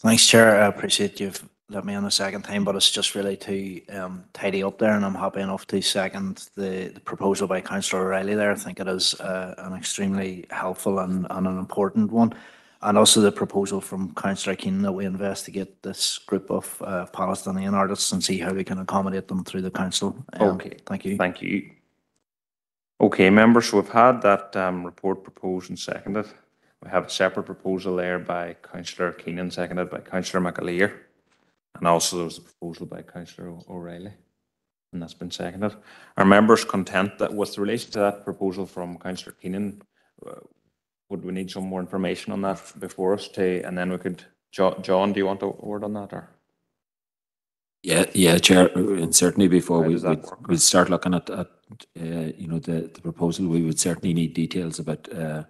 Thanks, Chair. I appreciate you've let me on a second time, but it's just really to um, tidy up there, and I'm happy enough to second the, the proposal by Councillor O'Reilly there. I think it is uh, an extremely helpful and, and an important one. And also the proposal from Councillor Keenan that we investigate this group of uh, Palestinian artists and see how we can accommodate them through the council. Um, Okay. Thank you. Thank you. Okay, members, so we've had that um, report proposed and seconded. We have a separate proposal there by councillor Keenan, seconded by councillor McAleer. And also there was a proposal by councillor O'Reilly. And that's been seconded. Are members content that with relation to that proposal from councillor Keenan, uh, would we need some more information on that before us to, and then we could, Jo- John, do you want a word on that or? Yeah, yeah, Chair, and certainly before How we, we'd, we'd start looking at, at, you know, the, the proposal, we would certainly need details about, uh,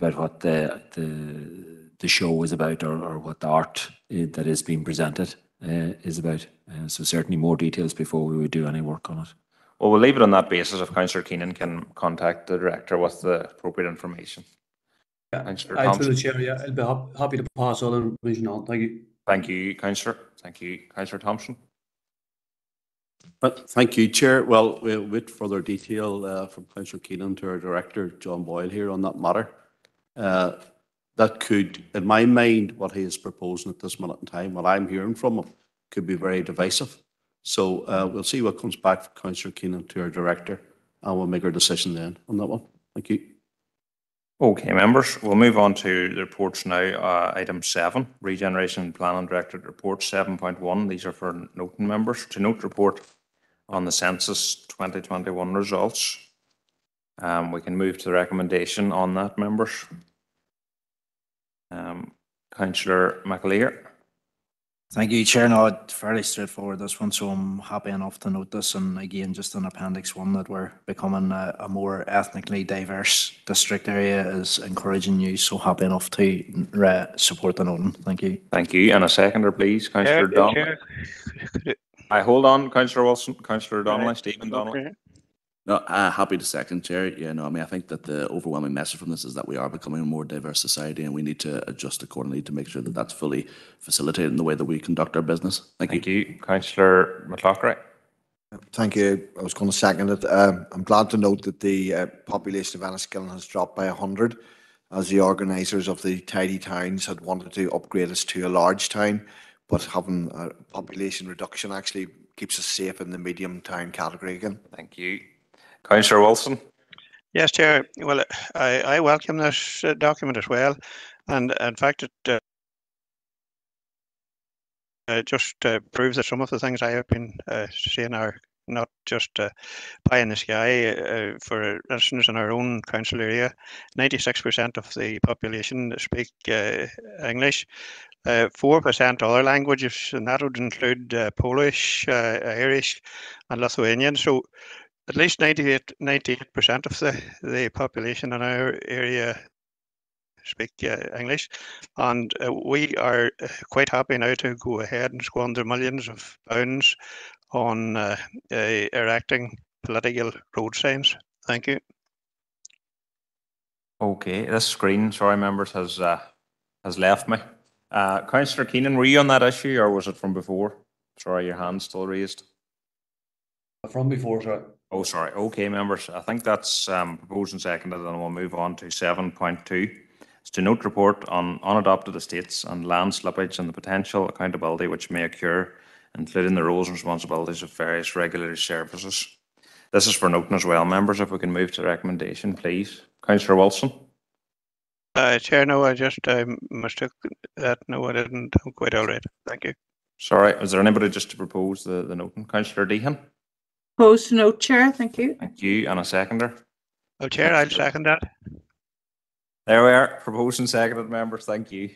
about what the, the, the show is about or, or what the art uh, that is being presented, uh, is about. Uh, so certainly more details before we would do any work on it. Well, we'll leave it on that basis if councillor Keenan can contact the director with the appropriate information. Councillor I, through the chair, yeah, I'll be happy to pass all the information on. Thank you. Thank you, councillor. Thank you, councillor Thompson. But thank you, Chair. Well, we'll wait for further detail uh, from Councillor Keenan to our Director, John Boyle, here on that matter. Uh, That could, in my mind, what he is proposing at this minute in time, what I'm hearing from him, could be very divisive. So uh, we'll see what comes back from Councillor Keenan to our Director, and we'll make our decision then on that one. Thank you. Okay, members, we'll move on to the reports now. Uh, Item seven, Regeneration plan and Planning Directorate Report seven point one. These are for noting members. To note report on the census twenty twenty-one results. Um, We can move to the recommendation on that, members. Um, Councillor McAleer. Thank you, Chair. No, it's fairly straightforward, this one, so I'm happy enough to note this. And again, just in Appendix 1, that we're becoming a, a more ethnically diverse district area is encouraging you, so happy enough to uh, support the noting. Thank you. Thank you. And a seconder, please, Councillor Donnelly. I hold on, Councillor Wilson, Councillor Donnelly, Stephen Donnelly. No, uh, happy to second, Chair. Yeah, no, I mean, I think that the overwhelming message from this is that we are becoming a more diverse society and we need to adjust accordingly to make sure that that's fully facilitated in the way that we conduct our business. Thank you. Thank you. Councillor McLaughlin. Thank you. I was going to second it. Um, I'm glad to note that the uh, population of Enniskillen has dropped by 100 as the organisers of the tidy towns had wanted to upgrade us to a large town, but having a population reduction actually keeps us safe in the medium town category again. Thank you. Councillor Wilson. Yes, Chair. Well, I, I welcome this uh, document as well. And in fact, it uh, uh, just proves that some of the things I have been uh, saying are not just uh, pie in the sky. Uh, for instance, in our own council area, 96% of the population speak uh, English. Uh, 4% other languages, and that would include uh, Polish, Irish, and Lithuanian. So at least 98, 98% of the, the population in our area speak uh, English. And uh, we are uh, quite happy now to go ahead and squander millions of pounds on uh, uh, erecting political road signs. Thank you. Okay, this screen, sorry, members, has, uh, has left me. Uh, Councillor Keenan, were you on that issue or was it from before? Sorry, your hand's still raised. From before, sorry. Oh, sorry. Okay, members, I think that's um, proposed and seconded, and we'll move on to seven point two. It's to note report on unadopted estates and land slippage and the potential accountability which may occur, including the roles and responsibilities of various regulatory services. This is for noting as well, members, if we can move to the recommendation, please. Councillor Wilson. Uh, Chair, no, I just um, mistook that. No, I didn't. I'm quite all right. Thank you. Sorry, is there anybody just to propose the, the noting? Councillor Deehan? Opposed to note, Chair. Thank you. Thank you. And a seconder? Oh, Chair, I'll second that. There we are. Proposed and seconded, members. Thank you.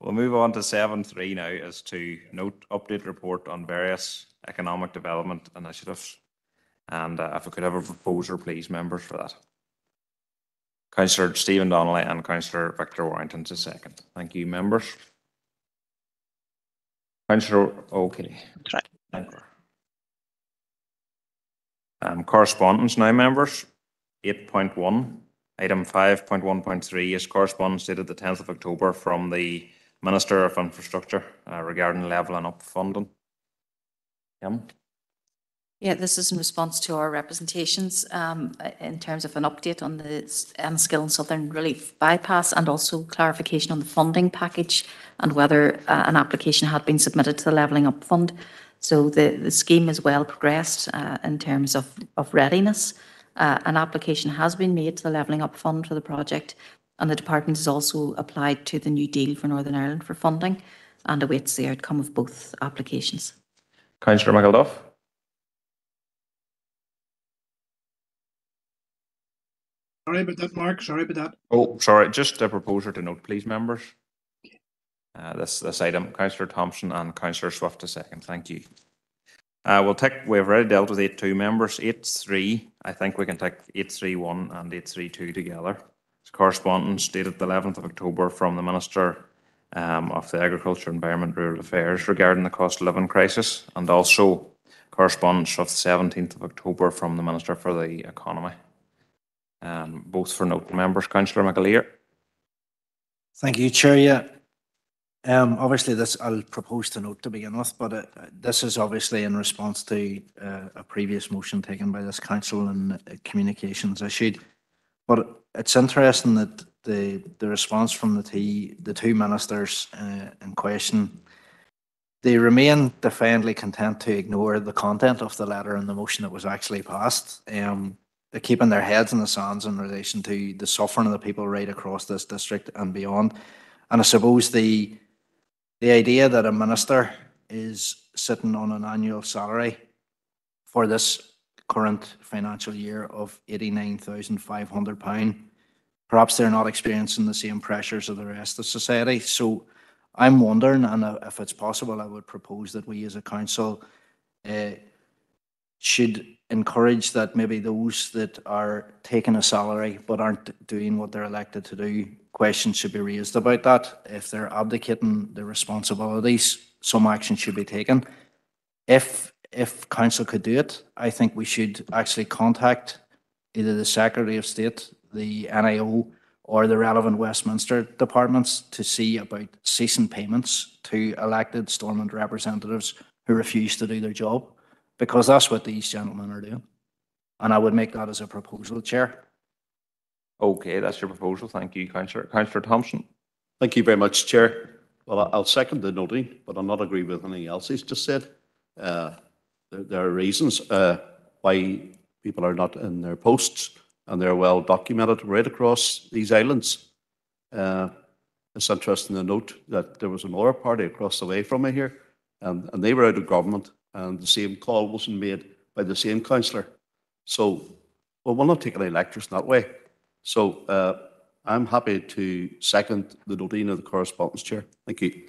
We'll move on to seven three now as to note update report on various economic development initiatives. And uh, if I could have a proposer, please, members, for that. Councillor Stephen Donnelly and Councillor Victor Warrington to second. Thank you, members. Councillor, okay. Thank you. Um, correspondence now, members. Eight point one, item five point one point three is correspondence dated the tenth of October from the Minister of Infrastructure uh, regarding levelling up funding. Kim? Yeah, this is in response to our representations um, in terms of an update on the Enniskillen Southern Relief Bypass and also clarification on the funding package and whether uh, an application had been submitted to the Levelling Up Fund. So the, the scheme is well progressed uh, in terms of, of readiness. Uh, an application has been made to the Levelling Up Fund for the project and the department has also applied to the New Deal for Northern Ireland for funding and awaits the outcome of both applications. Councillor McElduff? Sorry about that, Mark. Sorry about that. Oh, sorry, just a proposer to note, please, members. Uh, this, this item, Councillor Thompson and Councillor Swift a second. Thank you. Uh, we'll take, we've already dealt with eight two members. Eight three, I think we can take eight three one and eight three two together. It's correspondence dated the eleventh of October from the Minister um, of the Agriculture, Environment, Rural Affairs regarding the cost of living crisis, and also correspondence of the seventeenth of October from the Minister for the Economy. Um, both for note members, Councillor McAleer. Thank you, Chair. Yeah. Um, obviously, this I'll propose to note to begin with, but uh, this is obviously in response to uh, a previous motion taken by this council and uh, communications issued. But it's interesting that the the response from the two the two ministers uh, in question they remain defiantly content to ignore the content of the letter and the motion that was actually passed. Um, they're keeping their heads in the sands in relation to the suffering of the people right across this district and beyond. And I suppose the the idea that a minister is sitting on an annual salary for this current financial year of £89,500, perhaps they're not experiencing the same pressures of the rest of society. So I'm wondering, and if it's possible, I would propose that we as a council uh, should encourage that maybe those that are taking a salary but aren't doing what they're elected to do, questions should be raised about that. If they're abdicating their responsibilities, some action should be taken. If if council could do it, I think we should actually contact either the Secretary of State, the NIO, or the relevant Westminster departments to see about ceasing payments to elected Stormont representatives who refuse to do their job because that's what these gentlemen are doing. And I would make that as a proposal, Chair. Okay, that's your proposal. Thank you, Councillor. Councillor Thompson. Thank you very much, Chair. Well, I'll second the noting, but I'll not agree with anything else he's just said. Uh, there, there, are reasons uh, why people are not in their posts, and they're well documented right across these islands. Uh, it's interesting to note that there was another party across the way from me here, and, and they were out of government, and the same call wasn't made by the same councillor. So, well, we'll not take any lectures in that way. So, uh, I'm happy to second the noting of the correspondence chair. Thank you.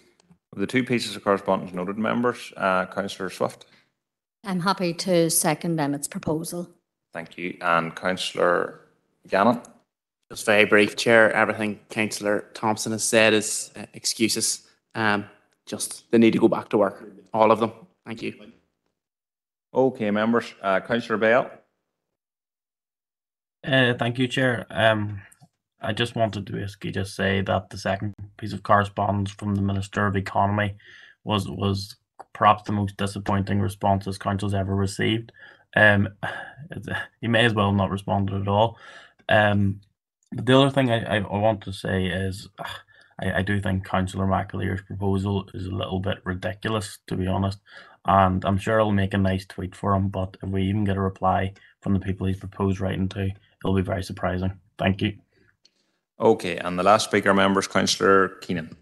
The two pieces of correspondence noted, members. Uh, Councillor Swift. I'm happy to second Emmett's proposal. Thank you. And Councillor Gannon. Just very brief, Chair. Everything Councillor Thompson has said is uh, excuses. Um, just they need to go back to work, all of them. Thank you. Okay, members. Uh, Councillor Bale. Uh, thank you, Chair. Um, I just wanted to basically just say that the second piece of correspondence from the Minister of Economy was was perhaps the most disappointing response this council's ever received. Um, <sighs> he may as well not responded at all. Um, But the other thing I, I, want to say is <sighs> I, I do think Councillor McAleer's proposal is a little bit ridiculous, to be honest. And I'm sure I'll make a nice tweet for him, but if we even get a reply from the people he's proposed writing to, it'll be very surprising. Thank you. Okay, and the last speaker, members, Councillor Keenan.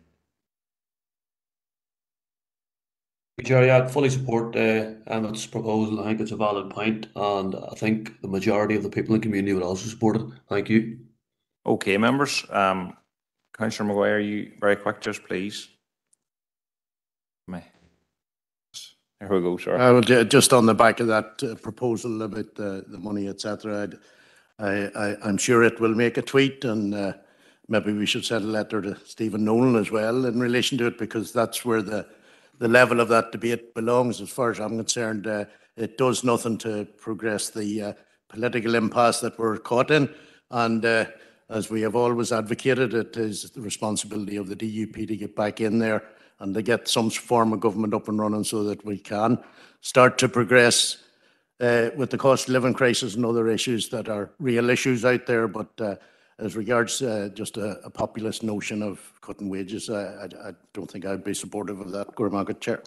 Chair, yeah, I fully support uh, Emmett's proposal. I think it's a valid point, and I think the majority of the people in the community would also support it. Thank you. Okay, members, um, Councillor Maguire, are you very quick, just please? Me. Here we go, sir. I will, ju- just on the back of that uh, proposal about the, the money, etc. I'd- I, I, I'm sure it will make a tweet and uh, maybe we should send a letter to Stephen Nolan as well in relation to it because that's where the, the level of that debate belongs as far as I'm concerned. Uh, it does nothing to progress the uh, political impasse that we're caught in. And uh, as we have always advocated, it is the responsibility of the DUP to get back in there and to get some form of government up and running so that we can start to progress uh, with the cost of living crisis and other issues that are real issues out there. But uh, as regards uh, just a, a populist notion of cutting wages, I, I, I don't think I'd be supportive of that, Gormagat Chair.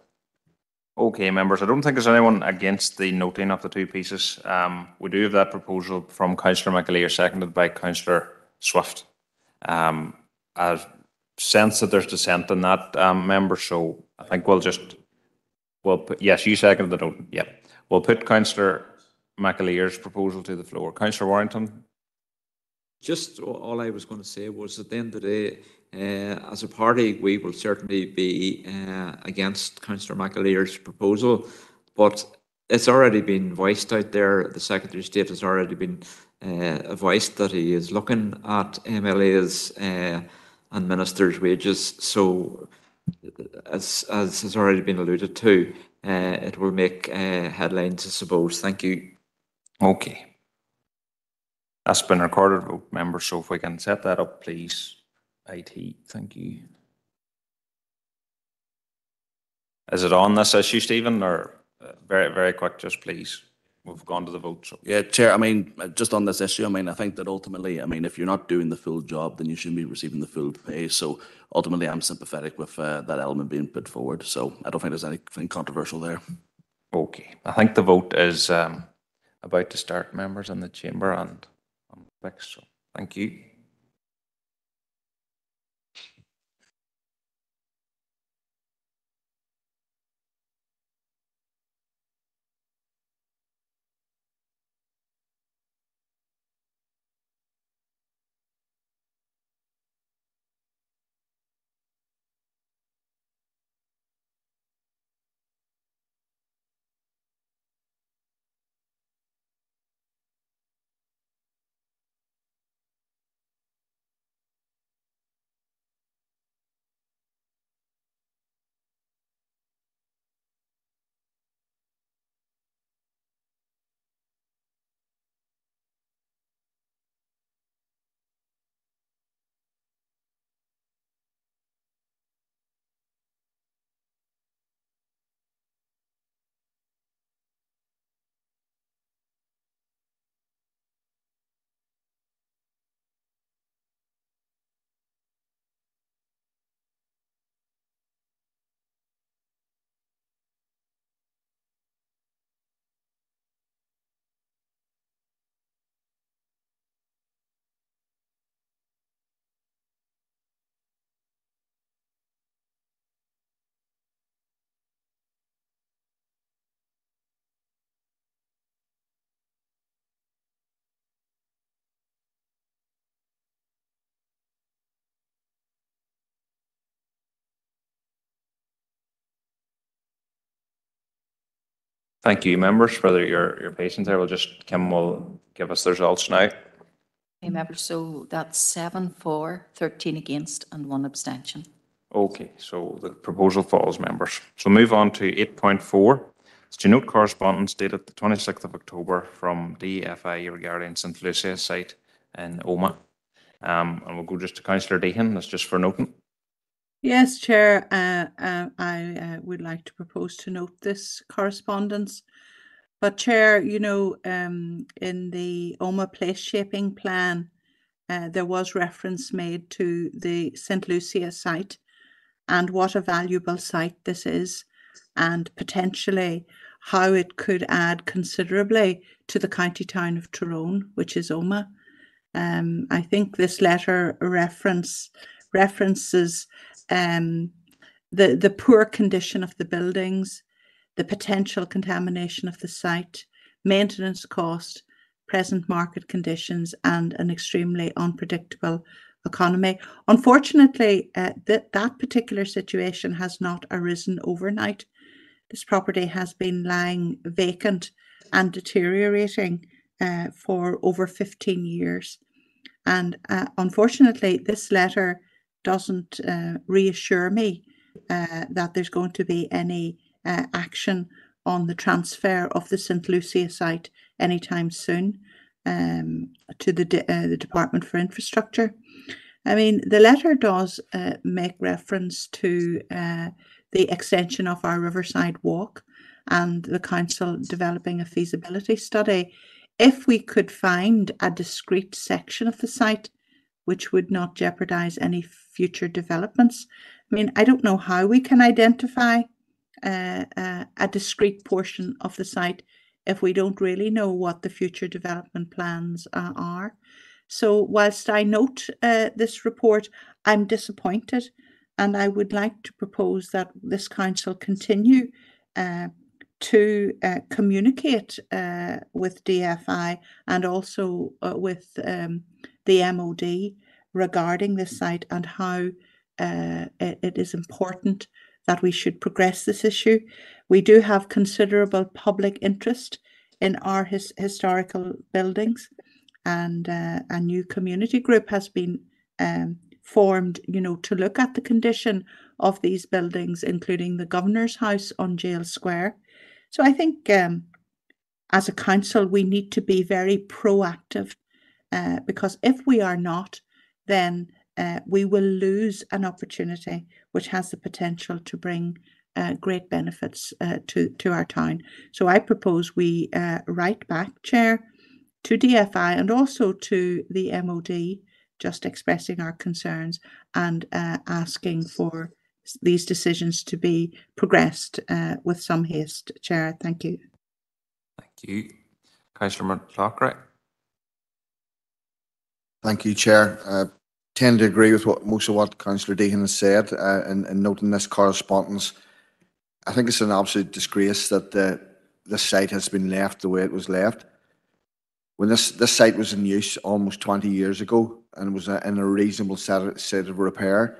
Okay, members, I don't think there's anyone against the noting of the two pieces. Um, we do have that proposal from Councillor McAleer, seconded by Councillor Swift. Um, I sense that there's dissent in that, um, member, so I think we'll just, we'll yes, you seconded the note, yep. We'll put Councillor McAleer's proposal to the floor. Councillor Warrington, Just all I was going to say was at the end of the day, uh, as a party, we will certainly be uh, against Councillor McAleer's proposal, but it's already been voiced out there. The Secretary of State has already been uh, voiced that he is looking at MLAs and ministers' wages. So, as as has already been alluded to, uh, it will make uh, headlines, I suppose. Thank you. Okay. That's been recorded, members, so if we can set that up, please. IT, thank you. Is it on this issue, Stephen, or uh, very, very quick, just please? We've gone to the vote, so. Yeah, Chair, I mean, uh, just on this issue, I mean, I think that ultimately, I mean, if you're not doing the full job, then you shouldn't be receiving the full pay. So ultimately, I'm sympathetic with uh, that element being put forward. So I don't think there's anything controversial there. Okay, I think the vote is um, about to start, members in the chamber and on the fix, so thank you. Thank you, members, for your, your patience there. We'll just, Kim will give us the results now. Okay, members, so that's seven for, 13 against and one abstention. Okay, so the proposal falls, members. So move on to eight point four. It's to note correspondence dated the twenty-sixth of October from DFI regarding St. Lucia site in Omagh. Um, and we'll go just to councillor Deehan, that's just for noting. Yes, Chair, uh, uh, I uh, would like to propose to note this correspondence. But Chair, you know, um, in the Omagh place shaping plan, uh, there was reference made to the St. Lucia site and what a valuable site this is, and potentially how it could add considerably to the county town of Tyrone, which is Omagh. Um, I think this letter reference references um, the the poor condition of the buildings, the potential contamination of the site, maintenance cost, present market conditions, and an extremely unpredictable economy. Unfortunately, uh, that that particular situation has not arisen overnight. This property has been lying vacant and deteriorating uh, for over 15 years. And uh, unfortunately, this letter doesn't uh, reassure me uh, that there's going to be any uh, action on the transfer of the St. Lucia site anytime soon um, to the, uh, the Department for Infrastructure. I mean, the letter does uh, make reference to uh, the extension of our Riverside Walk and the council developing a feasibility study. If we could find a discrete section of the site which would not jeopardize any future developments, I mean, I don't know how we can identify uh, uh, a discrete portion of the site if we don't really know what the future development plans uh, are. So, whilst I note uh, this report, I'm disappointed, and I would like to propose that this council continue uh, to uh, communicate with DFI and also with um, the MOD regarding this site and how uh, it, it is important that we should progress this issue. We do have considerable public interest in our his, historical buildings, and uh, a new community group has been um, formed, you know, to look at the condition of these buildings, including the Governor's House on Jail Square. So I think um, as a council, we need to be very proactive uh, because if we are not, then uh, we will lose an opportunity which has the potential to bring uh, great benefits uh, to, to our town. So I propose we uh, write back, Chair, to DFI and also to the MOD, just expressing our concerns and asking for these decisions to be progressed with some haste. Chair, thank you. Thank you. Councillor McLaughlin. Thank you, Chair. Uh, tend to agree with what most of what Councillor Deehan has said uh, in, in noting this correspondence. I think it's an absolute disgrace that the, site has been left the way it was left. When this, this site was in use almost 20 years ago and was a, in a reasonable set, state of repair,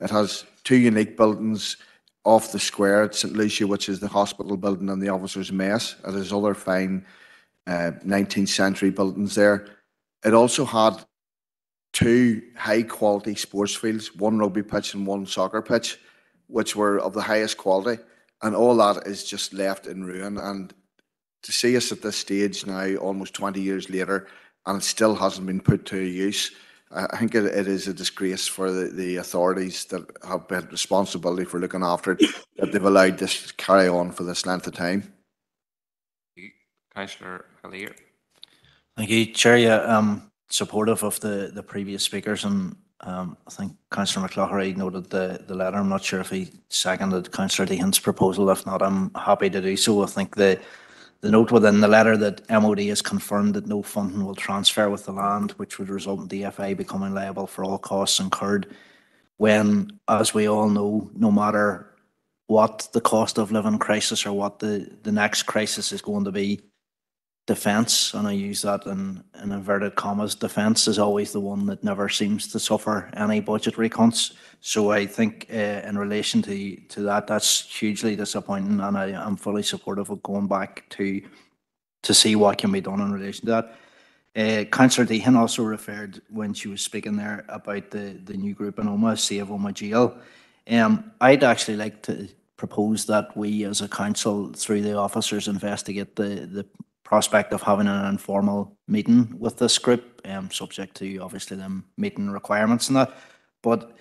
it has two unique buildings off the square at St. Lucia, which is the hospital building and the officers' mess. It has other fine uh, 19th century buildings there. It also had two high quality sports fields, one rugby pitch and one soccer pitch, which were of the highest quality. And all that is just left in ruin. And to see us at this stage now, almost 20 years later, and it still hasn't been put to use, I think it, it is a disgrace for the, the authorities that have been responsibility for looking after it, that they've allowed this to carry on for this length of time. Councillor Collier. Thank you, Chair. Yeah, um, supportive of the, the previous speakers and um, I think Councillor McLaughlin noted the, the letter. I'm not sure if he seconded Councillor Deehan's proposal. If not, I'm happy to do so. I think the the note within the letter that MOD has confirmed that no funding will transfer with the land, which would result in DFI becoming liable for all costs incurred when, as we all know, no matter what the cost of living crisis or what the, the next crisis is going to be, defence, and I use that in, in inverted commas, defence is always the one that never seems to suffer any budgetary cuts. So I think uh, in relation to, to that, that's hugely disappointing, and I am fully supportive of going back to to see what can be done in relation to that. Uh, Councillor Deehan also referred when she was speaking there about the, the new group in Omagh, Save Omagh Jail. Um, I'd actually like to propose that we as a council, through the officers, investigate the, the prospect of having an informal meeting with this group, um, subject to obviously them meeting requirements and that. But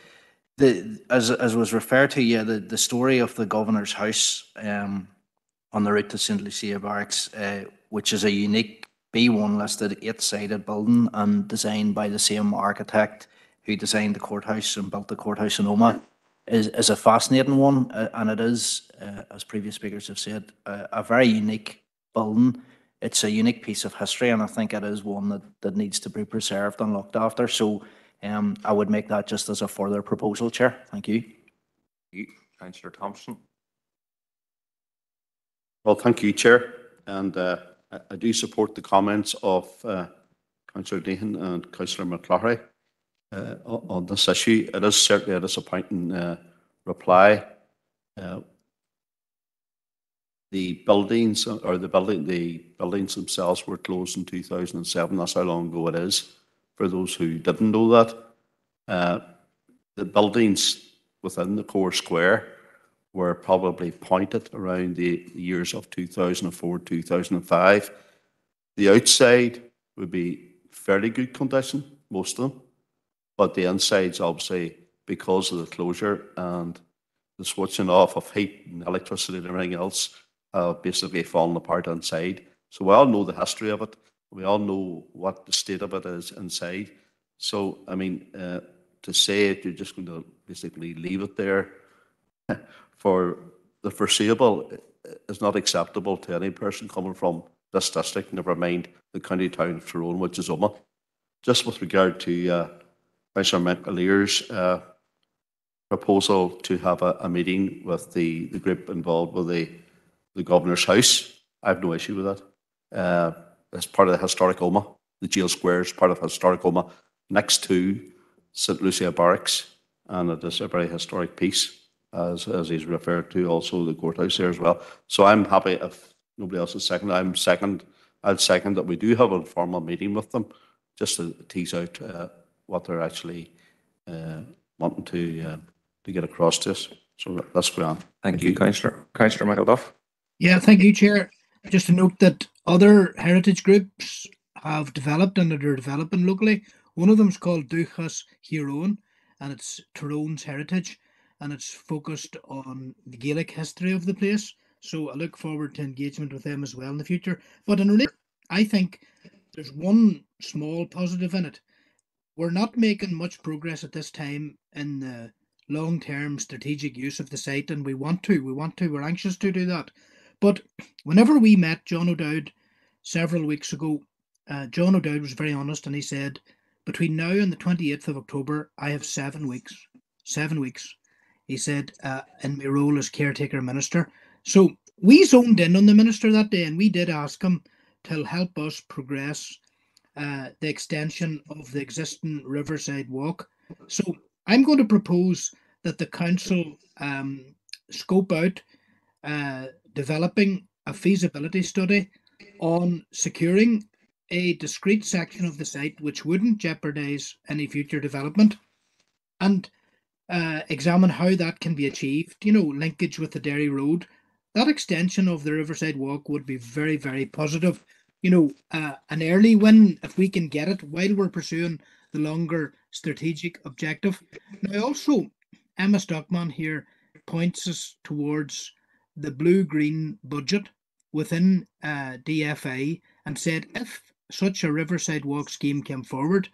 the as as was referred to, yeah, the, the story of the governor's house um, on the route to St Lucia Barracks, uh, which is a unique B1 listed eight-sided building and designed by the same architect who designed the courthouse and built the courthouse in Omagh is, is a fascinating one. uh, and it is, uh, as previous speakers have said, a, a very unique building. It's a unique piece of history, and I think it is one that, that needs to be preserved and looked after. So um, I would make that just as a further proposal, Chair. Thank you. Thank You, Councillor Thompson. Well, thank you, Chair. And uh, I, I do support the comments of uh, Councillor Deehan and Councillor McCloughy uh, on, on this issue. It is certainly a disappointing uh, reply. The buildings or the building, the buildings themselves were closed in 2007. That's how long ago it is. For those who didn't know that, uh, the buildings within the core square were probably pointed around the years of 2004, 2005. The outside would be fairly good condition, most of them, but the insides obviously because of the closure and the switching off of heat and electricity and everything else uh, basically falling apart inside. So we all know the history of it. We all know what the state of it is inside. So, I mean, uh, to say it, you're just going to basically leave it there <laughs> for the foreseeable is not acceptable to any person coming from this district, never mind the county town of Tyrone, which is Omagh. Just with regard to uh, Councillor McAleer's uh, proposal to have a, a meeting with the, the group involved with the, the Governor's House, I have no issue with that. Uh, it's part of the historic Omagh. The jail square is part of historic Omagh next to St Lucia Barracks, and it is a very historic piece, as, as he's referred to, also the courthouse there as well. So I'm happy if nobody else is second. I'm second. I'll second that we do have a formal meeting with them, just to tease out uh, what they're actually uh, wanting to uh, to get across to us. So that- that's grand. Thank you, Councillor. Councillor McElduff. Yeah, thank you, Chair. Just to note that other heritage groups have developed and that are developing locally. One of them is called Duchas Huron, and it's Tyrone's heritage, and it's focused on the Gaelic history of the place. So I look forward to engagement with them as well in the future. But in relation, I think there's one small positive in it. We're not making much progress at this time in the long-term strategic use of the site, and we want to. We want to. We're anxious to do that. But whenever we met John O'Dowd several weeks ago, uh, John O'Dowd was very honest and he said, between now and the 28th of October, I have seven weeks. Seven weeks. He said, uh, in my role as caretaker minister. So we zoned in on the minister that day and we did ask him to help us progress uh, the extension of the existing Riverside Walk. So I'm going to propose that the council um, scope out uh, developing a feasibility study on securing a discrete section of the site which wouldn't jeopardize any future development and uh, examine how that can be achieved. You know, linkage with the Derry Road. That extension of the Riverside Walk would be very, very positive. You know, uh, an early win if we can get it while we're pursuing the longer strategic objective. Now, also, Emma Stockman here points us towards the blue green budget within uh, DFA and said if such a Riverside Walk scheme came forward,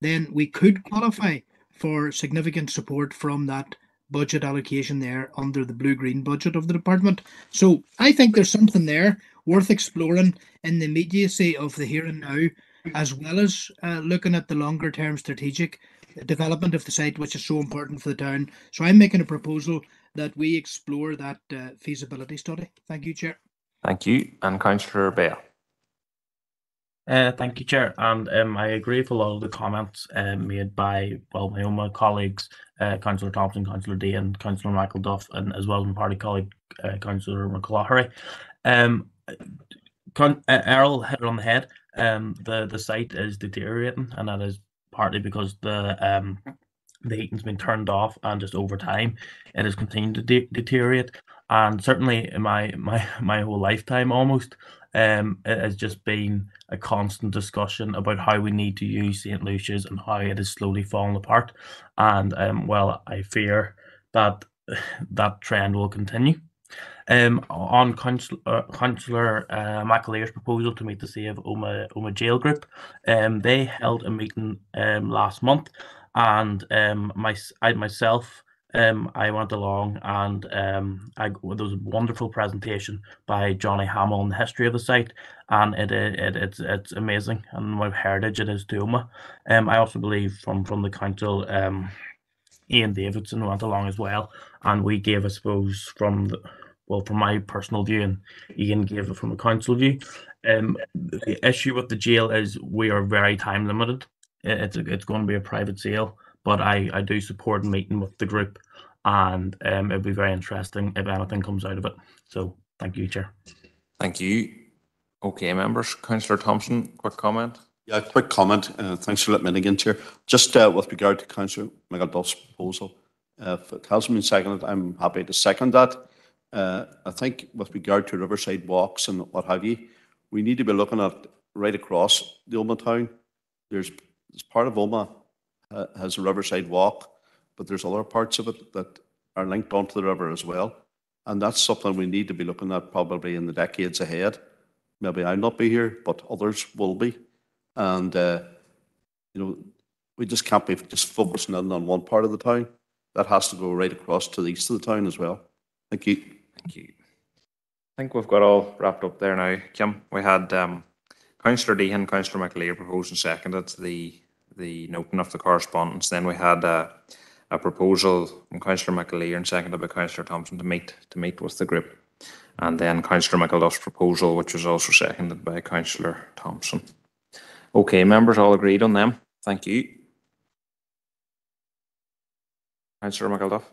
then we could qualify for significant support from that budget allocation there under the blue green budget of the department. So I think there's something there worth exploring in the immediacy of the here and now, as well as uh, looking at the longer term strategic development of the site, which is so important for the town. So I'm making a proposal that we explore that uh, feasibility study. Thank you, Chair. Thank you. And Councillor Bale. Uh, thank you, Chair. And um, I agree with a lot of the comments um, made by, well, my own colleagues, uh, Councillor Thompson, Councillor Day, and Councillor McElduff, and as well as my party colleague, uh, Councillor McCloughery. Um, Con- uh, Errol hit it on the head. Um, the, the site is deteriorating, and that is partly because the um, the heating's been turned off, and just over time, it has continued to de- deteriorate. And certainly, in my my <laughs> my whole lifetime, almost, um, it has just been a constant discussion about how we need to use St. Lucia's and how it is slowly falling apart. And um, well, I fear that <sighs> that trend will continue. Um, on Councillor, uh, Councillor uh, McAleer's proposal to meet the Save Omagh, Omagh Jail Group, um, they held a meeting um, last month, and um, my, I myself, um, I went along and um, I, there was a wonderful presentation by Johnny Hamill on the history of the site, and it, it, it it's it's amazing and what heritage it is to Omagh. Um, I also believe from from the council, um, Ian Davidson went along as well, and we gave, I suppose, from the well, from my personal view, and Ian gave it from a council view. Um, the issue with the jail is we are very time limited. It- It's it's going to be a private sale, but I I do support meeting with the group, and um, it'd be very interesting if anything comes out of it. So thank you, Chair. Thank you. Okay, members. Councillor Thompson, quick comment. Yeah, quick comment. Uh, thanks for letting me in again, Chair. Just uh, with regard to Councillor McElduff's proposal, uh, if it hasn't been seconded, I'm happy to second that. Uh, I think with regard to Riverside walks and what have you, we need to be looking at right across the Omagh town. There's, there's part of Omagh uh, has a Riverside walk, but there's other parts of it that are linked onto the river as well. And that's something we need to be looking at probably in the decades ahead. Maybe I'll not be here, but others will be. And, uh, you know, we just can't be just focusing in on one part of the town. That has to go right across to the east of the town as well. Thank you. Thank you. I think we've got all wrapped up there now. Kim, we had um, Councillor Deehan, Councillor McAleer proposed and seconded the the noting of the correspondence. Then we had uh, a proposal from Councillor McAleer and seconded by Councillor Thompson to meet to meet with the group. And then Councillor McElduff's proposal, which was also seconded by Councillor Thompson. Okay, members all agreed on them. Thank you. Councillor McElduff.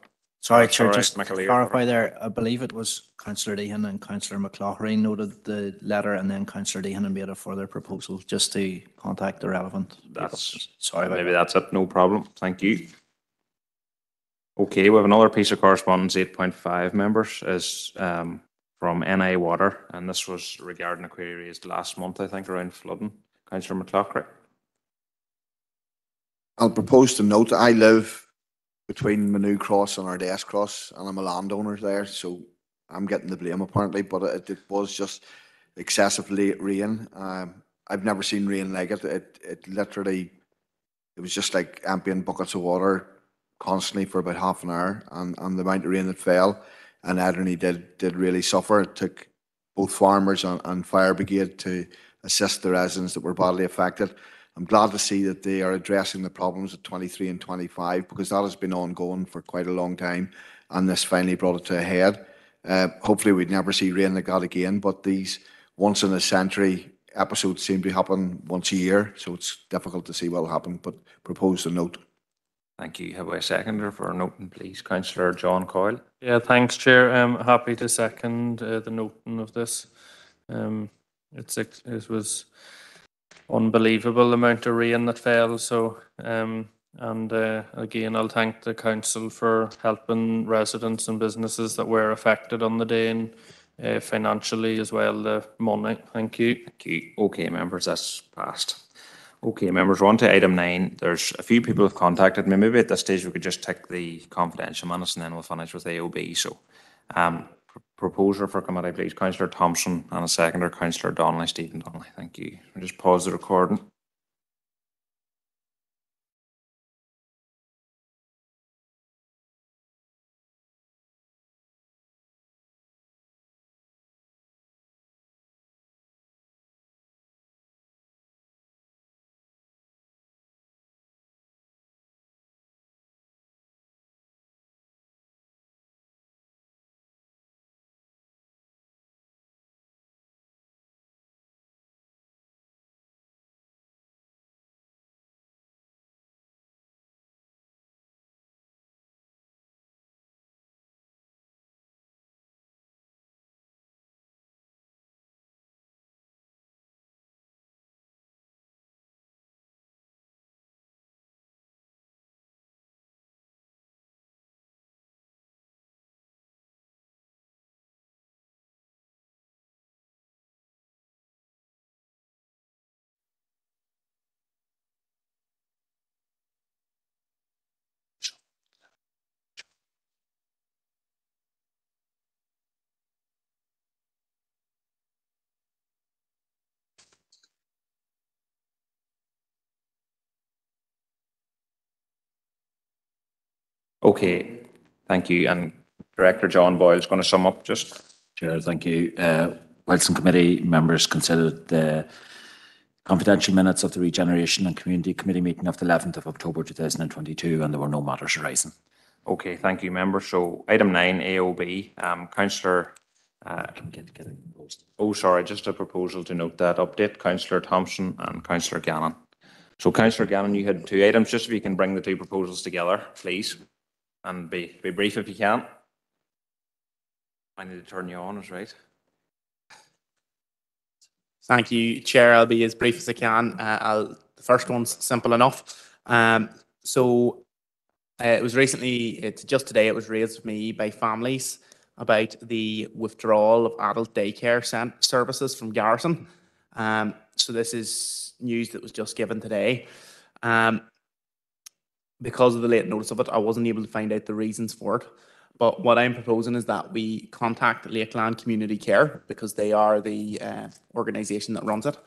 Sorry, Chair, all right, just to McAleer. clarify there, I believe it was Councillor Deehan and Councillor McLaughlin noted the letter and then Councillor Deehan made a further proposal just to contact the relevant. people. That's Sorry about maybe that's it. No problem. Thank you. Okay, we have another piece of correspondence, eight point five members, is um, from NI Water, and this was regarding a query raised last month, I think, around flooding. Councillor McLaughlin. I'll propose to note, that I live between Manu Cross and Ardes Cross, and I'm a landowner there, so I'm getting the blame apparently, but it, it was just excessive late rain. Um, I've never seen rain like it. It, it literally, it was just like emptying buckets of water constantly for about half an hour, and, and the amount of rain that fell, and Ederney did, did really suffer. It took both farmers and, and fire brigade to assist the residents that were badly affected. I'm glad to see that they are addressing the problems at 23 and 25 because that has been ongoing for quite a long time and this finally brought it to a head. Uh, hopefully we'd never see rain like that again, but these once in a century episodes seem to happen once a year, so it's difficult to see what will happen, but propose a note. Thank you. Have I a seconder for a noting, please? Councillor John Coyle. Yeah, thanks, Chair. I'm happy to second uh, the noting of this. Um, it's, ex- it was unbelievable amount of rain that fell, so, um, and, uh, again, I'll thank the council for helping residents and businesses that were affected on the day and, uh, financially as well, the money. Thank you. Thank you. Okay, members, that's passed. Okay, members, we're on to item nine. There's a few people have contacted me. Maybe at this stage we could just tick the confidential minutes and then we'll finish with AOB. So, um, proposer for committee, please, Councillor Thompson, and a seconder, Councillor Donnelly, Stephen Donnelly. Thank you. We'll just pause the recording. Okay, thank you. And Director John Boyle is going to sum up just. Chair, thank you. Uh, Wilson Committee members considered the confidential minutes of the Regeneration and Community Committee meeting of the 11th of October 2022 and there were no matters arising. Okay, thank you, member. So item nine, AOB, um, councillor. Uh, oh, sorry, just a proposal to note that update, councillor Thompson and councillor Gannon. So councillor Gannon, you had two items. Just if you can bring the two proposals together, please, and be be brief if you can. I need to turn you on, is right. Thank you, Chair. I'll be as brief as I can. Uh, I'll, the first one's simple enough. Um, so uh, it was recently, it's just today, it was raised with me by families about the withdrawal of adult daycare services from Garrison. Um, so this is news that was just given today. Um, because of the late notice of it, I wasn't able to find out the reasons for it. But what I'm proposing is that we contact Lakeland Community Care because they are the uh, organisation that runs it,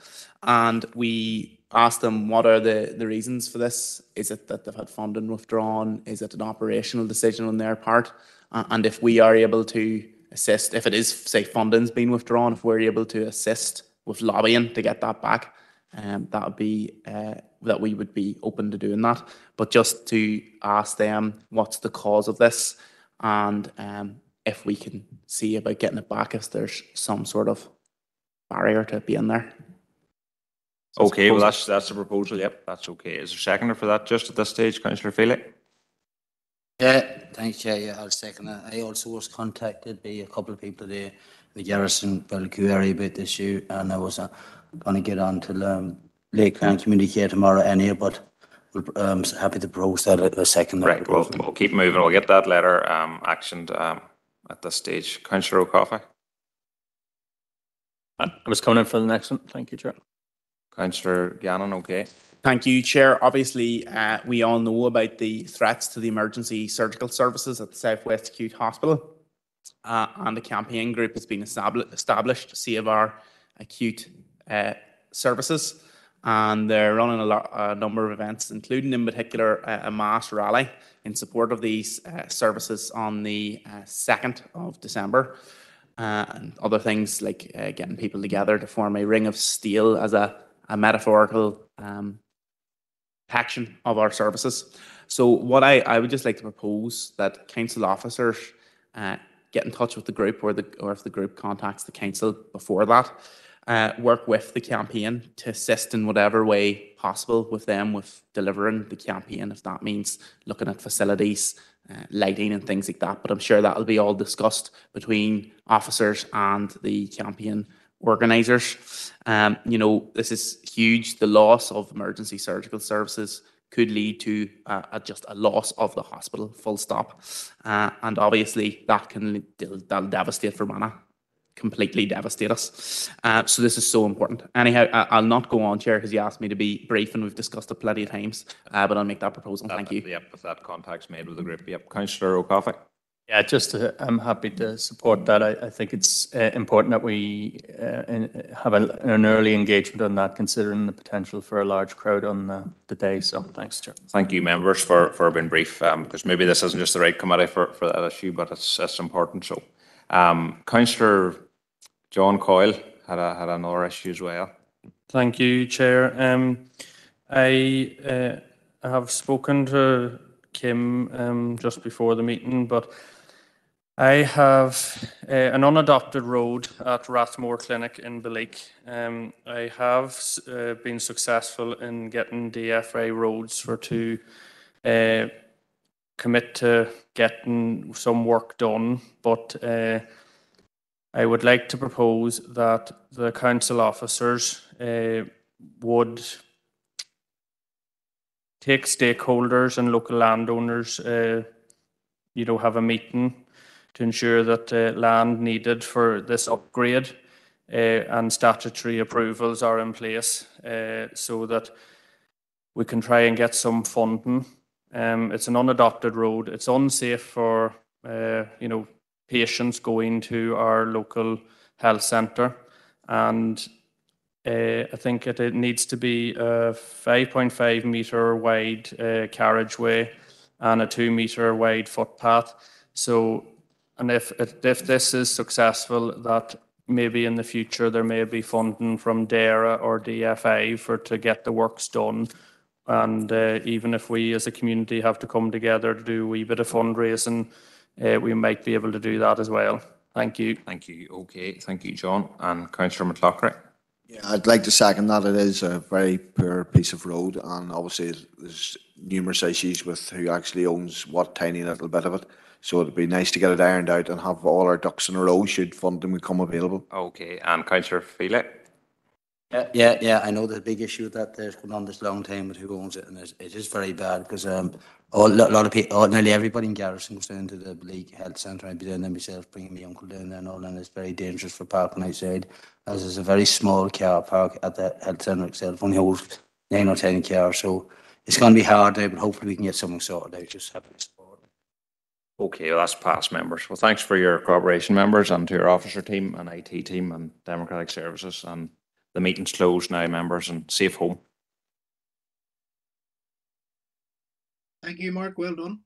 and we ask them what are the, the reasons for this. Is it that they've had funding withdrawn? Is it an operational decision on their part? Uh, and if we are able to assist, if it is say funding's been withdrawn, if we're able to assist with lobbying to get that back, um, that would be uh, that we would be open to doing that. But just to ask them what's the cause of this and um, if we can see about getting it back if there's some sort of barrier to being there. So Okay, well, that's, that's the proposal. Yep, that's okay. Is there a seconder for that just at this stage, councillor Feely? Yeah, thanks, Chair. Yeah, I'll second that. I also was contacted by a couple of people there in the Garrison Belcoo area about this issue, and I was uh, going to get on to um, Lakeland Community Care tomorrow anyway, but we'll, um, happy to propose that at the second. Right, we'll, we'll keep moving. We'll get that letter um, actioned um, at this stage. Councillor O'Cofaigh? I was coming in for the next one. Thank you, Chair. Councillor Gannon, okay. Thank you, Chair. Obviously, uh, we all know about the threats to the emergency surgical services at the Southwest Acute Hospital. Uh, and a campaign group has been established, established to save our acute uh, services. And they're running a, lot, a number of events, including in particular a, a mass rally in support of these uh, services on the uh, 2nd of December. Uh, and other things like uh, getting people together to form a ring of steel as a, a metaphorical um, action of our services. So what I, I would just like to propose that council officers uh, get in touch with the group or the or if the group contacts the council before that, uh, work with the campaign to assist in whatever way possible with them with delivering the campaign. If that means looking at facilities, uh, lighting and things like that. But I'm sure that'll be all discussed between officers and the campaign organisers. Um, you know, this is huge. The loss of emergency surgical services could lead to uh, a, just a loss of the hospital, full stop. Uh, and obviously, that can that'll devastate Fermanagh, completely devastate us. Uh, so this is so important. Anyhow, I, I'll not go on, Chair, because you asked me to be brief, and we've discussed it plenty of times. Uh, but I'll make that proposal. Thank you. Yep, with that contact's made with the group. Yep, councillor O'Cofaigh? Yeah, just, uh, I'm happy to support that. I, I think it's uh, important that we uh, in- have a- an early engagement on that, considering the potential for a large crowd on the, the day. So thanks, Chair. Thank you, members, for, for being brief, um, because maybe this isn't just the right committee for, for that issue, but it's, it's important. So, um, councillor John Coyle had a, had another issue as well. Thank you, Chair. Um, I uh, have spoken to Kim um, just before the meeting, but I have uh, an unadopted road at Rathmore Clinic in Belleek. Um, I have uh, been successful in getting DFI roads for two uh, commit to getting some work done, but uh, I would like to propose that the council officers uh, would take stakeholders and local landowners, uh, you know, have a meeting to ensure that uh, land needed for this upgrade uh, and statutory approvals are in place uh, so that we can try and get some funding. Um, it's an unadopted road. It's unsafe for, uh, you know, patients going to our local health centre. And uh, I think it, it needs to be a 5.5 metre wide uh, carriageway and a two metre wide footpath. So, and if, if this is successful, that maybe in the future there may be funding from DAERA or DFI for to get the works done. And uh, even if we as a community have to come together to do a wee bit of fundraising, uh, we might be able to do that as well. Thank you. Thank you. Okay, thank you, John. And Councillor McLaughlin. Yeah, I'd like to second that. It is a very poor piece of road and obviously there's numerous issues with who actually owns what tiny little bit of it. So it'd be nice to get it ironed out and have all our ducks in a row should funding become available. Okay, and Councillor Phelan. Yeah, yeah, yeah, I know a big issue with that, there's been on this long time with who owns it, and it is very bad, because, um, a lot, of people, nearly everybody in Garrison goes down to the League Health Centre, I'd be down there myself, bringing my uncle down there and all, and it's very dangerous for parking outside, as there's a very small car park at the health centre itself, only holds nine or ten cars, so it's gonna be hard now, but hopefully we can get something sorted out, just have to support. Okay, well, that's past members. Well, thanks for your cooperation, members, and to your officer team and IT team and Democratic Services. And the meeting's closed now, members, and safe home. Thank you, Mark. Well done.